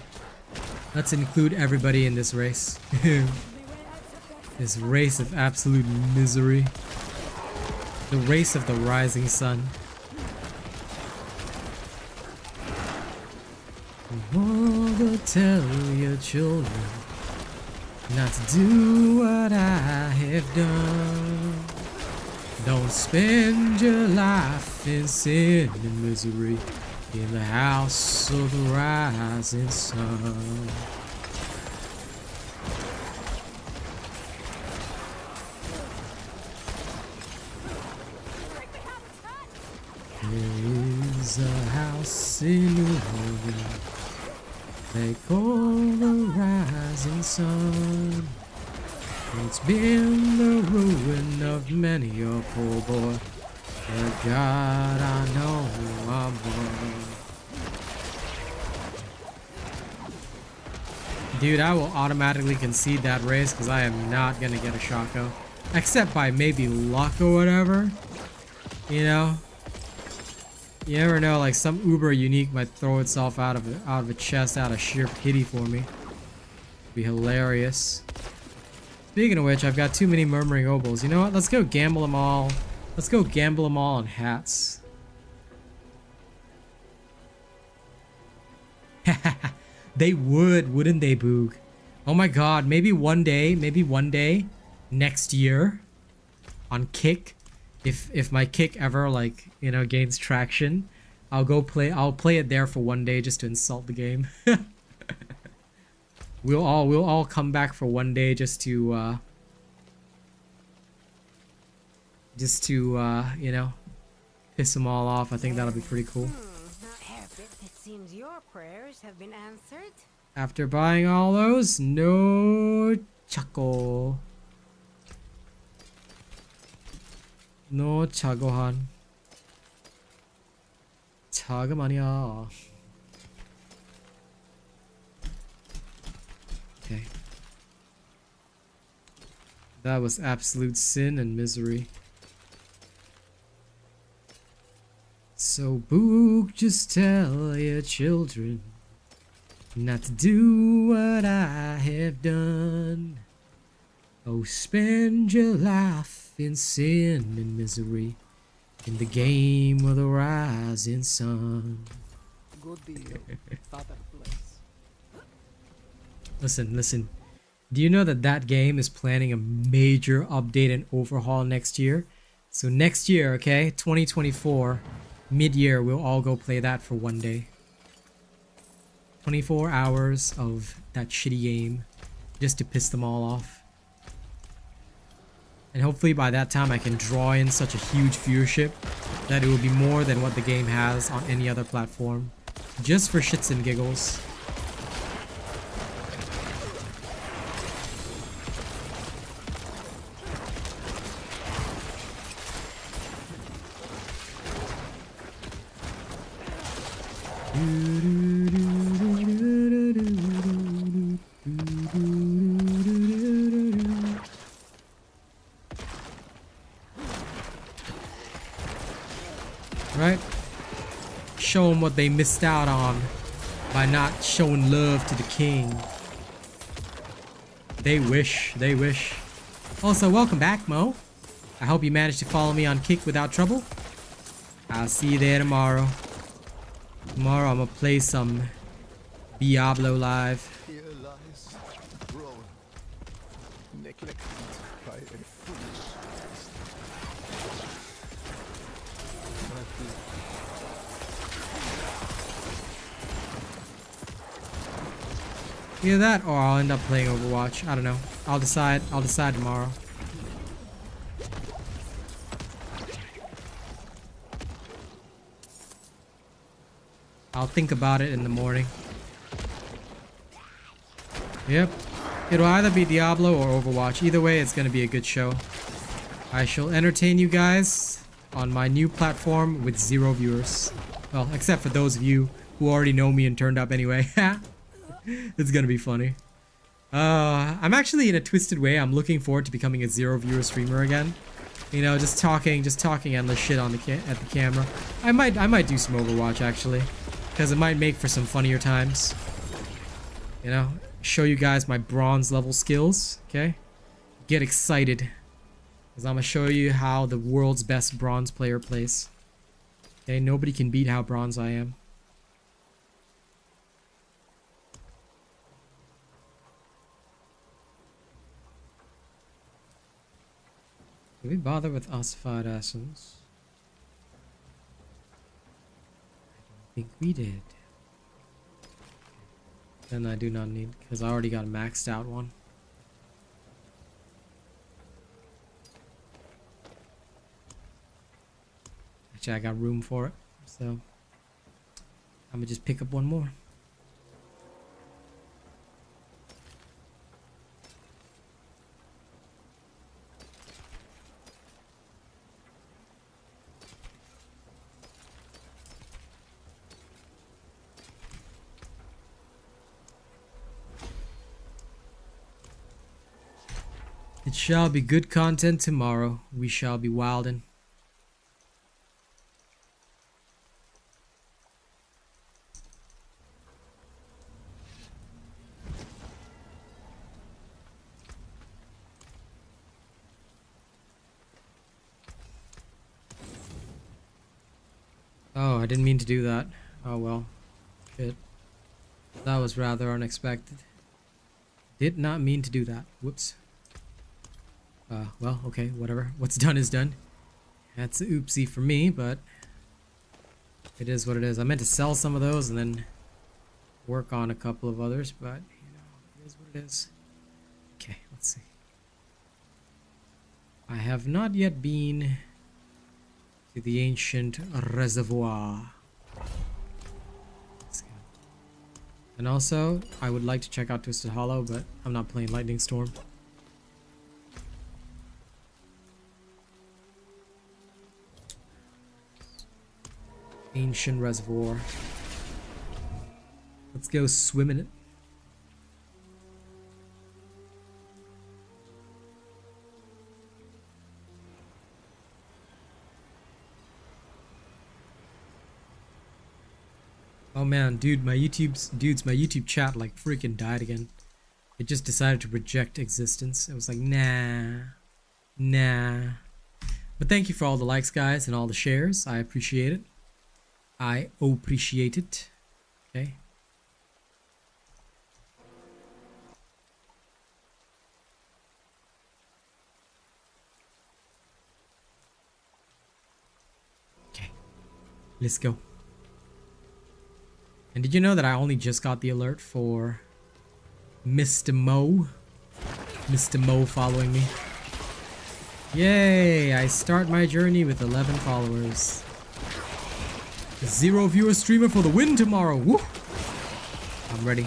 Let's include everybody in this race. this race of absolute misery. The race of the rising sun. Mother, tell your children not to do what I have done. Don't spend your life in sin and misery in the house of the rising sun. There is a house in New Orleans they call the rising sun. It's been the ruin of many a poor boy. But God, I know I'm born. Dude, I will automatically concede that race because I am not going to get a Shako. Except by maybe luck or whatever. You know? You never know, like some uber unique might throw itself out of a, out of a chest out of sheer pity for me. Be hilarious. Speaking of which, I've got too many murmuring obols. You know what? Let's go gamble them all. Let's go gamble them all on hats. they would, wouldn't they, Boog? Oh my god, maybe one day, maybe one day, next year, on Kick, if if my Kick ever, like, you know, gains traction, I'll go play, I'll play it there for one day just to insult the game. we'll all, we'll all come back for one day just to, uh, just to, uh, you know, piss them all off. I think that'll be pretty cool. Not Herbert. It seems your prayers have been answered. After buying all those, no Chaco. No Chagohan. 자금 아니야. Okay. That was absolute sin and misery. So Boog, just tell your children not to do what I have done. Oh, spend your life in sin and misery in the game of the rising sun. Good deal. Father bless. Listen, listen. Do you know that that game is planning a major update and overhaul next year? So next year, okay, 2024, mid-year, we'll all go play that for one day. 24 hours of that shitty game just to piss them all off. And hopefully by that time I can draw in such a huge viewership that it will be more than what the game has on any other platform. Just for shits and giggles. Right? Show them what they missed out on by not showing love to the king. They wish, they wish. Also, welcome back, Moe. I hope you managed to follow me on Kick without trouble. I'll see you there tomorrow. Tomorrow I'm gonna play some Diablo live. Here lies Rowan, neglected by a foolish Either that or I'll end up playing Overwatch. I don't know. I'll decide. I'll decide tomorrow. I'll think about it in the morning. Yep. It'll either be Diablo or Overwatch. Either way, it's gonna be a good show. I shall entertain you guys on my new platform with zero viewers. Well, except for those of you who already know me and turned up anyway. it's gonna be funny. Uh, I'm actually in a twisted way. I'm looking forward to becoming a zero viewer streamer again. You know, just talking, just talking endless shit on the at the camera. I might, I might do some Overwatch actually, because it might make for some funnier times. You know, show you guys my bronze level skills. Okay, get excited, because I'm gonna show you how the world's best bronze player plays. Okay, nobody can beat how bronze I am. Did we bother with ossified essence? I don't think we did. Then I do not need, because I already got a maxed out one. Actually, I got room for it, so I'm gonna just pick up one more. It shall be good content tomorrow. We shall be wildin'. Oh, I didn't mean to do that. Oh well. Shit. That was rather unexpected. Did not mean to do that. Whoops. Uh, well, okay, whatever. What's done is done. That's oopsie for me, but it is what it is. I meant to sell some of those and then work on a couple of others, but you know, it is what it is. Okay, let's see. I have not yet been to the ancient reservoir. And also, I would like to check out Twisted Hollow, but I'm not playing Lightning Storm. Ancient reservoir. Let's go swim in it. Oh man, dude, my YouTube's dudes, my YouTube chat like freaking died again. It just decided to reject existence. It was like, nah, nah. But thank you for all the likes, guys, and all the shares. I appreciate it. I appreciate it. Okay. Okay. Let's go. And did you know that I only just got the alert for Mr. Moe? Mr. Moe following me. Yay! I start my journey with 11 followers. Zero viewer streamer for the win tomorrow. Woo! I'm ready.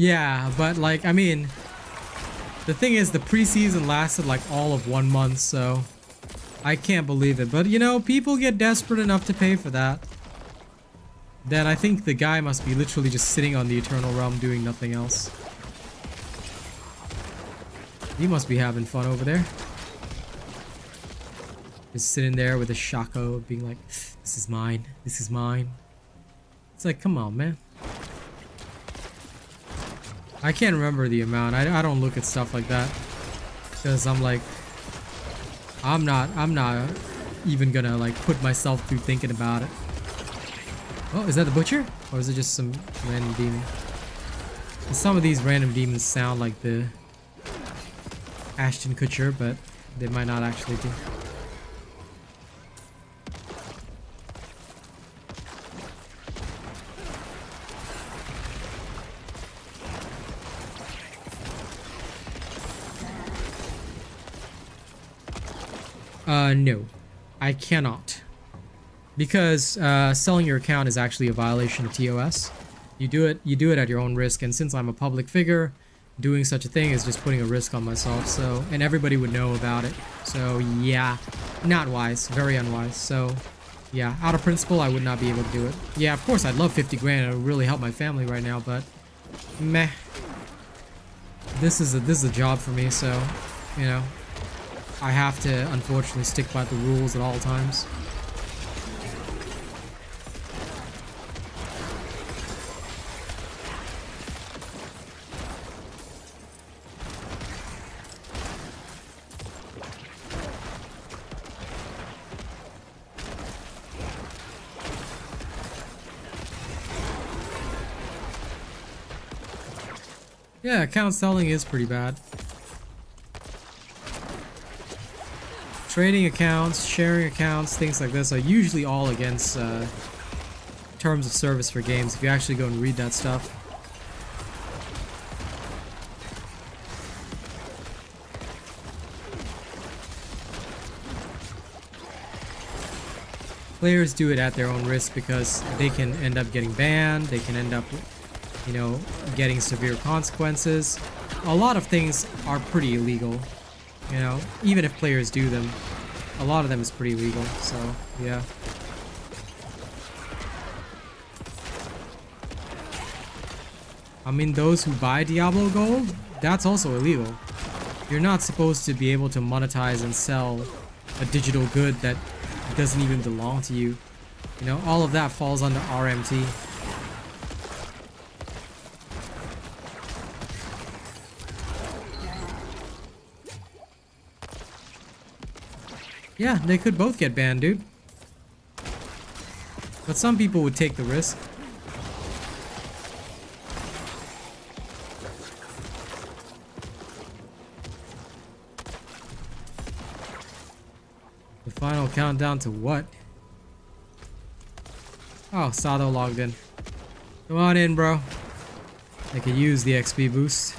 Yeah, but like, I mean, the thing is the preseason lasted like all of one month, so I can't believe it. But you know, people get desperate enough to pay for that. Then I think the guy must be literally just sitting on the Eternal Realm doing nothing else. He must be having fun over there. Just sitting there with a shako being like, this is mine, this is mine. It's like, come on, man. I can't remember the amount. I, I don't look at stuff like that. Because I'm like, I'm not, I'm not even gonna like put myself through thinking about it. Oh, is that the butcher? Or is it just some random demon? Some of these random demons sound like the Ashton Kutcher, but they might not actually be. Uh, no. I cannot. Because uh, selling your account is actually a violation of TOS. You do it you do it at your own risk and since I'm a public figure, doing such a thing is just putting a risk on myself. So, and everybody would know about it. So, yeah, not wise, very unwise. So, yeah, out of principle, I would not be able to do it. Yeah, of course, I'd love 50 grand. It would really help my family right now, but meh. This is a this is a job for me, so, you know, I have to unfortunately stick by the rules at all times. Yeah, account selling is pretty bad. Trading accounts, sharing accounts, things like this are usually all against uh, terms of service for games if you actually go and read that stuff. Players do it at their own risk because they can end up getting banned, they can end up, you know, getting severe consequences. A lot of things are pretty illegal, you know, even if players do them. A lot of them is pretty illegal, so yeah. I mean, those who buy Diablo Gold, that's also illegal. You're not supposed to be able to monetize and sell a digital good that doesn't even belong to you. You know, all of that falls under RMT. Yeah, they could both get banned, dude. But some people would take the risk. The final countdown to what? Oh, Sado logged in. Come on in, bro. I could use the XP boost.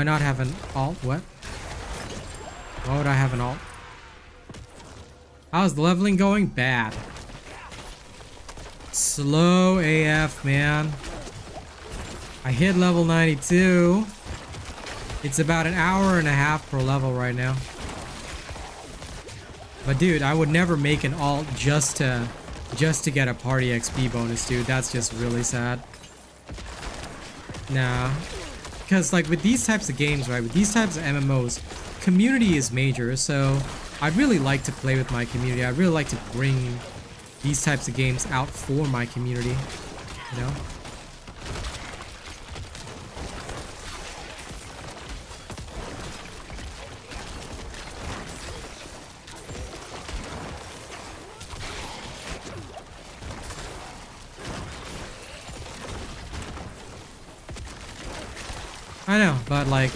I not have an alt? What? Why would I have an alt? How's the leveling going? Bad. Slow AF, man. I hit level 92. It's about an hour and a half per level right now. But dude, I would never make an alt just to just to get a party XP bonus, dude. That's just really sad. Nah, because like with these types of games, right, with these types of MMOs, community is major. So I'd really like to play with my community. I'd really like to bring these types of games out for my community, you know? I know, but like,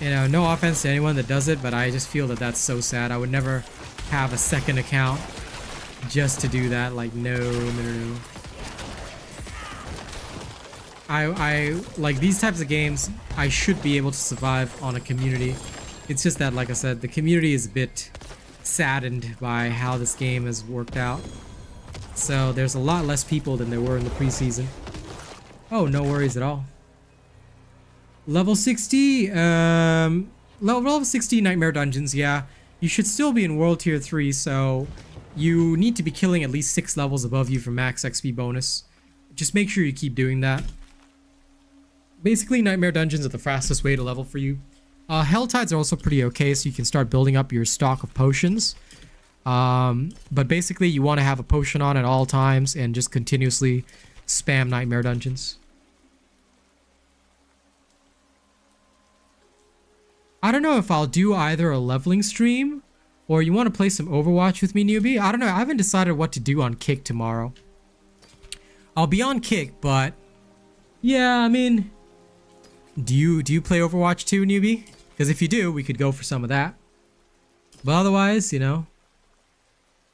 You know, no offense to anyone that does it, but I just feel that that's so sad. I would never have a second account just to do that. Like, no, no, no. I, I, like these types of games, I should be able to survive on a community. It's just that, like I said, the community is a bit saddened by how this game has worked out. So there's a lot less people than there were in the preseason. Oh, no worries at all. Level 60, um, level 60 Nightmare Dungeons, yeah. You should still be in World Tier 3, so you need to be killing at least 6 levels above you for max XP bonus. Just make sure you keep doing that. Basically, Nightmare Dungeons are the fastest way to level for you. Uh, Hell Tides are also pretty okay, so you can start building up your stock of potions. Um, but basically, you want to have a potion on at all times and just continuously spam Nightmare Dungeons. I don't know if I'll do either a leveling stream or you want to play some Overwatch with me, newbie. I don't know. I haven't decided what to do on Kick tomorrow. I'll be on Kick, but yeah, I mean, do you do you play Overwatch too, newbie? Because if you do, we could go for some of that. But otherwise, you know,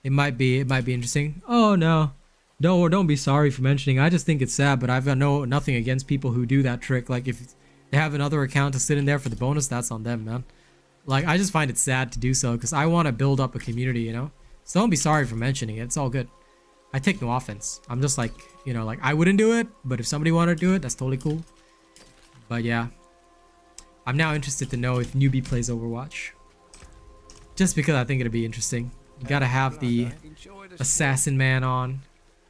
it might be it might be interesting. Oh no, don't don't be sorry for mentioning. I just think it's sad, but I've got no nothing against people who do that trick. Like if they have another account to sit in there for the bonus, that's on them, man. Like I just find it sad to do so because I want to build up a community, you know. So don't be sorry for mentioning it. It's all good. I take no offense. I'm just like, you know, like I wouldn't do it, but if somebody wanted to do it, that's totally cool. But yeah. I'm now interested to know if newbie plays Overwatch. Just because I think it'd be interesting. You gotta have the assassin man on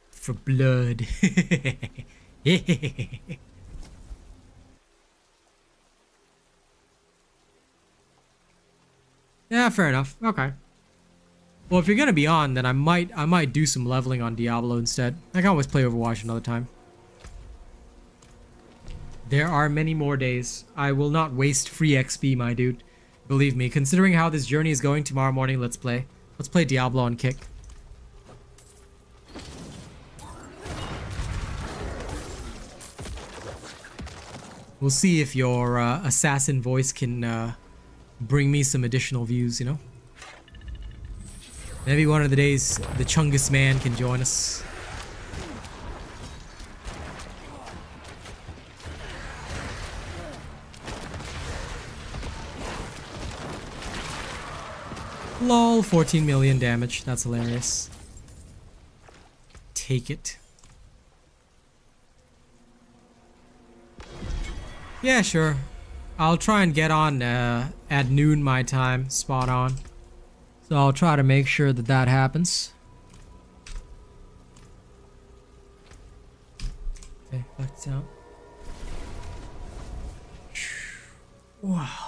for blood. yeah, fair enough. Okay. Well, if you're gonna be on, then I might I might do some leveling on Diablo instead. I can always play Overwatch another time. There are many more days. I will not waste free XP, my dude. Believe me, considering how this journey is going tomorrow morning, let's play. Let's play Diablo on Kick. We'll see if your uh, assassin voice can uh, bring me some additional views, you know? Maybe one of the days the Chungus man can join us. Lol, 14 million damage. That's hilarious. Take it. Yeah, sure. I'll try and get on uh, at noon my time, spot on. So I'll try to make sure that that happens. Okay, back out. Wow.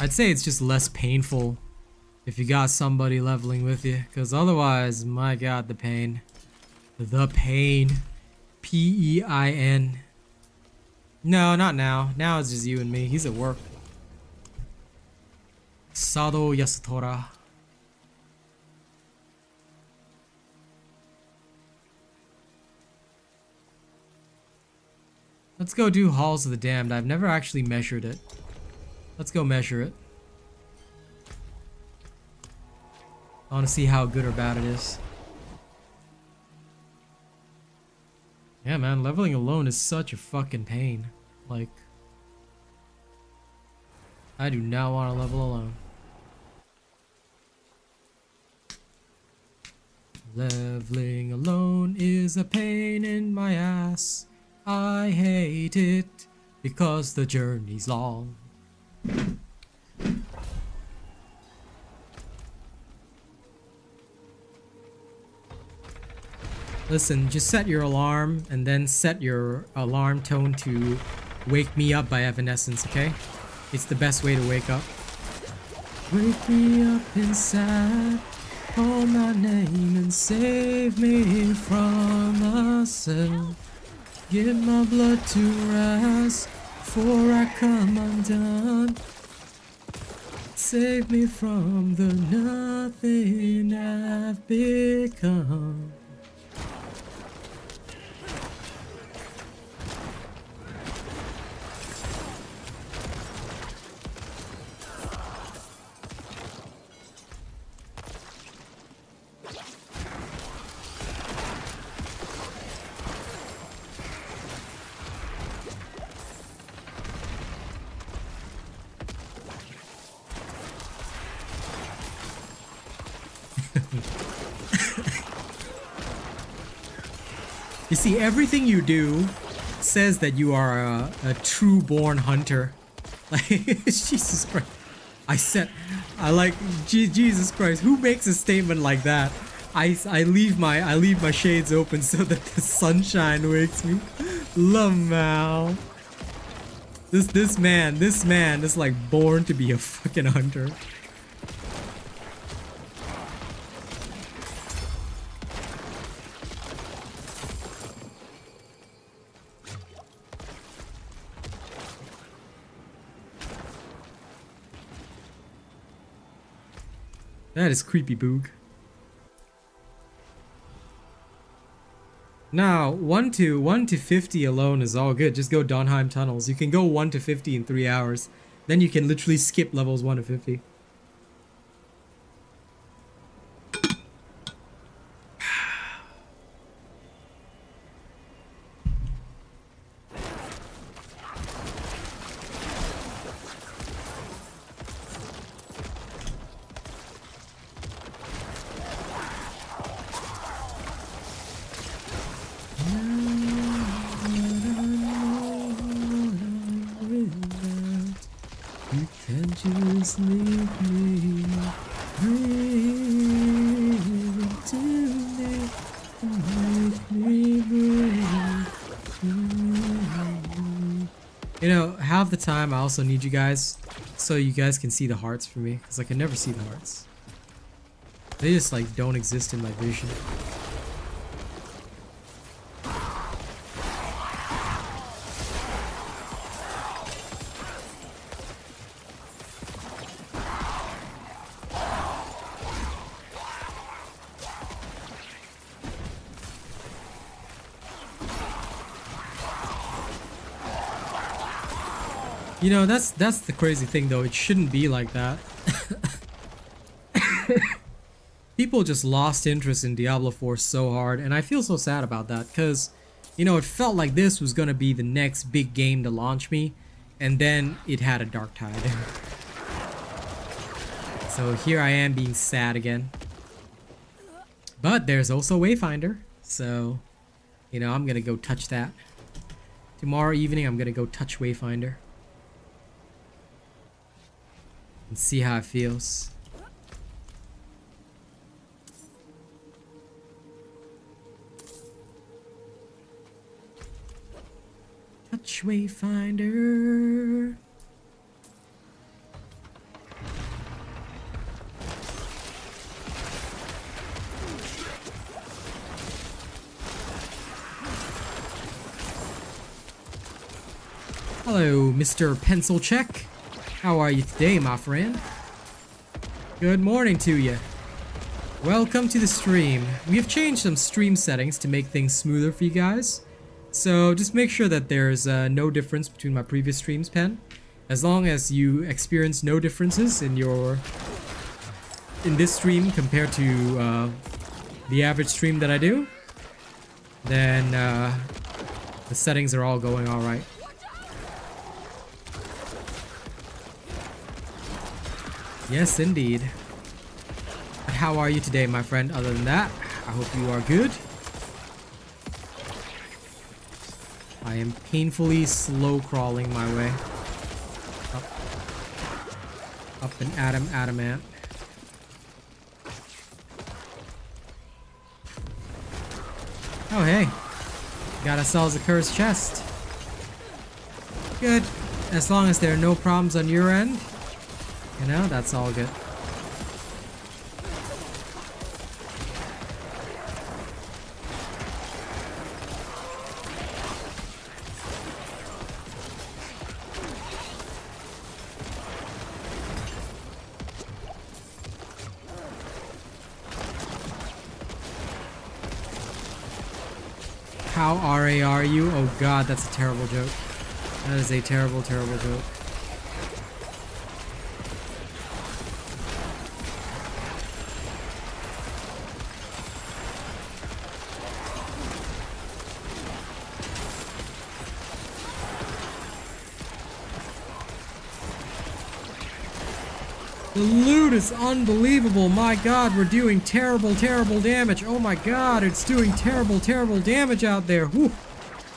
I'd say it's just less painful if you got somebody leveling with you. Because otherwise, my god, the pain. The pain. P-E-I-N. No, not now. Now it's just you and me. He's at work. Sado Yasutora. Let's go do Halls of the Damned. I've never actually measured it. Let's go measure it. I want to see how good or bad it is. Yeah, man, leveling alone is such a fucking pain. Like, I do not want to level alone. Leveling alone is a pain in my ass. I hate it because the journey's long. Listen, just set your alarm and then set your alarm tone to Wake Me Up by Evanescence, okay? It's the best way to wake up. Wake me up inside, call my name and save me from myself. Give my blood to rise before I come undone. save me from the nothing I've become. See, everything you do says that you are a, a true born hunter. Like, Jesus Christ. I said, I like, Je- Jesus Christ, who makes a statement like that? I, I leave my I leave my shades open so that the sunshine wakes me. Lamau. This this man, this man is like born to be a fucking hunter. That is creepy boog. Now, 1 to 1 to 50 alone is all good. Just go Domhainne Tunnels. You can go 1 to 50 in 3 hours. Then you can literally skip levels 1 to 50. Half the time I also need you guys so you guys can see the hearts for me because I can never see the hearts. They just like don't exist in my vision. You know, that's that's the crazy thing though. It shouldn't be like that. People just lost interest in Diablo 4 so hard and I feel so sad about that cuz you know, it felt like this was going to be the next big game to launch me and then it had a dark tide. so here I am being sad again. But there's also Wayfinder. So, you know, I'm going to go touch that. Tomorrow evening I'm going to go touch Wayfinder. And see how it feels. Touch Wayfinder. Hello, Mr. Pencil Check. How are you today, my friend? Good morning to you. Welcome to the stream. We have changed some stream settings to make things smoother for you guys. So just make sure that there's uh, no difference between my previous streams, Pen. As long as you experience no differences in your in this stream compared to uh, the average stream that I do, then uh, the settings are all going all Yes, indeed. But how are you today, my friend? Other than that, I hope you are good. I am painfully slow crawling my way up, up an Adam Adamant. Oh, hey. Got ourselves a cursed chest. Good. As long as there are no problems on your end, you know, that's all good. How RA are you? Oh god, that's a terrible joke. That is a terrible, terrible joke. Is unbelievable. My god, we're doing terrible, terrible damage. Oh my god, it's doing terrible, terrible damage out there. Whew.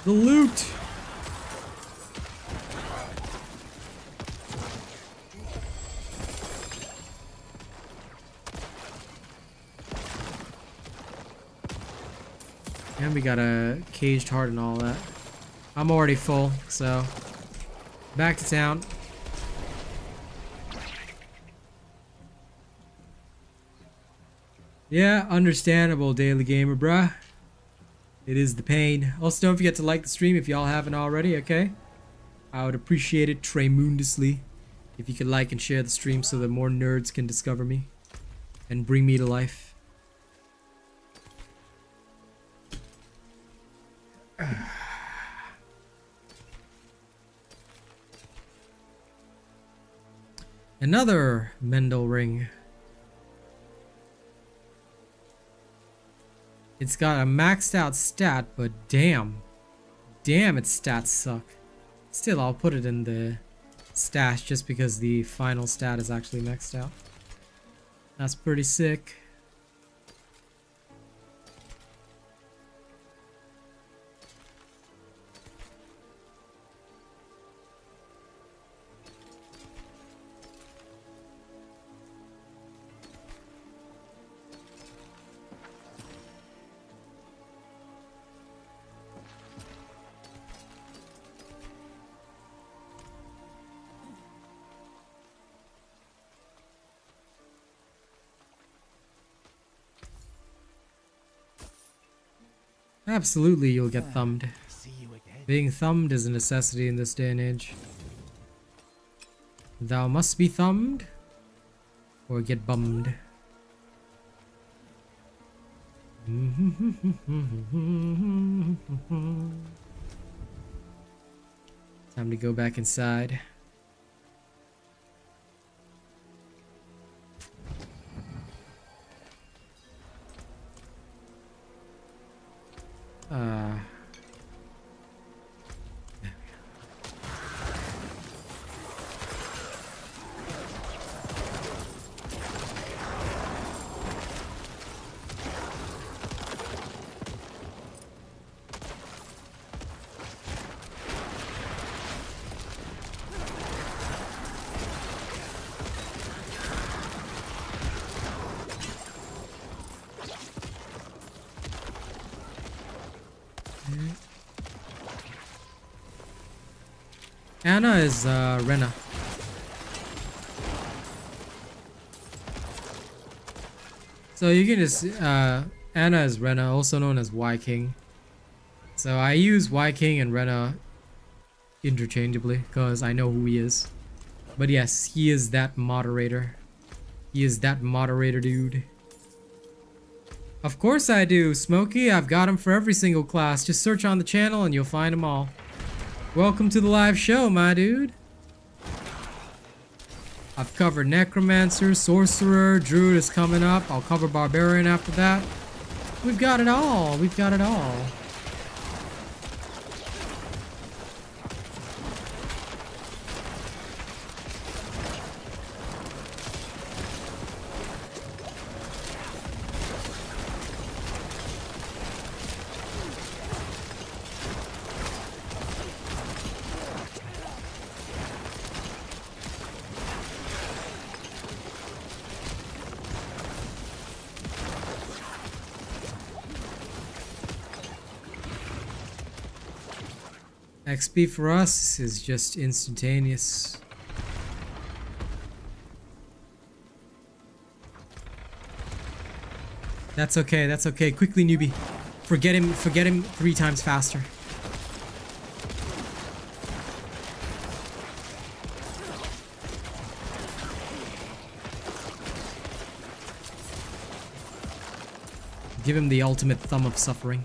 The loot. And we got a caged heart and all that. I'm already full, so back to town. Yeah, understandable, Daily Gamer, bruh. It is the pain. Also, don't forget to like the stream if y'all haven't already, okay? I would appreciate it tremendously if you could like and share the stream so that more nerds can discover me and bring me to life. Another Mendel ring. It's got a maxed out stat, but damn. Damn, its stats suck. Still, I'll put it in the stash just because the final stat is actually maxed out. That's pretty sick. Absolutely, you'll get thumbed. See you again. Being thumbed is a necessity in this day and age. Thou must be thumbed or get bummed. Time to go back inside. Is uh, Rena. So you can just uh, Anna is Rena, also known as Y King. So I use Y King and Rena interchangeably because I know who he is. But yes, he is that moderator. He is that moderator dude. Of course I do, Smokey. I've got him for every single class. Just search on the channel and you'll find them all. Welcome to the live show, my dude. I've covered Necromancer, Sorcerer, Druid is coming up. I'll cover Barbarian after that. We've got it all. We've got it all. XP for us is just instantaneous. That's okay, that's okay. Quickly, newbie. Forget him, forget him three times faster. Give him the ultimate thumb of suffering.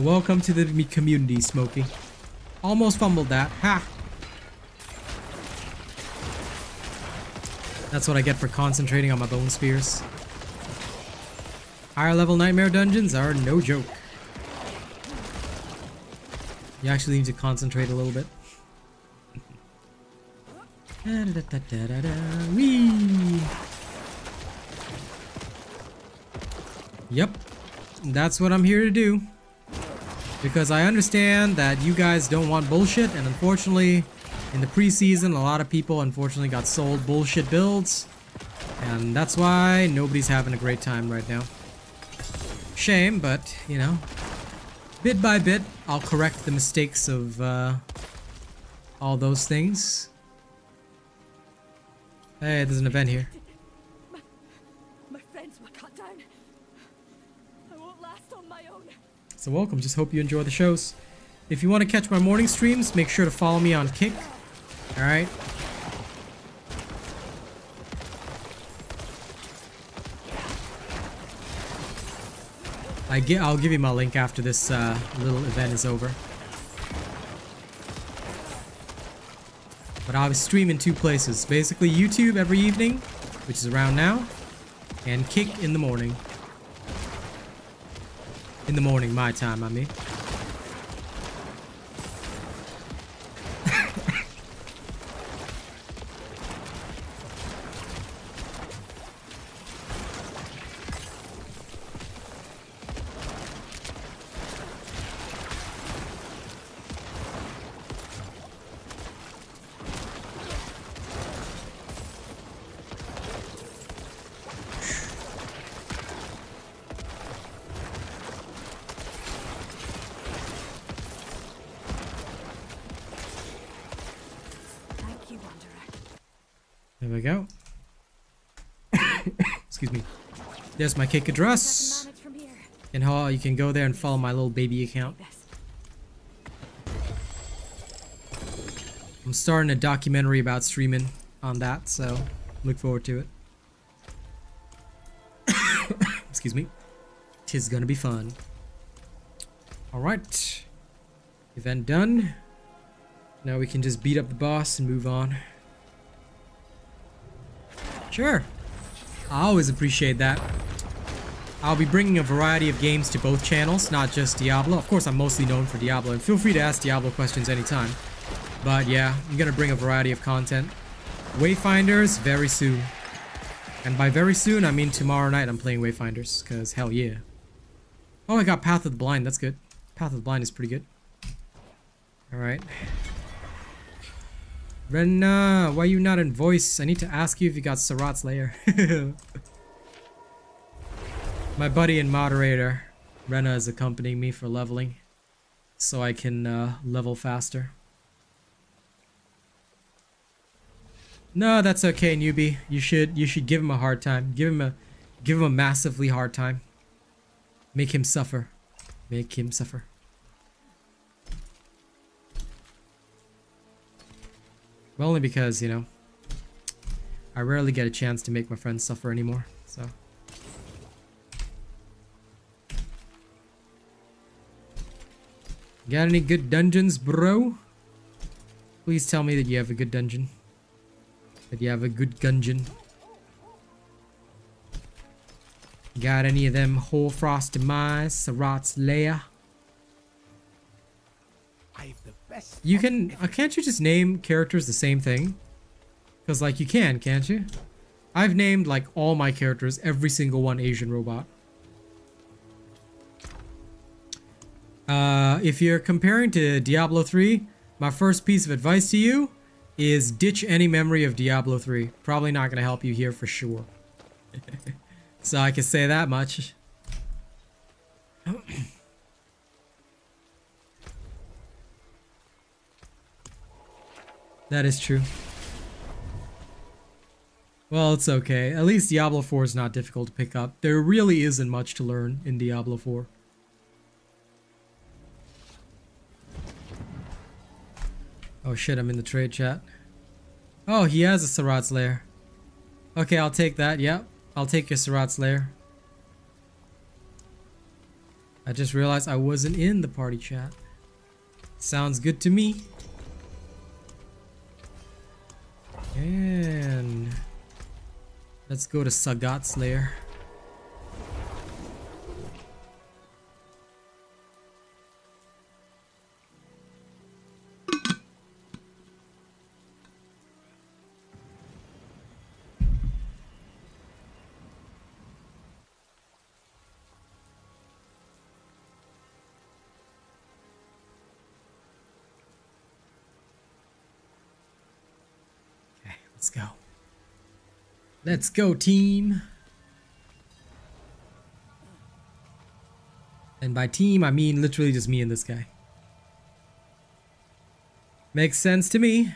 Welcome to the community, Smokey. Almost fumbled that. Ha! That's what I get for concentrating on my bone spears. Higher level nightmare dungeons are no joke. You actually need to concentrate a little bit. Da-da-da-da-da-da. Whee! Yep, that's what I'm here to do. Because I understand that you guys don't want bullshit, and unfortunately, in the preseason, a lot of people unfortunately got sold bullshit builds. And that's why nobody's having a great time right now. Shame, but, you know, bit by bit, I'll correct the mistakes of uh, all those things. Hey, there's an event here. So welcome, just hope you enjoy the shows. If you want to catch my morning streams, make sure to follow me on Kick. Alright? I get, I'll give you my link after this uh, little event is over. But I'll stream in two places. Basically YouTube every evening, which is around now, and Kick in the morning. In the morning, my time, I mean. There's my kick address. Manage from here. And how you can go there and follow my little baby account. I'm starting a documentary about streaming on that, so look forward to it. Excuse me. Tis gonna be fun. Alright. Event done. Now we can just beat up the boss and move on. Sure. I always appreciate that. I'll be bringing a variety of games to both channels, not just Diablo. Of course, I'm mostly known for Diablo, and feel free to ask Diablo questions anytime. But yeah, I'm gonna bring a variety of content. Wayfinders very soon. And by very soon, I mean tomorrow night I'm playing Wayfinders, because hell yeah. Oh, I got Path of the Blind, that's good. Path of the Blind is pretty good. Alright. Renna, why you not in voice? I need to ask you if you got Sarat's lair. My buddy and moderator, Rena, is accompanying me for leveling. So I can uh, level faster. No, that's okay, newbie. You should you should give him a hard time. Give him a give him a massively hard time. Make him suffer. Make him suffer. Well, only because, you know, I rarely get a chance to make my friends suffer anymore, so. Got any good dungeons, bro? Please tell me that you have a good dungeon. That you have a good dungeon. Got any of them Hoarfrost Demise, Sarat's Lair? I've the best. You can, uh, can't you just name characters the same thing? Because, like, you can, can't you? I've named, like, all my characters, every single one Asian robot. Uh, if you're comparing to Diablo 3, my first piece of advice to you is ditch any memory of Diablo 3. Probably not going to help you here for sure. so I can say that much. That is true. Well, it's okay. At least Diablo 4 is not difficult to pick up. There really isn't much to learn in Diablo 4. Oh shit, I'm in the trade chat. Oh, he has a Sarat's Lair. Okay, I'll take that. Yep, I'll take your Sarat's Lair. I just realized I wasn't in the party chat. Sounds good to me. And let's go to Sagat's lair. Let's go, team. And by team, I mean literally just me and this guy. Makes sense to me.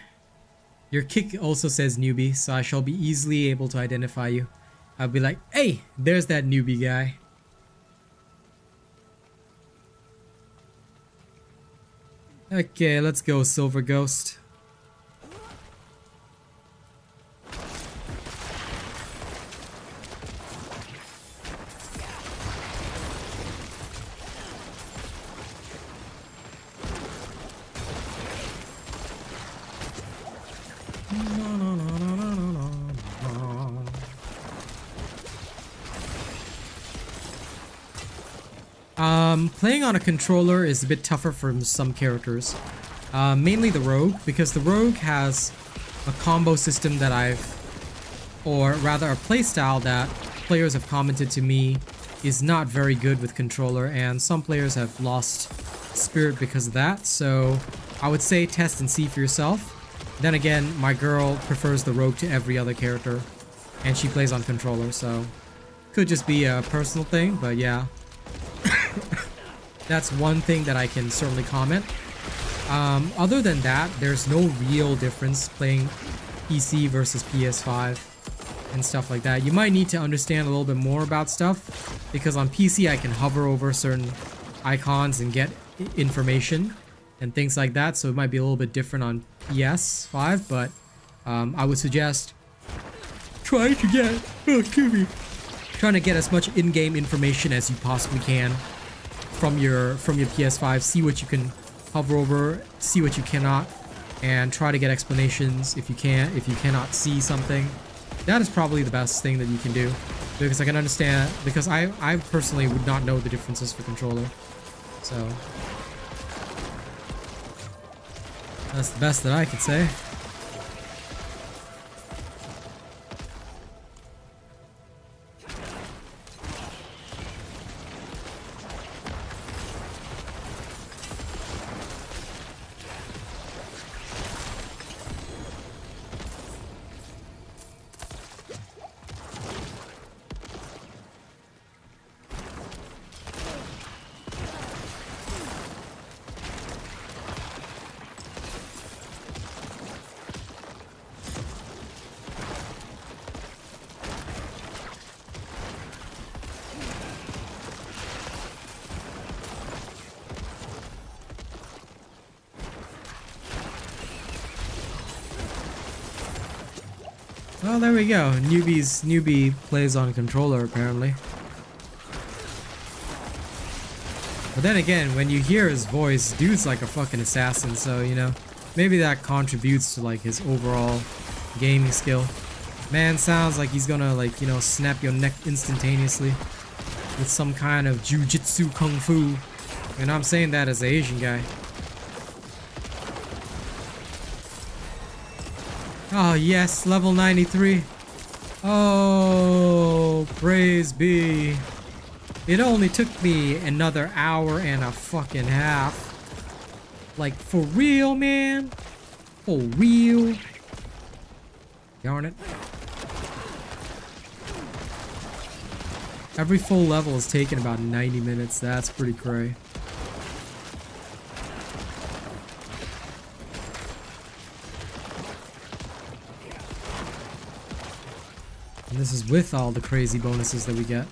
Your kick also says newbie, so I shall be easily able to identify you. I'll be like, hey, there's that newbie guy. Okay, let's go, Silver Ghost. On a controller is a bit tougher for some characters. Uh, mainly the rogue, because the rogue has a combo system that I've, or rather a playstyle that players have commented to me is not very good with controller, and some players have lost spirit because of that, so I would say test and see for yourself. Then again, my girl prefers the rogue to every other character, and she plays on controller, so could just be a personal thing, but yeah. That's one thing that I can certainly comment. Um, other than that, there's no real difference playing PC versus PS5 and stuff like that. You might need to understand a little bit more about stuff because on PC I can hover over certain icons and get information and things like that. So it might be a little bit different on PS5, but um, I would suggest trying to get, oh, me, trying to get as much in-game information as you possibly can from your from your PS5. See what you can hover over, see what you cannot, and try to get explanations if you can't, if you cannot see something. That is probably the best thing that you can do because I can understand because I I personally would not know the differences for controller. So that's the best that I could say. We go. Newbie's newbie plays on controller apparently. But then again, when you hear his voice, dude's like a fucking assassin, so you know, maybe that contributes to like his overall gaming skill. Man sounds like he's gonna like, you know, snap your neck instantaneously with some kind of jujitsu kung fu. And I'm saying that as an Asian guy. Oh yes, level 93. Oh, praise be. It only took me another hour and a fucking half. Like, for real, man? For real? Darn it. Every full level is taking about 90 minutes. That's pretty cray. This is with all the crazy bonuses that we get.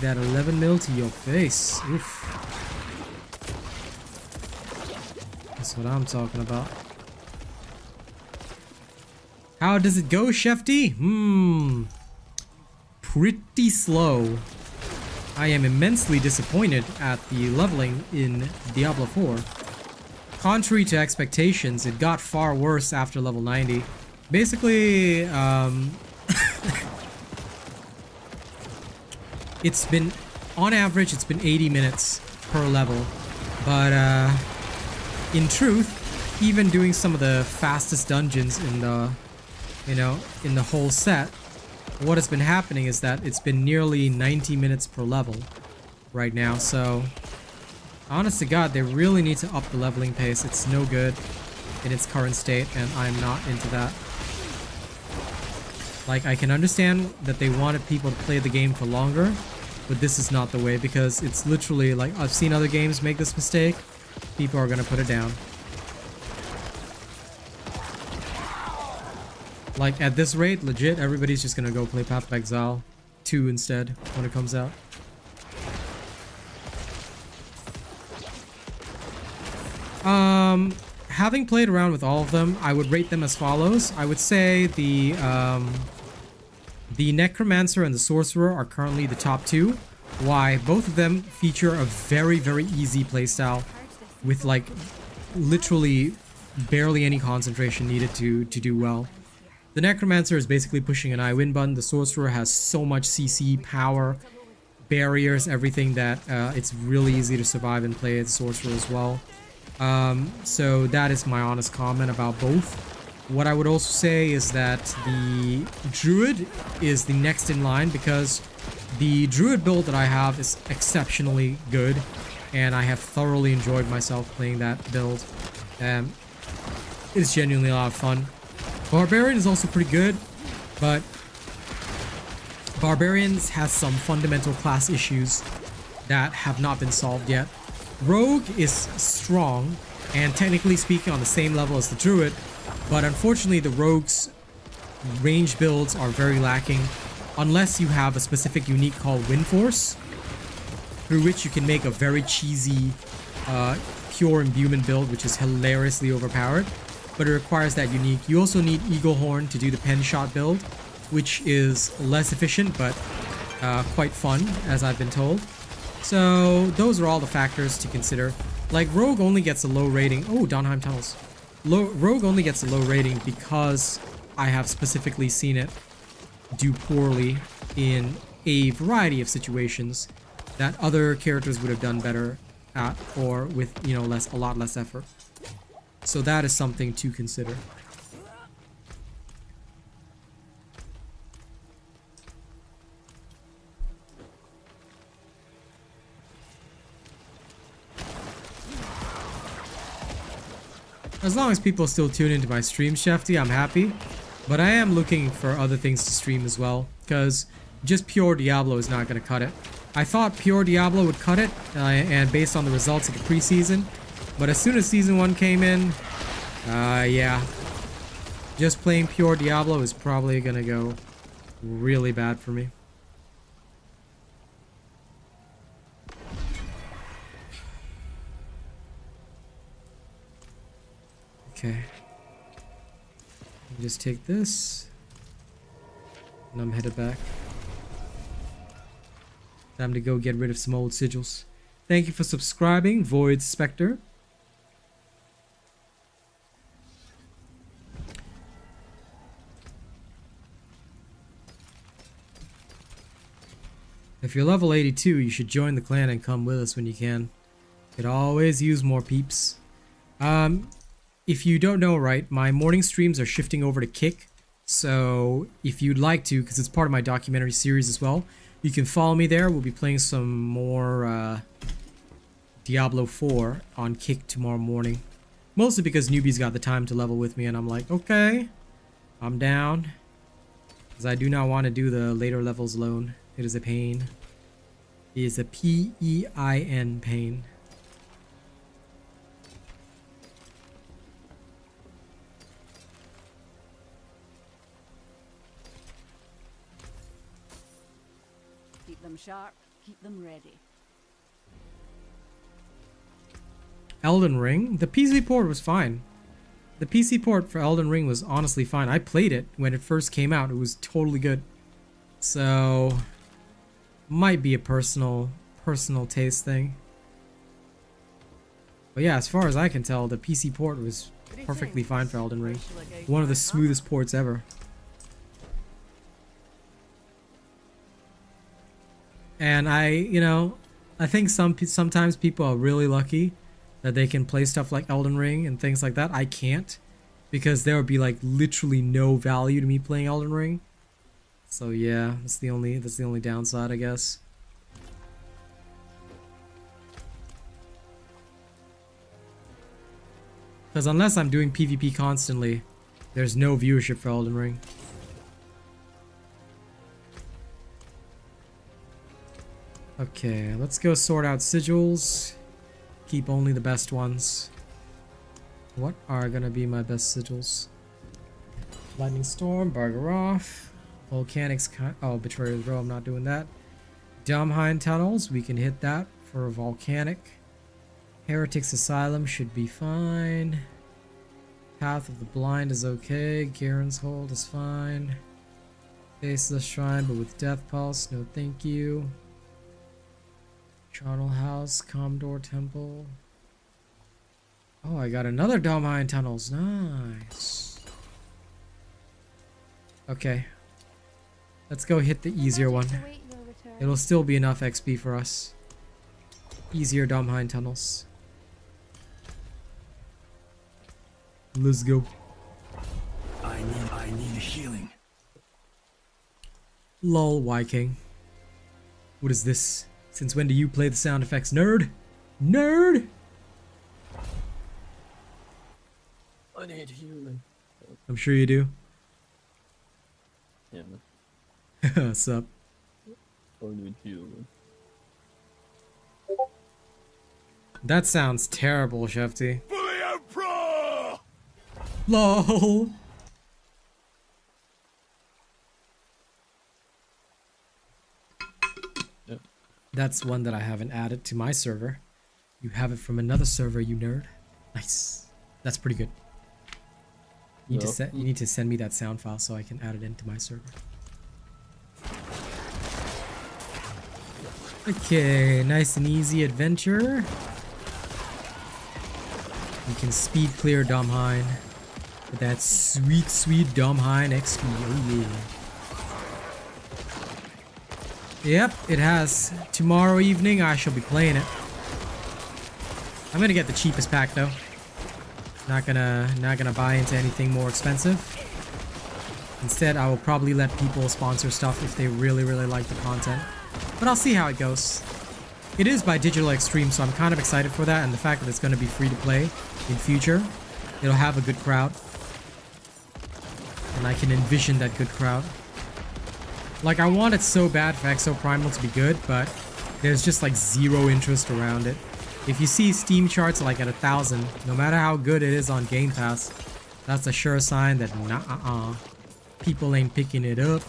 That 11 mil to your face. Oof. That's what I'm talking about. How does it go, Shefty? Hmm. Pretty slow. I am immensely disappointed at the leveling in Diablo 4. Contrary to expectations, it got far worse after level 90. Basically, um, it's been, on average, it's been 80 minutes per level. But, uh, in truth, even doing some of the fastest dungeons in the, you know, in the whole set, what has been happening is that it's been nearly 90 minutes per level right now. So, honest to God, they really need to up the leveling pace. It's no good in its current state, and I'm not into that. Like, I can understand that they wanted people to play the game for longer, but this is not the way because it's literally like I've seen other games make this mistake. People are gonna put it down. Like, at this rate, legit, everybody's just gonna go play Path of Exile 2 instead when it comes out. Um, having played around with all of them, I would rate them as follows. I would say the, um, the Necromancer and the Sorcerer are currently the top two. Why? Both of them feature a very, very easy playstyle with like literally barely any concentration needed to, to do well. The Necromancer is basically pushing an I win button. The Sorcerer has so much CC power, barriers, everything that uh, it's really easy to survive and play as Sorcerer as well. Um, so that is my honest comment about both. What I would also say is that the Druid is the next in line because the Druid build that I have is exceptionally good and I have thoroughly enjoyed myself playing that build. Um, it's genuinely a lot of fun. Barbarian is also pretty good, but Barbarians has some fundamental class issues that have not been solved yet. Rogue is strong and technically speaking on the same level as the Druid, but unfortunately the Rogue's range builds are very lacking unless you have a specific unique called Windforce, through which you can make a very cheesy uh, pure imbuement build, which is hilariously overpowered, but it requires that unique. You also need Eagle Horn to do the pen shot build, which is less efficient, but uh, quite fun, as I've been told. So those are all the factors to consider. Like Rogue only gets a low rating. Oh, Domhainne Tunnels. Low, Rogue only gets a low rating because I have specifically seen it do poorly in a variety of situations that other characters would have done better at or with, you know, less a lot less effort. So that is something to consider. As long as people still tune into my stream, Shefty, I'm happy. But I am looking for other things to stream as well, because just pure Diablo is not going to cut it. I thought pure Diablo would cut it, uh, and based on the results of the preseason, but as soon as Season 1 came in, uh, yeah. Just playing pure Diablo is probably going to go really bad for me. Okay. Just take this. And I'm headed back. Time to go get rid of some old sigils. Thank you for subscribing, Void Spectre. If you're level 82, you should join the clan and come with us when you can. Could always use more peeps. Um, if you don't know, right, my morning streams are shifting over to Kick. So if you'd like to, because it's part of my documentary series as well, you can follow me there. We'll be playing some more uh, Diablo 4 on Kick tomorrow morning. Mostly because newbies got the time to level with me and I'm like, okay, I'm down. Because I do not want to do the later levels alone. It is a pain. It is a P-E-I-N pain. Sharp, keep them ready. Elden Ring, the PC port was fine. The PC port for Elden Ring was honestly fine. I played it when it first came out. It was totally good. So, might be a personal personal taste thing. But yeah, as far as I can tell, the PC port was perfectly fine for Elden Ring. One of the smoothest ports ever. And I, you know, I think some sometimes people are really lucky that they can play stuff like Elden Ring and things like that. I can't because there would be like literally no value to me playing Elden Ring. So yeah, that's the only that's the only downside, I guess. Because unless I'm doing PvP constantly, there's no viewership for Elden Ring. Okay, let's go sort out sigils. Keep only the best ones. What are gonna be my best sigils? Lightning Storm, Bargaroth, Volcanics, oh, Betrayer's Row, I'm not doing that. Domhainne Tunnels, we can hit that for a Volcanic. Heretics Asylum should be fine. Path of the Blind is okay. Garen's Hold is fine. Faceless Shrine, but with Death Pulse, no thank you. Charnel House, Komdor Temple. Oh, I got another Domhainne Tunnels. Nice. Okay. Let's go hit the easier one. It'll still be enough XP for us. Easier Domhainne Tunnels. Let's go. I need, I need healing. Lol, King. What is this? Since when do you play the sound effects, nerd? Nerd! I need healing. I'm sure you do. Yeah. What's up? I need healing. That sounds terrible, Shefty. LOL. That's one that I haven't added to my server. You have it from another server, you nerd. Nice. That's pretty good. You need, to, you need to send me that sound file so I can add it into my server. Okay, nice and easy adventure. You can speed clear Domhainne. With that sweet, sweet Domhainne XP. Oh yeah. Yep, it has. Tomorrow evening I shall be playing it. I'm gonna get the cheapest pack though. Not gonna not gonna buy into anything more expensive. Instead, I will probably let people sponsor stuff if they really, really like the content. But I'll see how it goes. It is by Digital Extreme, so I'm kind of excited for that, and the fact that it's going to be free to play in future. It'll have a good crowd. And I can envision that good crowd. Like, I want it so bad for Exoprimal to be good, but there's just like zero interest around it. If you see Steam charts like at a thousand, no matter how good it is on Game Pass, that's a sure sign that nah uh, -uh people ain't picking it up.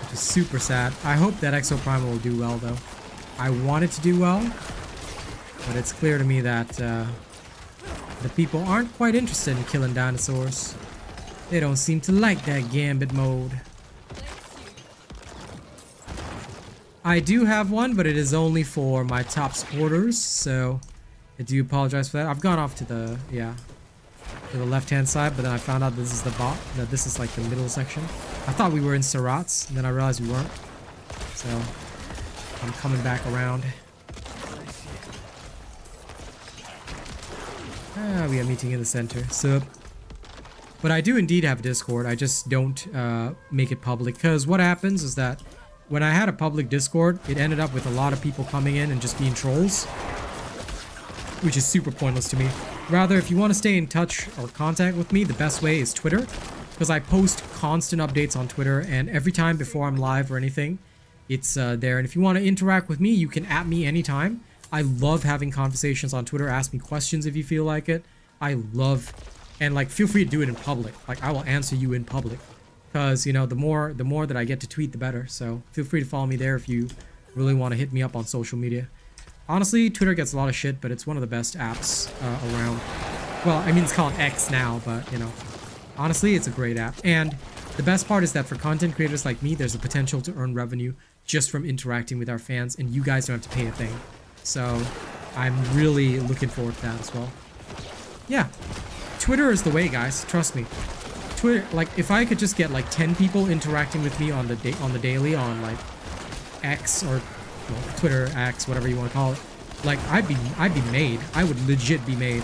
Which is super sad. I hope that Exoprimal will do well though. I want it to do well, but it's clear to me that uh, the people aren't quite interested in killing dinosaurs. They don't seem to like that gambit mode. I do have one, but it is only for my top supporters, so I do apologize for that. I've gone off to the, yeah, to the left-hand side, but then I found out this is the bot, that this is like the middle section. I thought we were in Sarat's, and then I realized we weren't. So, I'm coming back around. Ah, we are meeting in the center. So, But I do indeed have Discord. I just don't uh, make it public. Because what happens is that when I had a public Discord, it ended up with a lot of people coming in and just being trolls. Which is super pointless to me. Rather, if you want to stay in touch or contact with me, the best way is Twitter. Because I post constant updates on Twitter, and every time before I'm live or anything, it's uh, there. And if you want to interact with me, you can at me anytime. I love having conversations on Twitter. Ask me questions if you feel like it. I love and like feel free to do it in public. Like I will answer you in public, because you know the more the more that I get to tweet, the better. So feel free to follow me there if you really want to hit me up on social media. Honestly, Twitter gets a lot of shit, but it's one of the best apps uh, around. Well, I mean it's called X now, but you know, honestly, it's a great app. And the best part is that for content creators like me, there's a potential to earn revenue just from interacting with our fans, and you guys don't have to pay a thing. So I'm really looking forward to that as well. Yeah, Twitter is the way, guys. Trust me. Twitter, like, if I could just get like 10 people interacting with me on the day on the daily on like X or well, Twitter X, whatever you want to call it, like I'd be I'd be made. I would legit be made.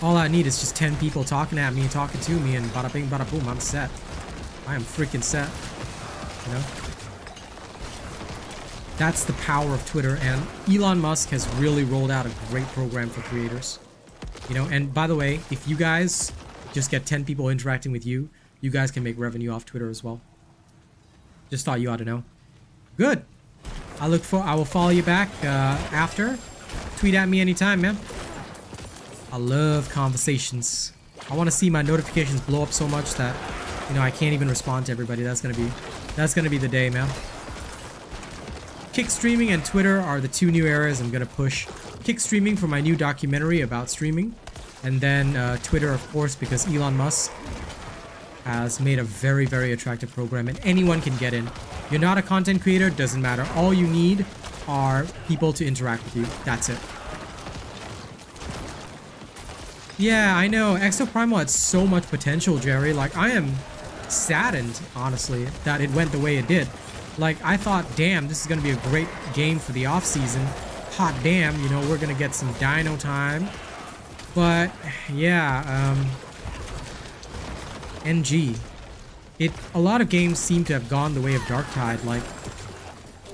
All I need is just 10 people talking at me, and talking to me, and bada bing, bada boom, I'm set. I am freaking set. You know? That's the power of Twitter, and Elon Musk has really rolled out a great program for creators. You know, and by the way, if you guys just get 10 people interacting with you, you guys can make revenue off Twitter as well. Just thought you ought to know. Good. I look for I will follow you back uh, after. Tweet at me anytime, man. I love conversations. I want to see my notifications blow up so much that you know I can't even respond to everybody. That's gonna be that's gonna be the day, man. Kick streaming and Twitter are the two new areas I'm gonna push. Kick streaming for my new documentary about streaming, and then uh, Twitter, of course, because Elon Musk has made a very, very attractive program, and anyone can get in. You're not a content creator, doesn't matter. All you need are people to interact with you. That's it. Yeah, I know. Exoprimal had so much potential, Jerry. Like, I am saddened, honestly, that it went the way it did. Like, I thought, damn, this is going to be a great game for the off-season. Hot damn, you know, we're going to get some dino time. But, yeah, um... NG. It, a lot of games seem to have gone the way of Darktide. Like,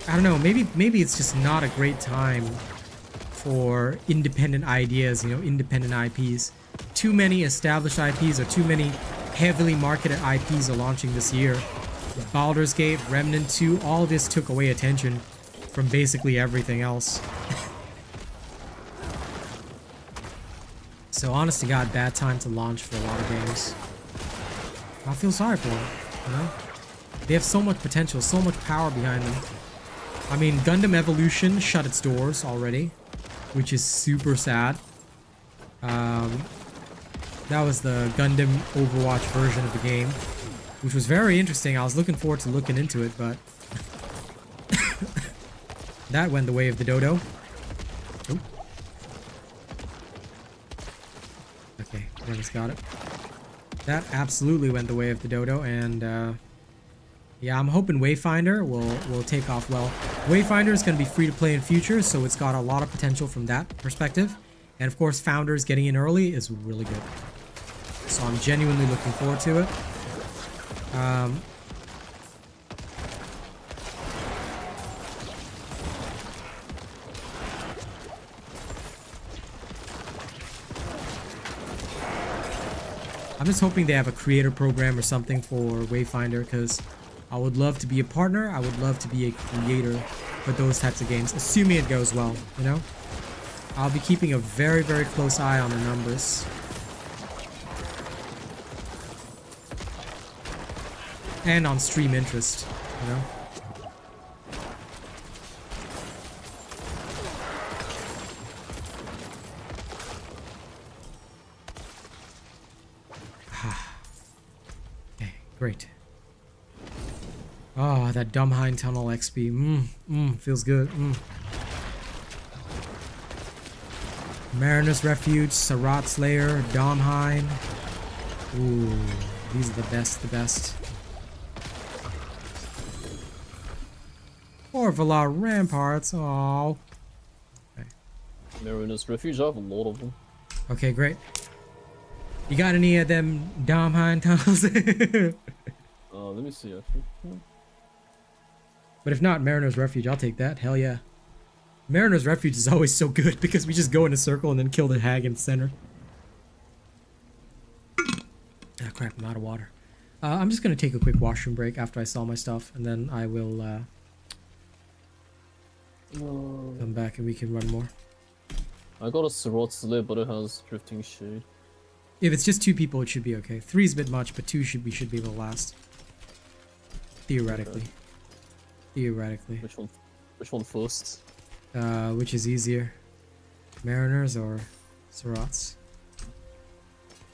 I don't know, maybe, maybe it's just not a great time for independent ideas, you know, independent IPs. Too many established IPs or too many heavily marketed IPs are launching this year. Baldur's Gate, Remnant 2, all this took away attention from basically everything else. so honest to god, bad time to launch for a lot of games. I feel sorry for them, you know? They have so much potential, so much power behind them. I mean, Gundam Evolution shut its doors already, which is super sad. Um, that was the Gundam Overwatch version of the game, which was very interesting. I was looking forward to looking into it, but that went the way of the dodo. Oop. Okay, got it. That absolutely went the way of the dodo, and uh, yeah, I'm hoping Wayfinder will, will take off well. Wayfinder is going to be free to play in future, so it's got a lot of potential from that perspective. And of course, Founders getting in early is really good. So I'm genuinely looking forward to it. Um, I'm just hoping they have a creator program or something for Wayfinder because I would love to be a partner. I would love to be a creator for those types of games, assuming it goes well, you know? I'll be keeping a very, very close eye on the numbers. And on stream interest, you know? okay, great. Oh, that Domhainne Tunnel XP. Mmm, mmm, feels good. Mmm. Mariner's Refuge, Sarat's Lair, Domhainne. Ooh, these are the best, the best. Orvala Ramparts, oh. Okay. Mariner's Refuge, I have a lot of them. Okay, great. You got any of them Domhainne tunnels? uh, let me see, actually. But if not, Mariner's Refuge, I'll take that. Hell yeah. Mariner's Refuge is always so good because we just go in a circle and then kill the hag in the center. Ah, crap, I'm out of water. Uh, I'm just going to take a quick washroom break after I sell my stuff, and then I will uh, come back and we can run more. I got a Sarot Slip, but it has Drifting Shade. If it's just two people, it should be okay. Three is a bit much, but two should we should be able to last. Theoretically. Theoretically. Which one? Which one first? Uh, which is easier? Mariners or Sarat's?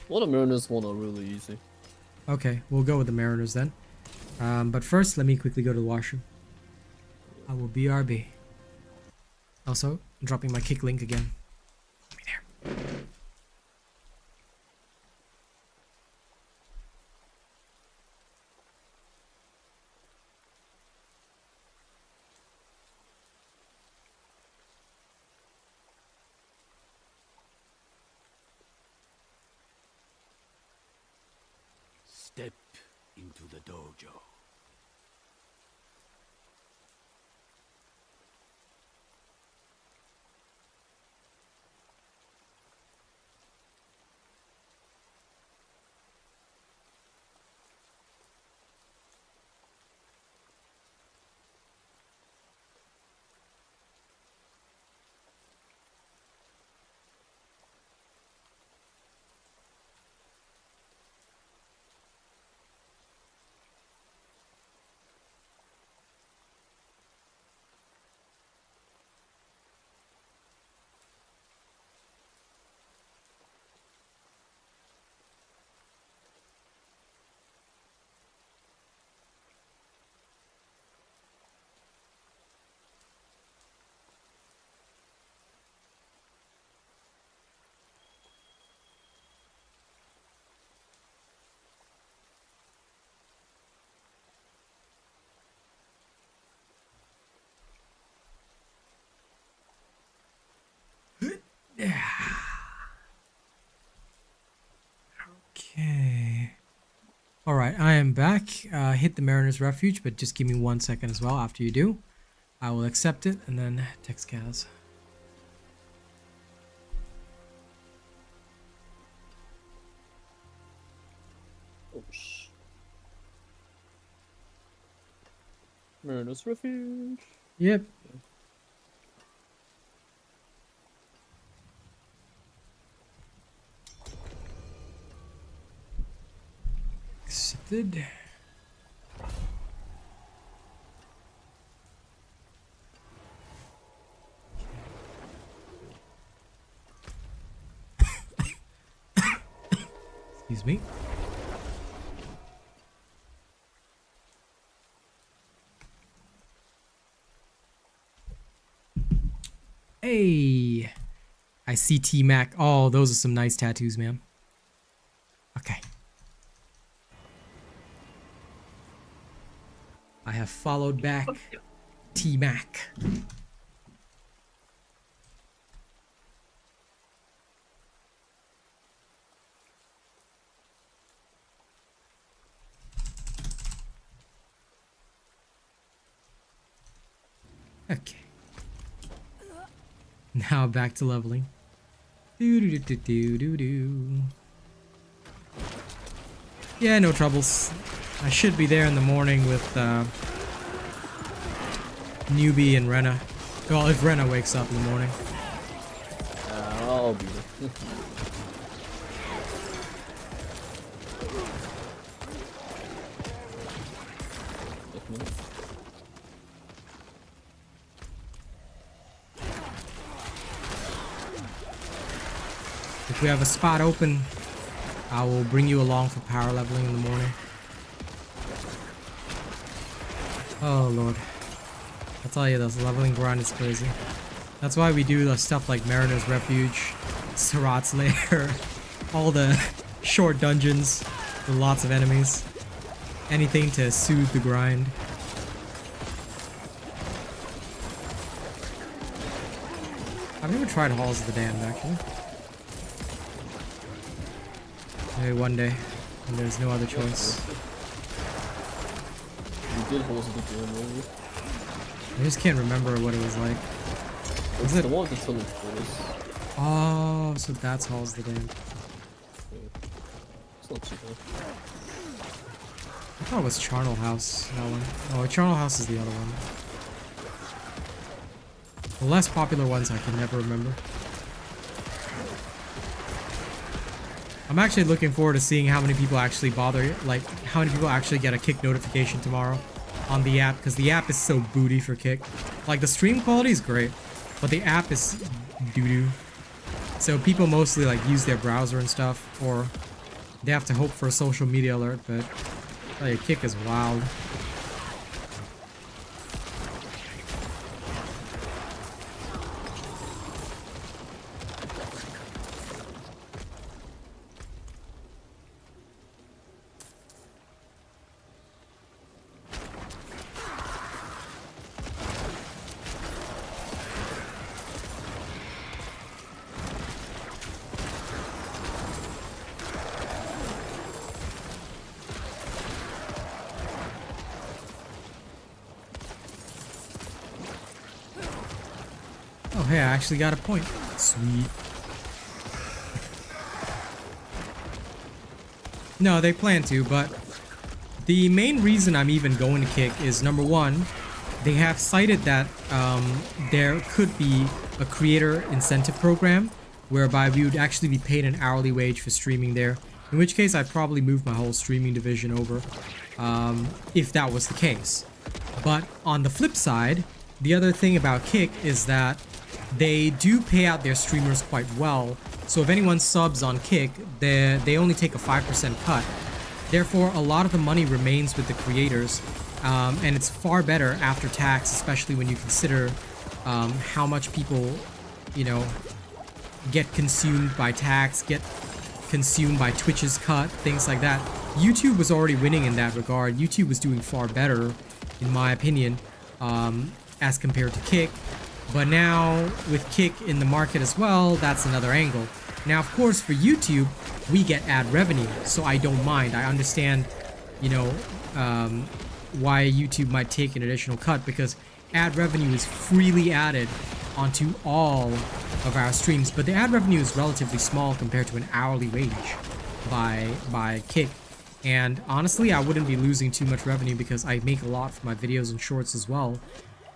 One of Mariners one are really easy. Okay, we'll go with the Mariners then. Um, but first, let me quickly go to the washroom. I will BRB. Also, dropping my kick link again. There. Step into the dojo. Okay. All right, I am back. Uh, hit the Mariner's Refuge, but just give me one second as well. After you do, I will accept it and then text Kaz. Sh. Mariners Refuge. Yep. Excuse me. Hey, I see T Mac. Oh, those are some nice tattoos, man. Okay. I have followed back T Mac. Okay. Now back to leveling. Do do do do do do. Yeah, no troubles. I should be there in the morning with uh, Newbie and Rena. Well, if Rena wakes up in the morning. Uh, I'll be. If we have a spot open, I will bring you along for power leveling in the morning. Oh lord. I tell you, this leveling grind is crazy. That's why we do the stuff like Mariner's Refuge, Sarat's Lair, all the short dungeons with lots of enemies. Anything to soothe the grind. I've never tried Halls of the Damned actually. Maybe one day, when there's no other choice. We did Halls of the Damned. I just can't remember what it was like. It's it- the one with the doors. Oh, so that's Halls the Damned. It's not too bad. I thought it was Charnel House, that one. Oh, Charnel House is the other one. The less popular ones I can never remember. I'm actually looking forward to seeing how many people actually bother, like how many people actually get a kick notification tomorrow on the app because the app is so booty for kick. Like the stream quality is great, but the app is doo-doo. So people mostly like use their browser and stuff or they have to hope for a social media alert, but like kick is wild. Actually got a point. Sweet. No, they plan to, but the main reason I'm even going to kick is number one, they have cited that um, there could be a creator incentive program whereby we would actually be paid an hourly wage for streaming there. In which case, I'd probably move my whole streaming division over um, if that was the case. But on the flip side, the other thing about Kick is that they do pay out their streamers quite well. So if anyone subs on Kick, they they only take a 5% cut. Therefore, a lot of the money remains with the creators, um, and it's far better after tax, especially when you consider um, how much people, you know, get consumed by tax, get consumed by Twitch's cut, things like that. YouTube was already winning in that regard. YouTube was doing far better, in my opinion, um, as compared to Kick. But now, with Kick in the market as well, that's another angle. Now, of course, for YouTube, we get ad revenue, so I don't mind. I understand, you know, um, why YouTube might take an additional cut because ad revenue is freely added onto all of our streams. But the ad revenue is relatively small compared to an hourly wage by by Kick. And honestly, I wouldn't be losing too much revenue because I make a lot for my videos and shorts as well.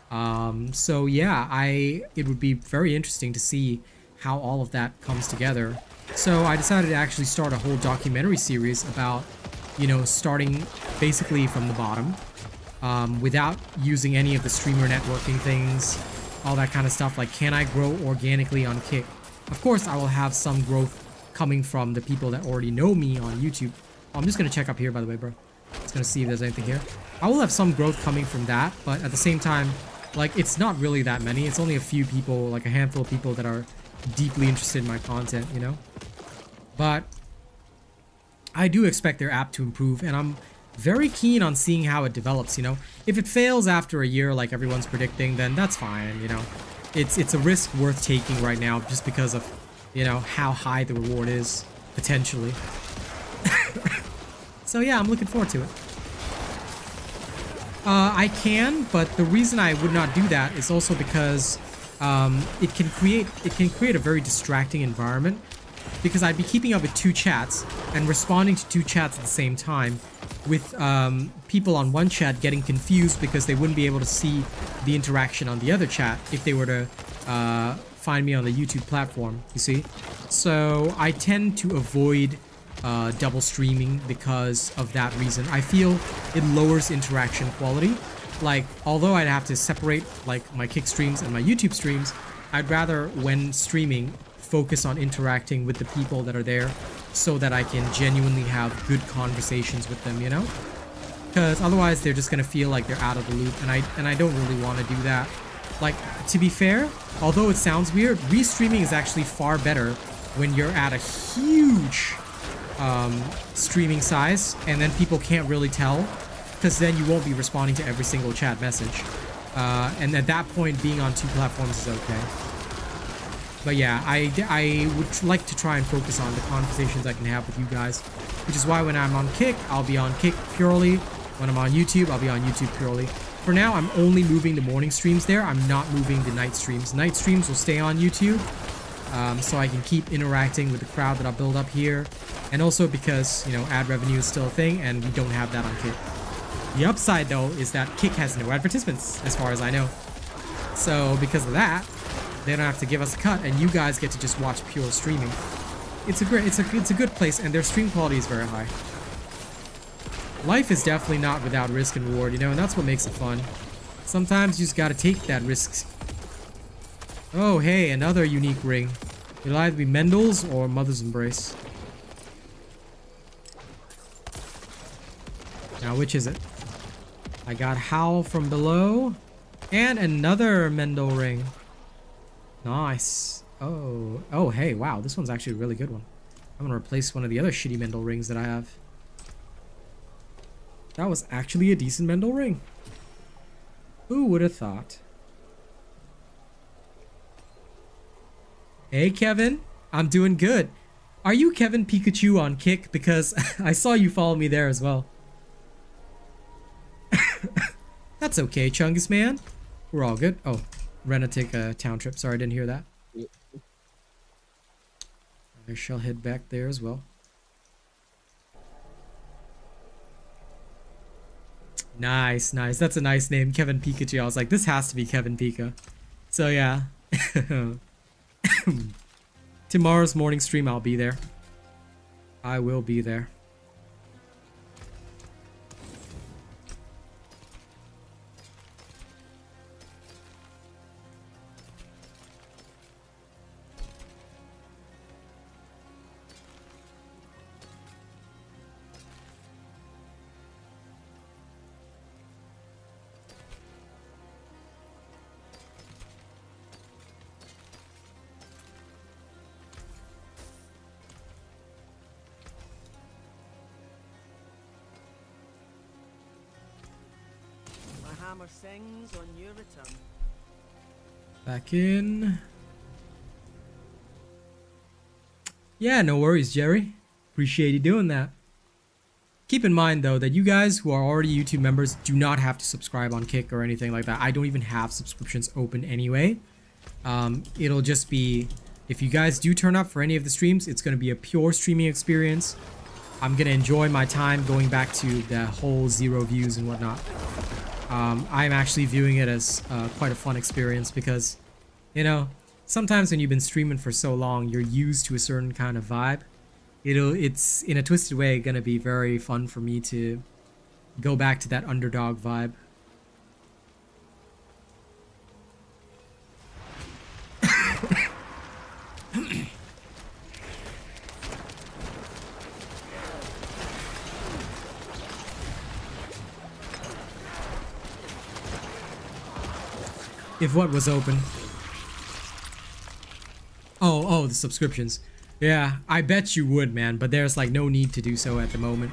Um, so yeah, I it would be very interesting to see how all of that comes together. So I decided to actually start a whole documentary series about, you know, starting basically from the bottom, um, without using any of the streamer networking things, all that kind of stuff. Like, can I grow organically on Kick? Of course, I will have some growth coming from the people that already know me on YouTube. Oh, I'm just gonna check up here, by the way, bro. Just gonna see if there's anything here. I will have some growth coming from that, but at the same time, like, it's not really that many. It's only a few people, like a handful of people that are deeply interested in my content, you know? But I do expect their app to improve, and I'm very keen on seeing how it develops, you know? If it fails after a year like everyone's predicting, then that's fine, you know? It's, it's a risk worth taking right now just because of, you know, how high the reward is, potentially. so yeah, I'm looking forward to it. Uh, I can, but the reason I would not do that is also because um, it can create it can create a very distracting environment because I'd be keeping up with two chats and responding to two chats at the same time with um, people on one chat getting confused because they wouldn't be able to see the interaction on the other chat if they were to uh, find me on the YouTube platform, you see? So I tend to avoid uh, double streaming because of that reason. I feel it lowers interaction quality. Like, although I'd have to separate like my kick streams and my YouTube streams, I'd rather when streaming focus on interacting with the people that are there so that I can genuinely have good conversations with them, you know? Because otherwise they're just gonna feel like they're out of the loop and I and I don't really want to do that. Like, to be fair, although it sounds weird, restreaming is actually far better when you're at a huge um, streaming size and then people can't really tell because then you won't be responding to every single chat message. Uh, and at that point, being on two platforms is okay. But yeah, I, I would like to try and focus on the conversations I can have with you guys, which is why when I'm on Kick, I'll be on Kick purely. When I'm on YouTube, I'll be on YouTube purely. For now, I'm only moving the morning streams there. I'm not moving the night streams. Night streams will stay on YouTube, um, so I can keep interacting with the crowd that I'll build up here. And also because, you know, ad revenue is still a thing, and we don't have that on Kick. The upside, though, is that Kick has no advertisements, as far as I know. So, because of that, they don't have to give us a cut, and you guys get to just watch pure streaming. it's a great it's a it's a good place and their stream quality is very high. Life is definitely not without risk and reward, you know, and that's what makes it fun. Sometimes you just gotta take that risk. Oh, hey, another unique ring. It'll either be Mendeln's or Mother's Embrace. Now, which is it? I got Howl from below. And another Mendeln ring. Nice. Oh, oh, hey, wow. This one's actually a really good one. I'm going to replace one of the other shitty Mendeln rings that I have. That was actually a decent Mendel ring. Who would have thought? Hey, Kevin. I'm doing good. Are you Kevin Pikachu on Kick? Because I saw you follow me there as well. That's okay, Chungus man. We're all good. Oh, Rena take a town trip. Sorry, I didn't hear that. I shall head back there as well. Nice, nice. That's a nice name, Kevin Pikachu. I was like, this has to be Kevin Pika. So yeah. Tomorrow's morning stream, I'll be there. I will be there. Back in. Yeah, no worries, Jerry. Appreciate you doing that. Keep in mind, though, that you guys who are already YouTube members do not have to subscribe on Kick or anything like that. I don't even have subscriptions open anyway. Um, it'll just be, if you guys do turn up for any of the streams, it's going to be a pure streaming experience. I'm going to enjoy my time going back to the whole zero views and whatnot. Um, I'm actually viewing it as uh, quite a fun experience because, you know, sometimes when you've been streaming for so long, you're used to a certain kind of vibe. It'll, it's in a twisted way gonna be very fun for me to go back to that underdog vibe. If what was open? Oh, oh, the subscriptions. Yeah, I bet you would, man, but there's like no need to do so at the moment.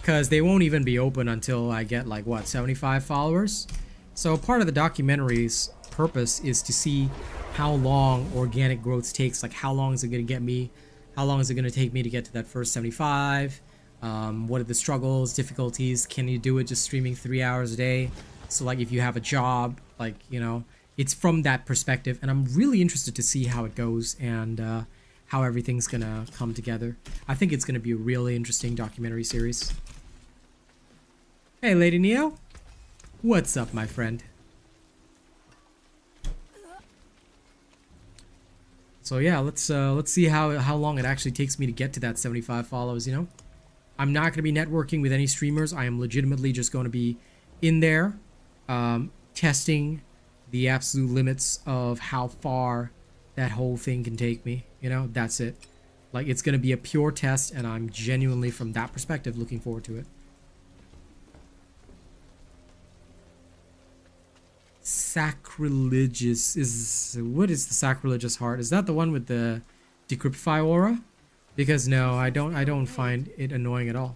Because they won't even be open until I get like, what, 75 followers? So part of the documentary's purpose is to see how long organic growth takes. Like, how long is it going to get me? How long is it going to take me to get to that first 75? Um, what are the struggles, difficulties? Can you do it just streaming three hours a day? So like if you have a job, like, you know, it's from that perspective. And I'm really interested to see how it goes and uh, how everything's to come together. I think it's to be a really interesting documentary series. Hey, Lady Neo. What's up, my friend? So yeah, let's uh, let's see how how long it actually takes me to get to that 75 follows. You know, I'm not to be networking with any streamers. I am legitimately just to be in there, um, testing the absolute limits of how far that whole thing can take me. You know, that's it. Like it's going to be a pure test, and I'm genuinely from that perspective looking forward to it. sacrilegious is what is the sacrilegious heart is that the one with the decrepify aura because no i don't i don't find it annoying at all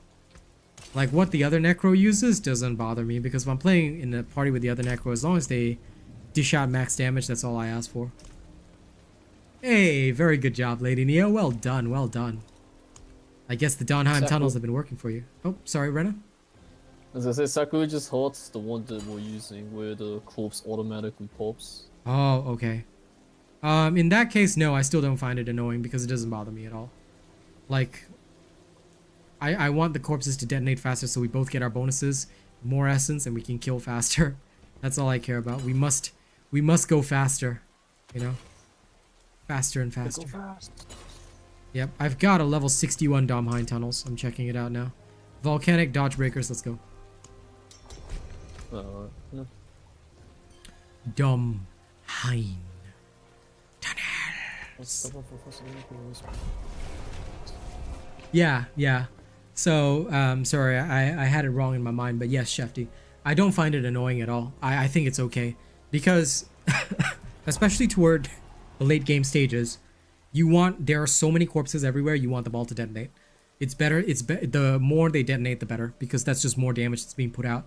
like what the other necro uses doesn't bother me because if i'm playing in a party with the other necro as long as they dish out max damage that's all i ask for hey very good job lady neo well done well done i guess the Domhainne Sacri- tunnels have been working for you oh sorry Rena. As I said, just Heart's the one that we're using where the corpse automatically pops. Oh, okay. Um, in that case, no, I still don't find it annoying because it doesn't bother me at all. Like, I, I want the corpses to detonate faster so we both get our bonuses, more essence, and we can kill faster. That's all I care about. We must, we must go faster, you know? Faster and faster. Go fast. Yep, I've got a level 61 Domhainne tunnels. I'm checking it out now. Volcanic dodge breakers, let's go. Alright. Yeah. Domhainne. What's the one for first enemies? Yeah, yeah. So, um, sorry, I, I had it wrong in my mind, but yes, Shefty. I don't find it annoying at all. I, I think it's okay. Because, especially toward the late game stages, you want, there are so many corpses everywhere, you want the ball to detonate. It's better, it's be the more they detonate, the better. Because that's just more damage that's being put out.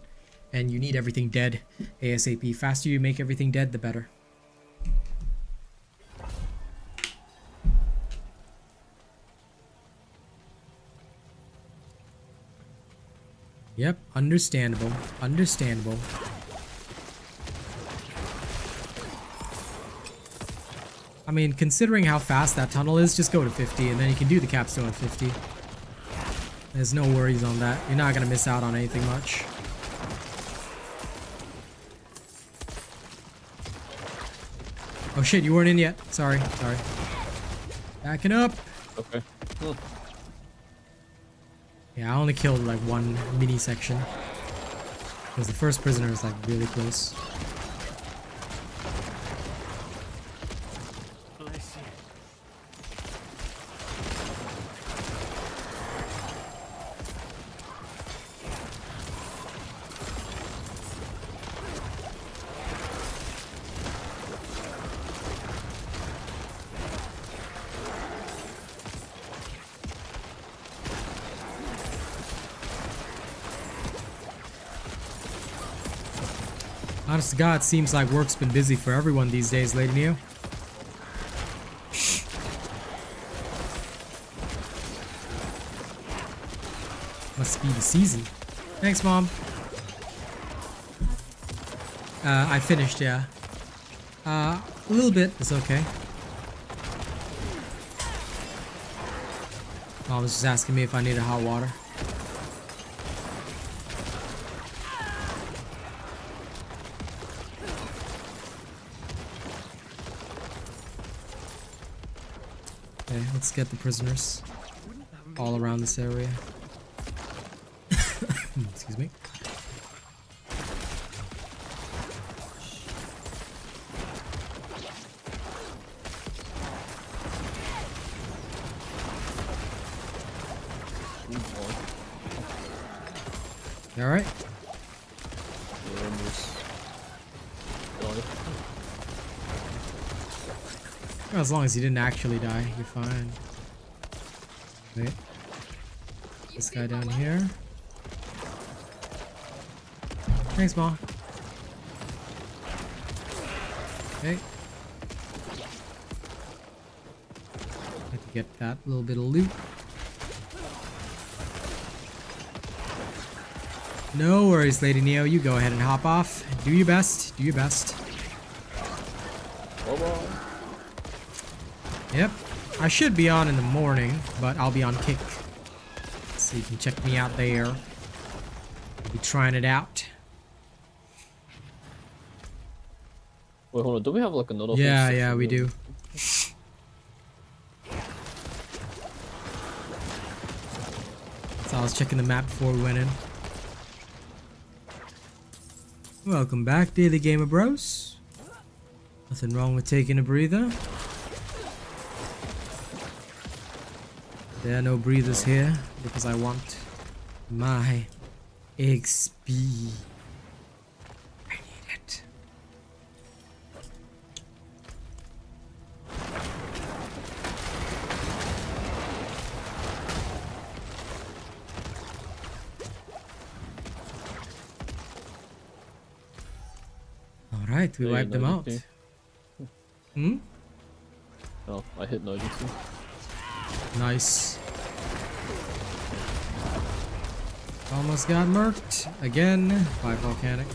And you need everything dead ASAP. Faster you make everything dead, the better. Yep, understandable. Understandable. I mean, considering how fast that tunnel is, just go to 50 and then you can do the capstone at 50. There's no worries on that. You're not going to miss out on anything much. Oh shit, you weren't in yet. Sorry, sorry. Backing up. Okay. Hmm. Yeah, I only killed like one mini section. Because the first prisoner is like really close. To God, seems like work's been busy for everyone these days, Lady Neo. Must be the season. Thanks, Mom. Uh, I finished, yeah. Uh, a little bit is okay. Mom was just asking me if I needed hot water. Okay, let's get the prisoners all around this area. Excuse me. As long as you didn't actually die, you're fine. Wait. This guy down here. Thanks, Mom. Okay. Get that little bit of loot. No worries, Lady Neo. You go ahead and hop off. Do your best. Do your best. Bye-bye. Yep. I should be on in the morning, but I'll be on kick. So you can check me out there. I'll be trying it out. Wait, hold on. Do we have like another? Yeah, yeah, we do. So I was checking the map before we went in. Welcome back, Daily Gamer Bros. Nothing wrong with taking a breather. There are no breathers here because I want my XP. I need it. Alright, we wiped them out. Hmm? Oh, I hit too. Nice. Almost got murked again by volcanic.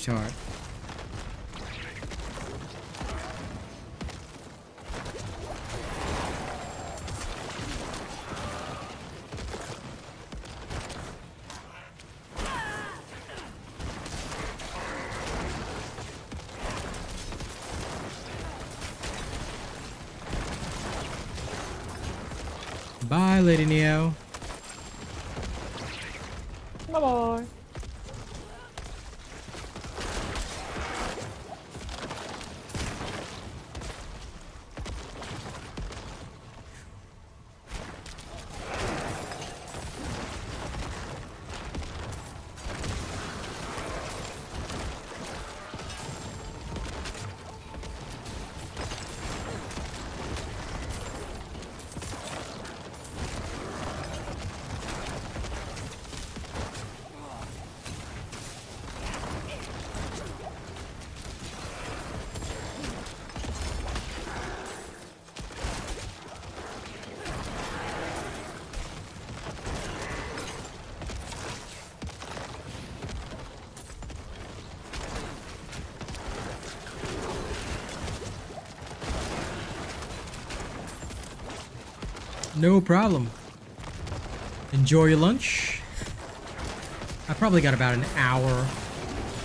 Caged heart. Bye, Lady Neo. Bye bye. No problem. Enjoy your lunch. I probably got about an hour.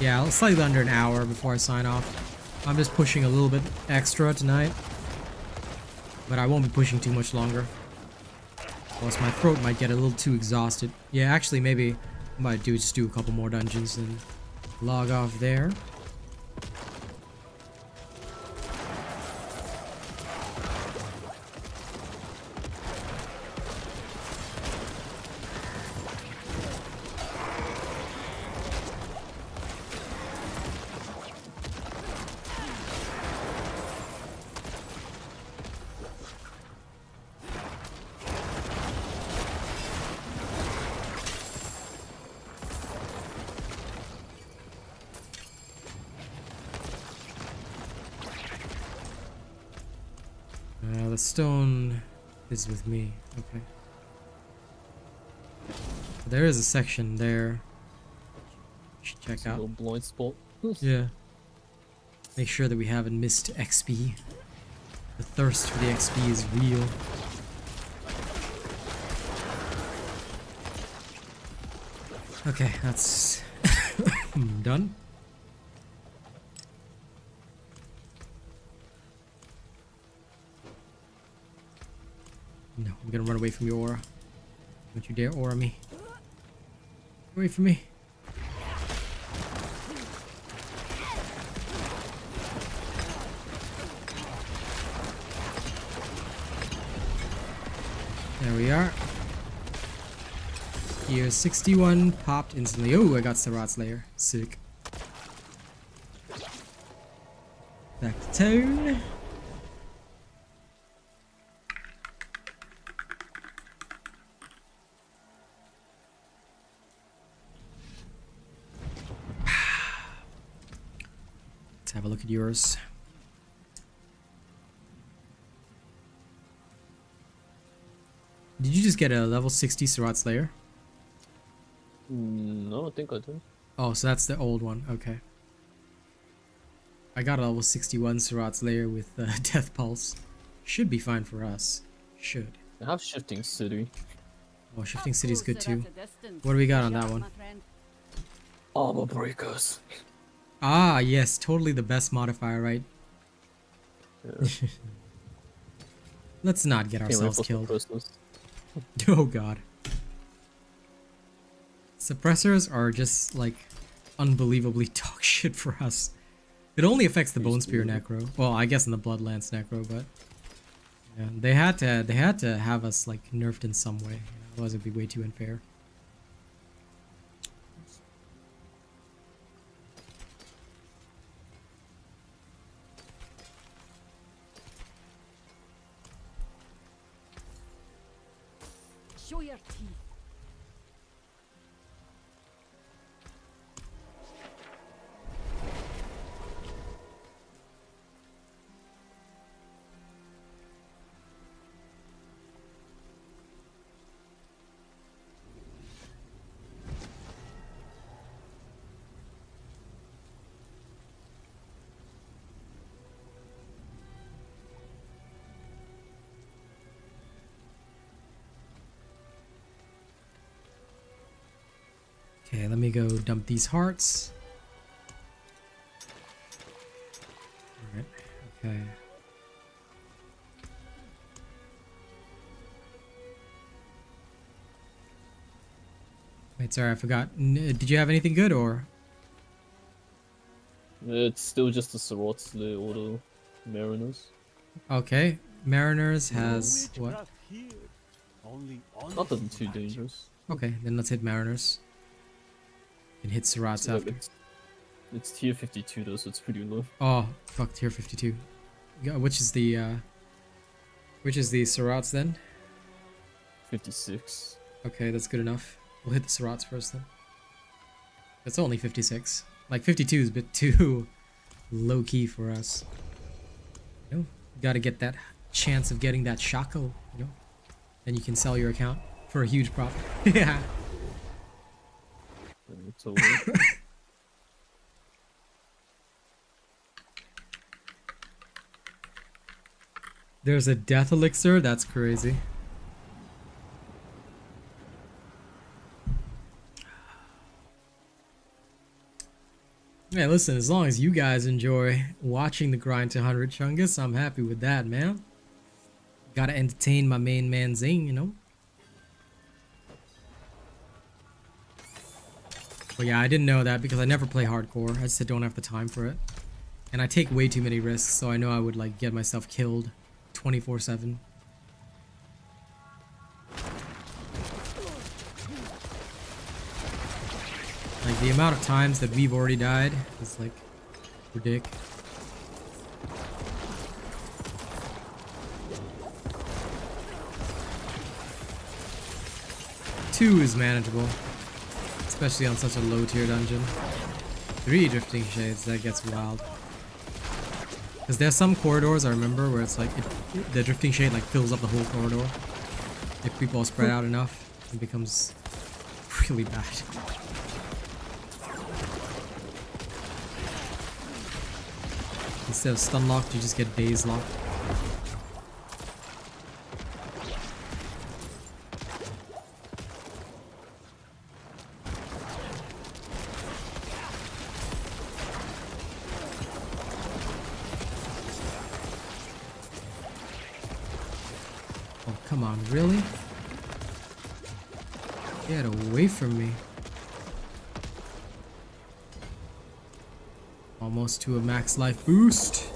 Yeah, slightly under an hour before I sign off. I'm just pushing a little bit extra tonight. But I won't be pushing too much longer. Else my throat might get a little too exhausted. Yeah, actually maybe I might do just do a couple more dungeons and log off there. Section there. Should check out. little blind spot. Yeah. Make sure that we haven't missed XP. The thirst for the XP is real. Okay, that's done. No, I'm gonna run away from your aura. Don't you dare aura me. Away from me. There we are. Gear 61 popped instantly. Oh, I got Sarat's Lair. Sick. Back to town. Let's have a look at yours. Did you just get a level 60 Sarat's Lair? No, I think I did. Oh, so that's the old one. Okay. I got a level 61 Sarat's Lair with uh, Death Pulse. Should be fine for us. Should. I have shifting city. Oh, Shifting City's good too. at a distance. What do we got on that one? my friend. Armor breakers. Ah, yes, totally the best modifier, right? Yeah. Let's not get ourselves killed. Oh god. Suppressors are just like unbelievably dog shit for us. It only affects the Bone Spear Necro. Well, I guess in the Bloodlance Necro, but yeah, they had to they had to have us like nerfed in some way. Otherwise, it'd be way too unfair. Okay, let me go dump these hearts. Alright, okay. Wait, sorry, I forgot. N uh, did you have anything good or? It's still just the Sarat's or the Mariners. Okay, Mariners has what? Nothing too dangerous. Okay, then let's hit Mariners. And hit Sarat's So, after. it's, it's tier 52 though, so it's pretty low. Oh, fuck, tier 52. Yeah, which is the, uh... Which is the Sarat's then? 56. Okay, that's good enough. We'll hit the Sarat's first then. That's only 56. Like, 52 is a bit too low-key for us. You know, gotta get that chance of getting that Shako, you know? Then you can sell your account for a huge profit. yeah. There's a death elixir? That's crazy. Yeah, listen, as long as you guys enjoy watching the grind to 100 Chungus, I'm happy with that, man. Gotta entertain my main man Zing, you know? But yeah, I didn't know that because I never play hardcore. I just don't have the time for it. And I take way too many risks, so I know I would like get myself killed 24-7. Like the amount of times that we've already died is like ridiculous. Two is manageable, especially on such a low tier dungeon. Three drifting shades, that gets wild. Because there's some corridors I remember where it's like it, the drifting shade like fills up the whole corridor. If people are spread out enough, it becomes really bad. Instead of stun locked, you just get daze locked. Max life boost.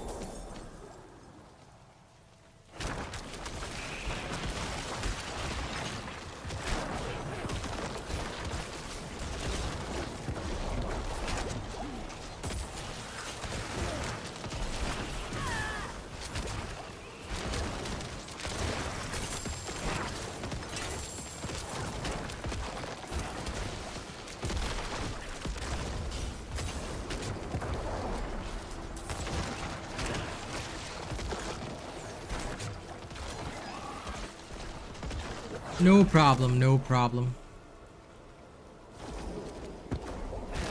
No problem, no problem.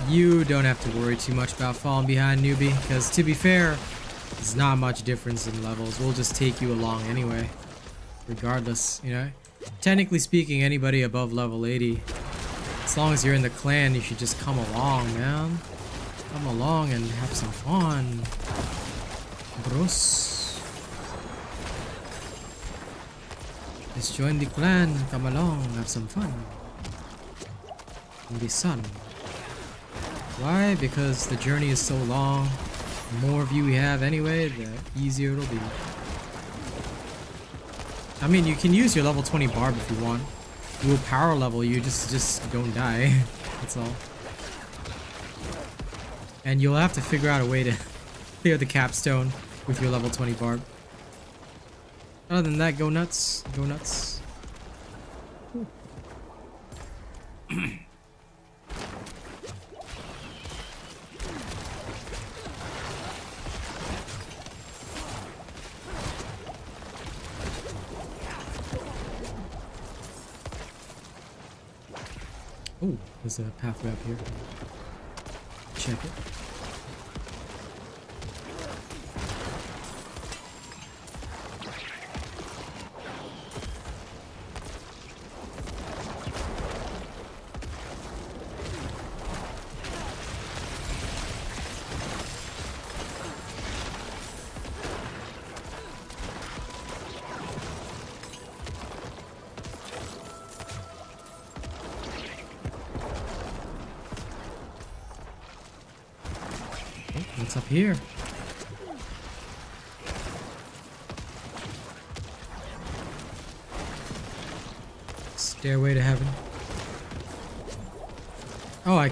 You don't have to worry too much about falling behind, newbie, because to be fair, there's not much difference in levels. We'll just take you along anyway, regardless, you know? Technically speaking, anybody above level 80, as long as you're in the clan, you should just come along, man. Come along and have some fun. Bros. Just join the clan, come along, have some fun. In the sun. Why? Because the journey is so long. The more of you we have anyway, the easier it'll be. I mean, you can use your level 20 barb if you want. We'll power level you, just, just don't die. That's all. And you'll have to figure out a way to clear the capstone with your level 20 barb. Other than that, go nuts. Go nuts. Oh, there's a pathway up here.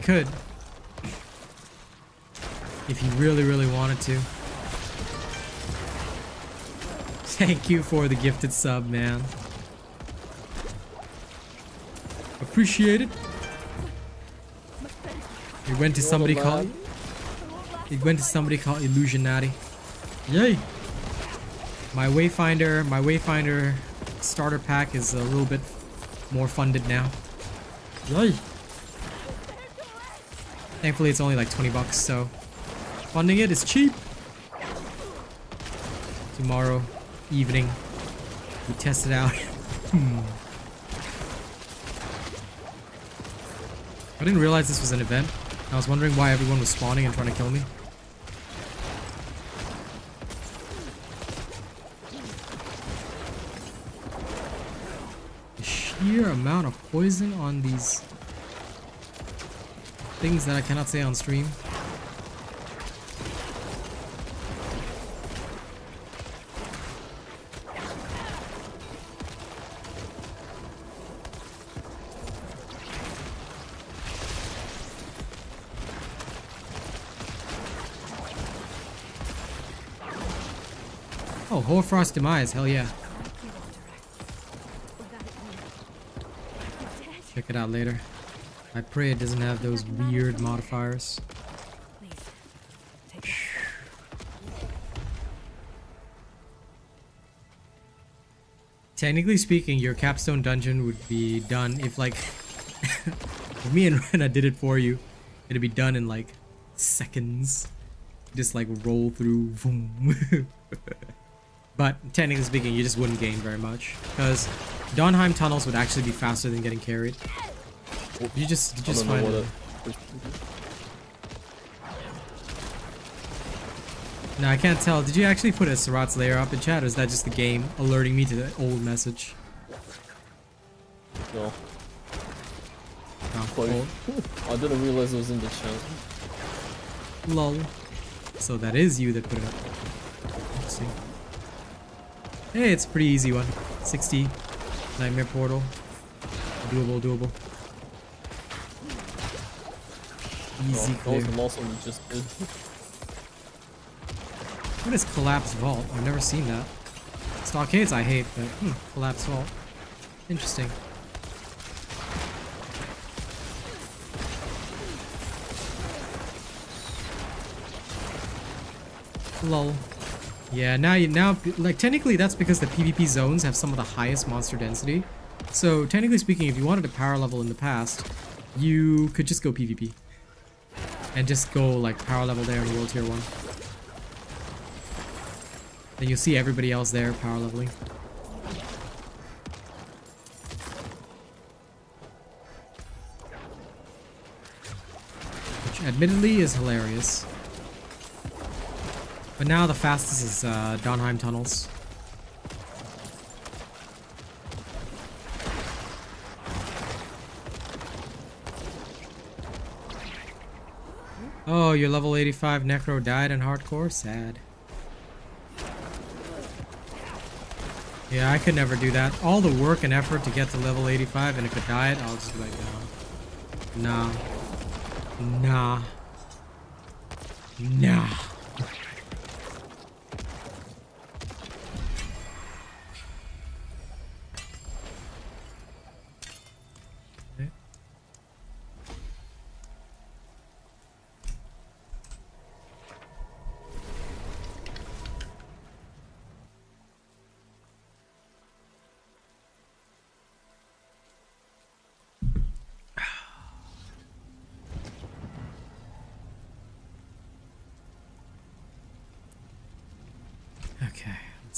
Could. If you really, really wanted to. Thank you for the gifted sub, man. Appreciate it. It went to somebody called. It went to somebody called Illusionati. Yay! My Wayfinder, my Wayfinder starter pack is a little bit more funded now. Yay! Thankfully, it's only like 20 bucks, so funding it is cheap. Tomorrow evening, we test it out. Hmm. I didn't realize this was an event. I was wondering why everyone was spawning and trying to kill me. The sheer amount of poison on these things that I cannot say on stream. Oh, Hoarfrost Demise, hell yeah. Check it out later. I pray it doesn't have those weird modifiers. Technically speaking, your capstone dungeon would be done if like if me and Rena did it for you. It'd be done in like seconds. Just like roll through. But technically speaking, you just wouldn't gain very much because Domhainne Tunnels would actually be faster than getting carried. You just you just find it. No, I can't tell. Did you actually put a Sarat's Lair up in chat, or is that just the game alerting me to the old message? No. Oh, old. I didn't realize it was in the chat. Lol. So that is you that put it up. Interesting. Hey, it's a pretty easy one. 60. Nightmare Portal. Doable, doable. Easy Oh, clear. the last just did. What is Collapse Vault? I've never seen that. Stockades I hate, but hmm, Collapse Vault. Interesting. Lol. Yeah, now you now like technically that's because the PvP zones have some of the highest monster density. So technically speaking, if you wanted a power level in the past, you could just go PvP. And just go like power level there in World Tier 1. Then you'll see everybody else there power leveling. Which admittedly is hilarious. But now the fastest is uh, Domhainne Tunnels. Oh, your level 85 Necro died in hardcore? Sad. Yeah, I could never do that. All the work and effort to get to level 85 and if it died, I'll just be like, no. Nah. Nah. Nah.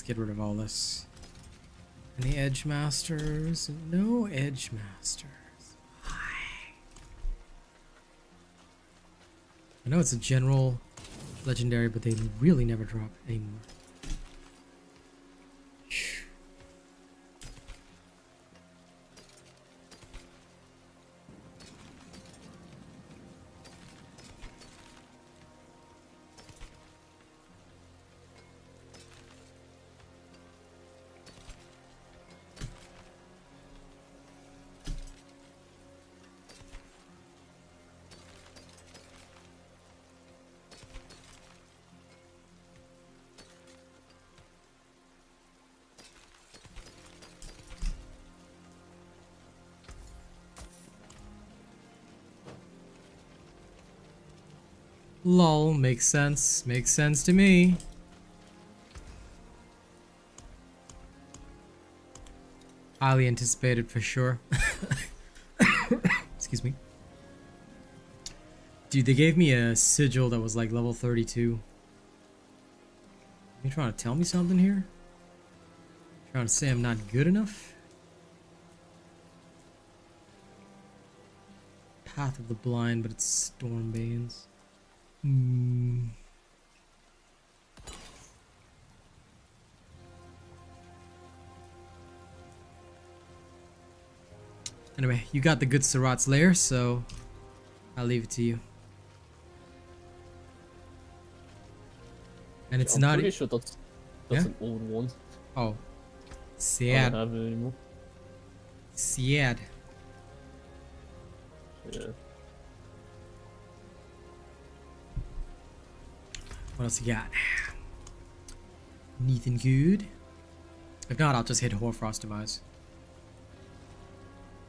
Get rid of all this. Any edge masters? No edge masters. Why? I know it's a general legendary, but they really never drop anymore. Lol, makes sense. Makes sense to me. Highly anticipated for sure. Excuse me. Dude, they gave me a sigil that was like level 32. You trying to tell me something here? Trying to say I'm not good enough? Path of the Blind, but it's Stormbanes. Hmm. Anyway, you got the good Sarat's Lair, so I'll leave it to you. And it's I'm not. pretty sure that's that's Yeah? an old one. Oh, I sad, don't have it anymore. sad. Yeah. What else you got? Anything good? If not, I'll just hit Hoarfrost Demise.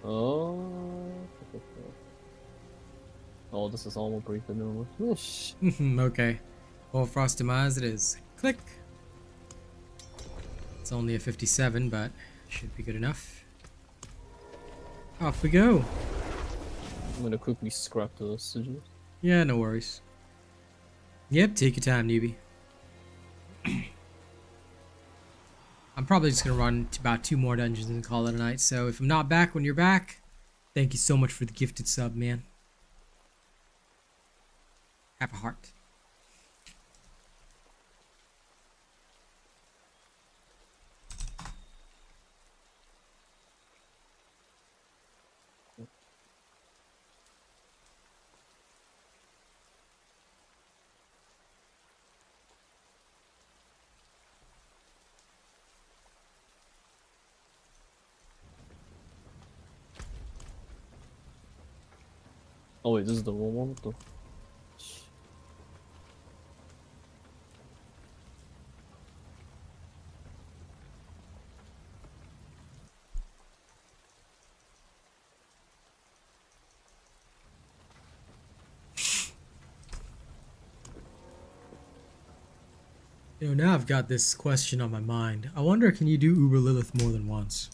Oh. Oh, this is armor breaker no more. Whoosh. okay. Hoarfrost Demise it is. Click. It's only a 57, but should be good enough. Off we go. I'm gonna quickly scrap the sigil. Yeah, no worries. Yep, take your time, newbie. I'm probably just gonna run to about two more dungeons and call it a night. So if I'm not back when you're back, thank you so much for the gifted sub, man. Have a heart. Oh wait, this is the wrong one. The? You know, now I've got this question on my mind. I wonder, can you do Uber Lilith more than once?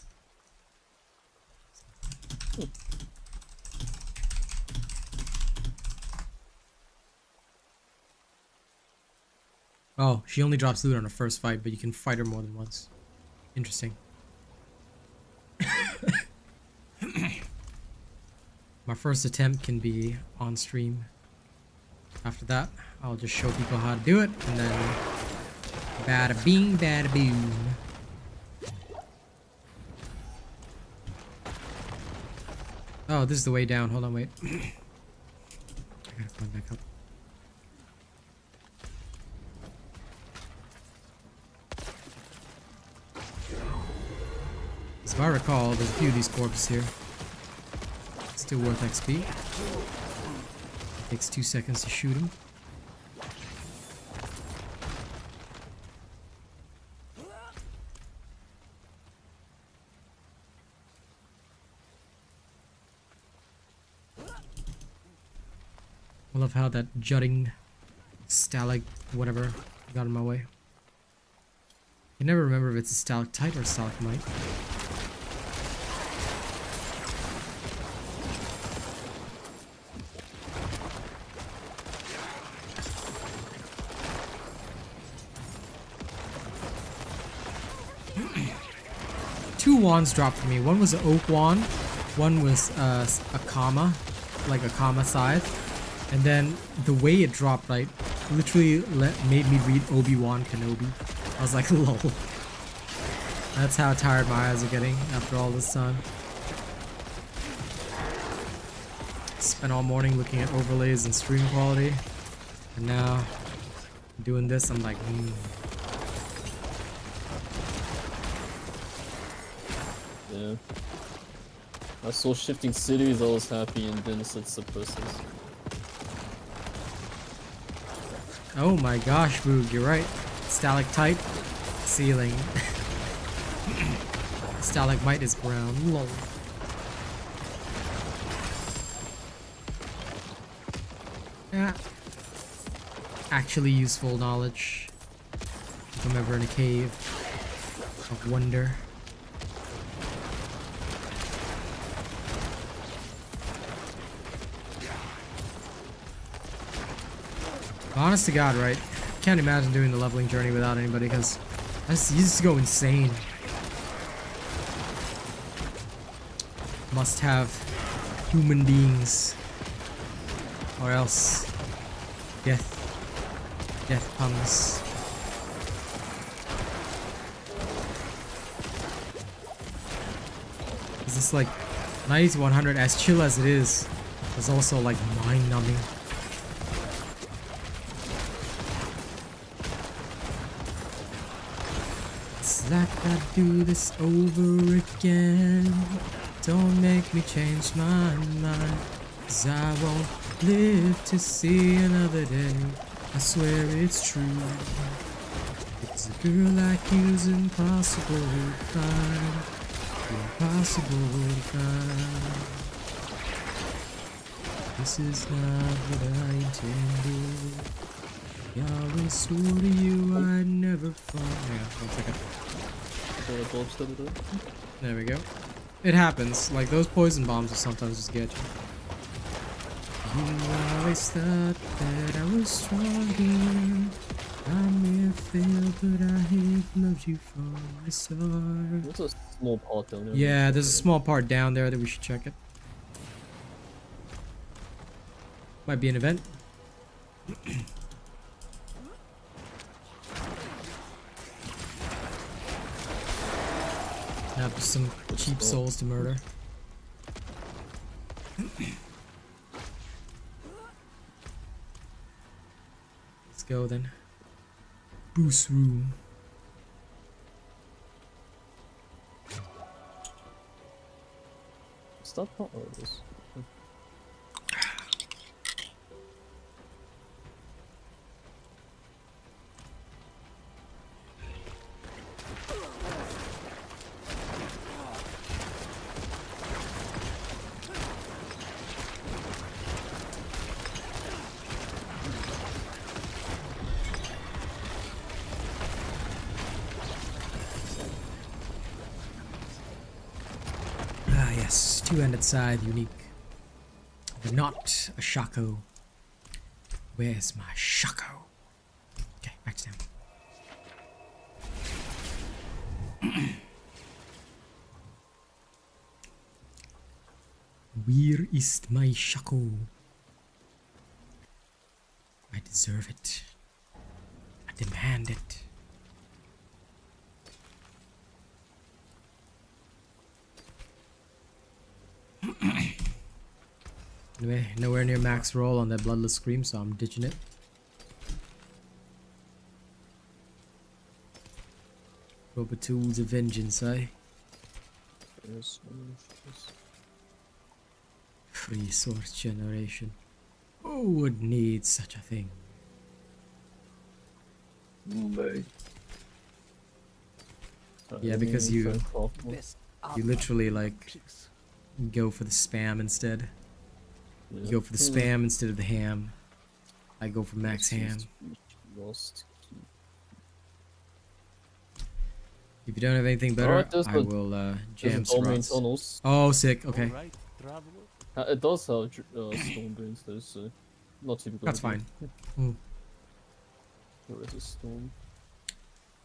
Oh, she only drops loot on her first fight, but you can fight her more than once. Interesting. My first attempt can be on stream. After that, I'll just show people how to do it, and then bada bing, bada boom. Oh, this is the way down. Hold on, wait. I gotta climb back up. So if I recall, there's a few of these corpses here. Still worth XP. Takes two seconds to shoot them. I love how that jutting stalag whatever got in my way. I never remember if it's a stalactite or stalagmite. Two wands dropped for me. One was an oak wand, one was uh, a comma, like a comma scythe, and then the way it dropped, like, literally let, made me read Obi-Wan Kenobi. I was like, lol. That's how tired my eyes are getting after all this time. Spent all morning looking at overlays and stream quality, and now doing this, I'm like, hmm. Yeah. I saw shifting cities, I was happy, and then it said suppressors. Oh my gosh, Boog, you're right. Stalactite, ceiling. Stalagmite is brown. Lol. Yeah. actually useful knowledge. If I'm ever in a cave of wonder. Honest to God, right? Can't imagine doing the leveling journey without anybody because I just, go insane. Must have human beings or else death death comes. Is this like 90 to 100 as chill as it is is also like mind numbing. I do this over again. Don't make me change my mind. Cause I won't live to see another day. I swear it's true. It's a girl like you's impossible to find. Impossible to find. This is not what I intended. I always swore to you I'd never fall. One second. The dodge that we did. There we go. It happens. Like those poison bombs will sometimes just get you. You always thought that I was stronger. I may have failed, but I have loved you from the start. There's a small part down there. Yeah, there's a small part down there that we should check it. Might be an event. Just some cheap souls to murder. Let's go then. Boost room. Is that part? Yes, scythe, unique. But not a Shako. Where's my Shako? Okay, back to. Where is my Shako? I deserve it. I demand it. Anyway, nowhere near max roll on that bloodless scream, so I'm ditching it. Rubber tools of vengeance, eh? Yes, yes. Free source generation. Who would need such a thing? Mumbai. Yeah, because you you literally like go for the spam instead. You go for the spam instead of the ham. I go for max ham. Lost. If you don't have anything better, Alright, there's I will uh, jam a Domhainne Tunnels. Oh, sick. Okay, Alright, traveler. Uh, it does have dr- uh, stone beams though, so not typical. that's fine. Mm. There is a stone.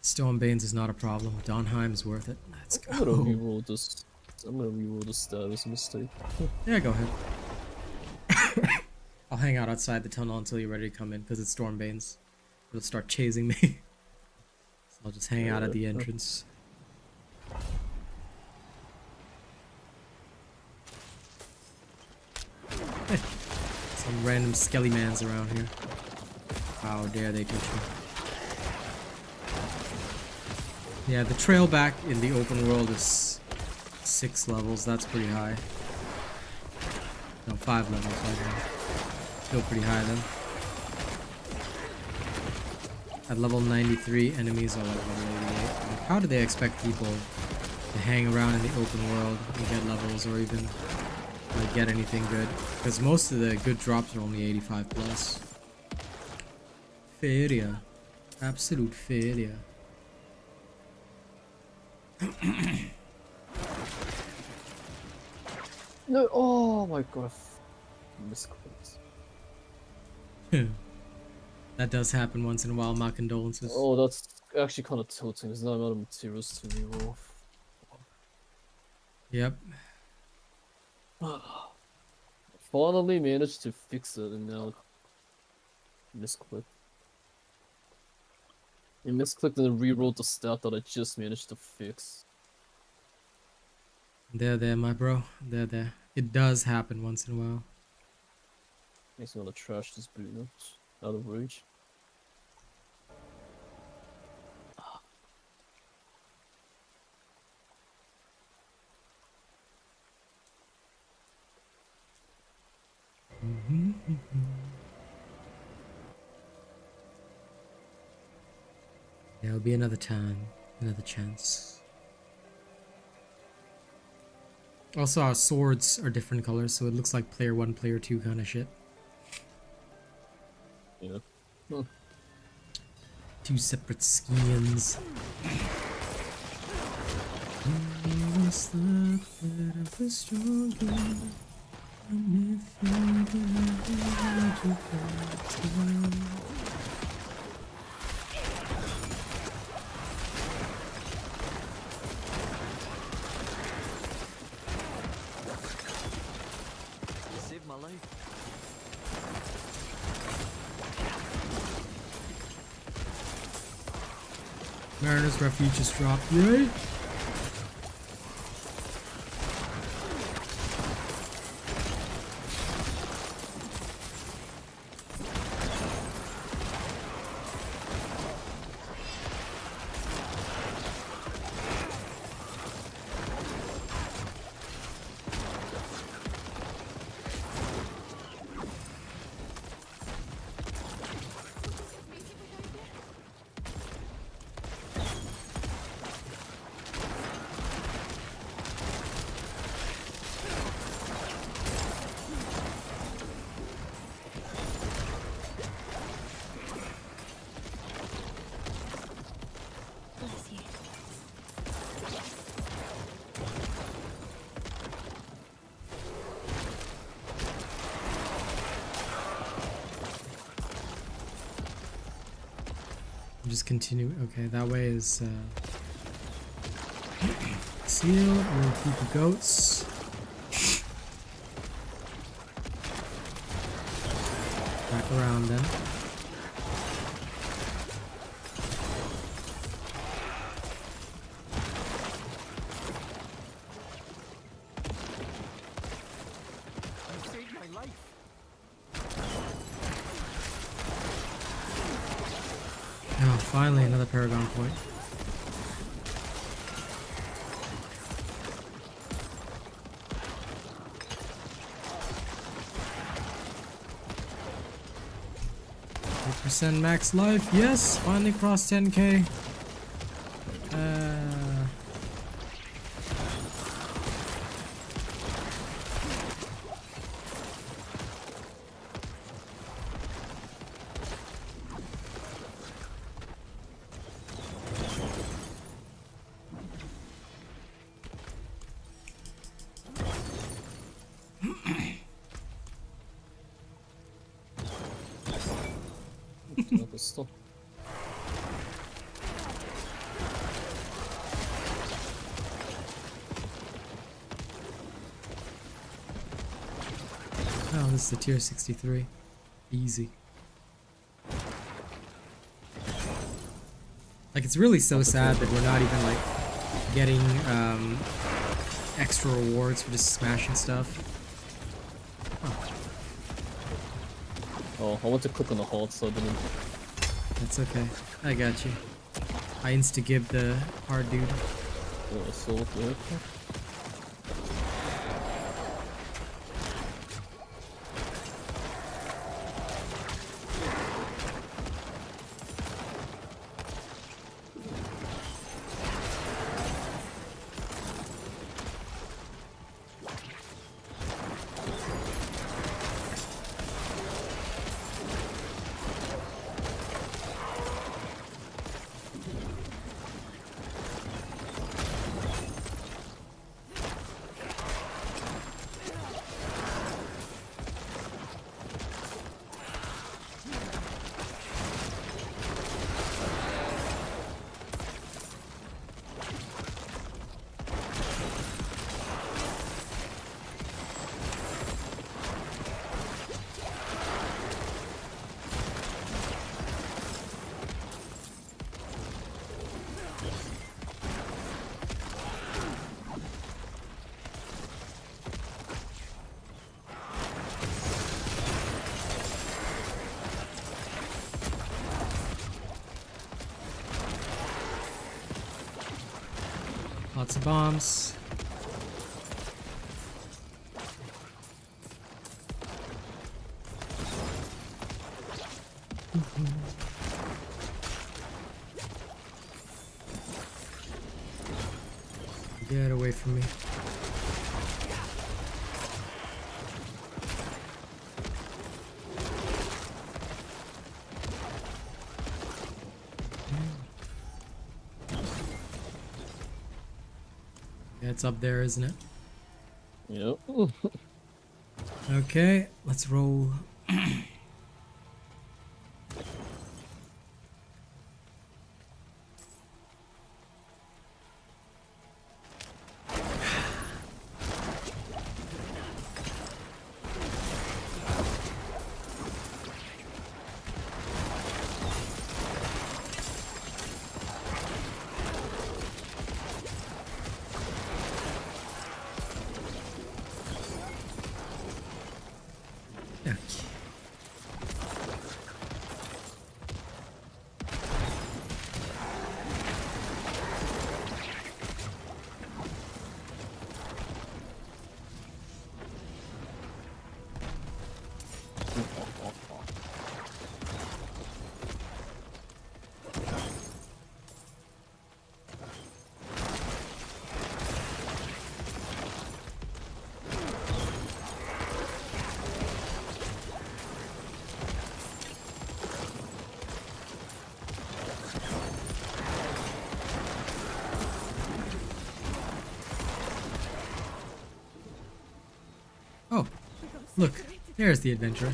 Stormbanes is not a problem. Domhainne is worth it. Let's I'm gonna go. reroll this. I'm gonna reroll this stat as a mistake. Yeah, go ahead. I'll hang out outside the tunnel until you're ready to come in because it's Stormbanes. It'll start chasing me. so I'll just hang out at the entrance. Some random skelly mans around here. How dare they touch me. Yeah, the trail back in the open world is six levels. That's pretty high. No, five levels. Levels. Still pretty high then. At level 93, enemies are like level 88. Like, how do they expect people to hang around in the open world and get levels or even like get anything good? Because most of the good drops are only 85 plus. failure. Absolute failure. No, oh my god. Misclicked. that does happen once in a while. My condolences. Oh, that's actually kind of tilting. There's not of materials to reroll. Yep. Finally managed to fix it and now misclicked. It misclicked and rewrote the stat that I just managed to fix. There, there, my bro. There, there. It does happen once in a while. Makes me want to trash this boot. Out of rage. There'll be another time, another chance. Also, our swords are different colors, so it looks like player one, player two kind of shit. Yeah. Huh. Two separate skins. Mariner's Refuge just dropped. Yay! Continue. Okay, that way is uh, seal. We'll keep the goats. Back around then. You saved my life. Oh, finally another Paragon point. Percent max life. Yes, finally crossed 10k. This is a tier 63. Easy. Like, it's really so sad that we're not even, like, getting, um, extra rewards for just smashing stuff. Oh, I want to click on the heart, so I didn't. That's okay. I got you. I insta-give the hard dude. Bombs. It's up there, isn't it? Yep. Okay, let's roll. there's the adventurer.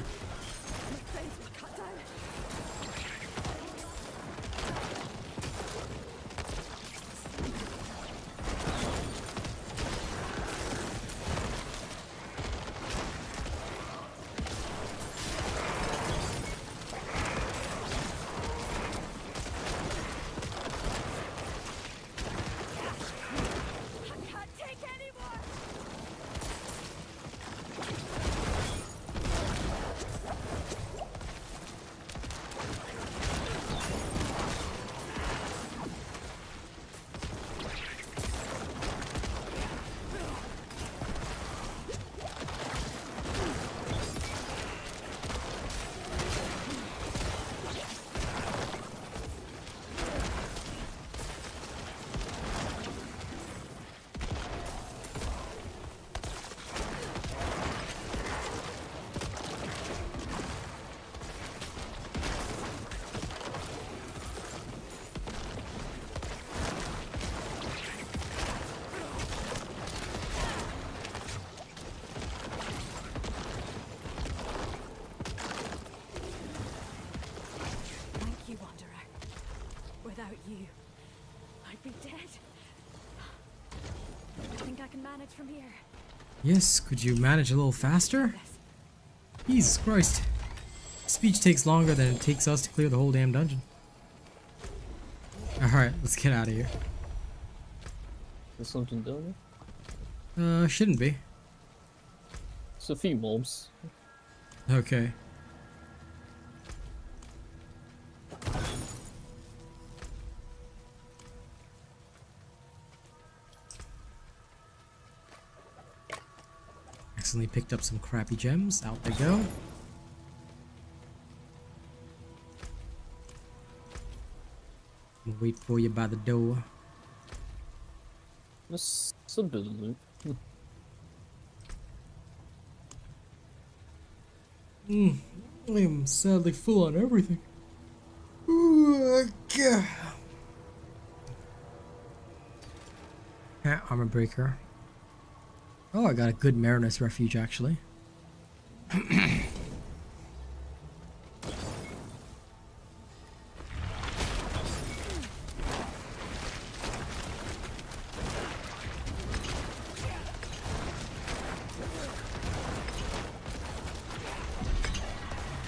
Yes, could you manage a little faster? Jesus Christ. Speech takes longer than it takes us to clear the whole damn dungeon. Alright, let's get out of here. There's something down there. Uh, shouldn't be. It's a few mobs. Okay. Picked up some crappy gems. Out they go. I'll Wait for you by the door. That's it's a bit of loot. Hmm. I am sadly full on everything. Ooh, okay. Ah, armor breaker. Oh, I got a good Marinus refuge actually.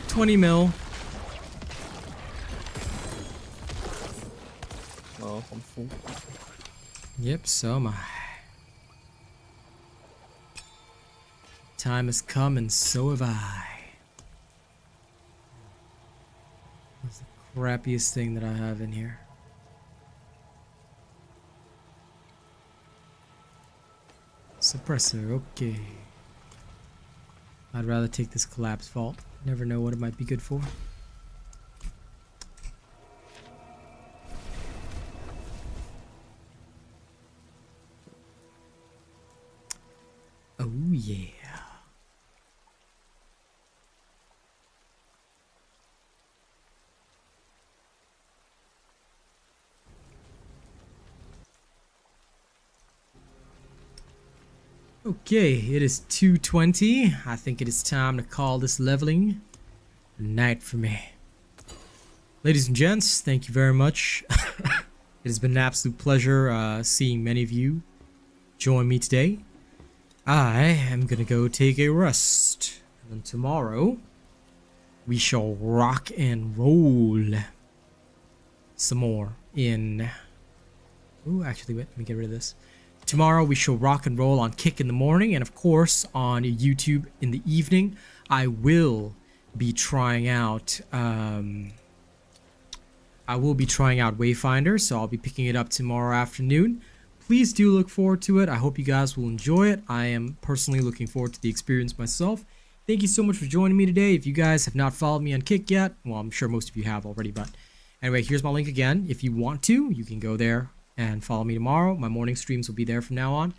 Twenty mil. Oh, I'm full. Yep, so am I. Time has come and so have I. That's the crappiest thing that I have in here. Suppressor, okay. I'd rather take this collapse vault. Never know what it might be good for. Okay, it is 220. I think it is time to call this leveling night for me. Ladies and gents, thank you very much. it has been an absolute pleasure uh, seeing many of you join me today. I am gonna go take a rest. And then tomorrow, we shall rock and roll some more in... Ooh, actually, wait, let me get rid of this. Tomorrow we shall rock and roll on Kick in the morning and of course on YouTube in the evening. I will be trying out um, I will be trying out Wayfinder, so I'll be picking it up tomorrow afternoon. Please do look forward to it. I hope you guys will enjoy it. I am personally looking forward to the experience myself. Thank you so much for joining me today. If you guys have not followed me on Kick yet, well, I'm sure most of you have already, but anyway, here's my link again. If you want to, you can go there and follow me tomorrow. My morning streams will be there from now on.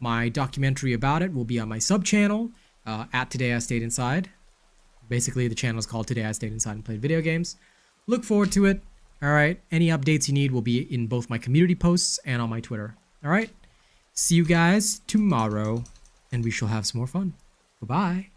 My documentary about it will be on my sub channel uh, at Today I Stayed Inside. Basically, the channel is called Today I Stayed Inside and Played Video Games. Look forward to it. All right. Any updates you need will be in both my community posts and on my Twitter. All right. See you guys tomorrow, and we shall have some more fun. Bye bye.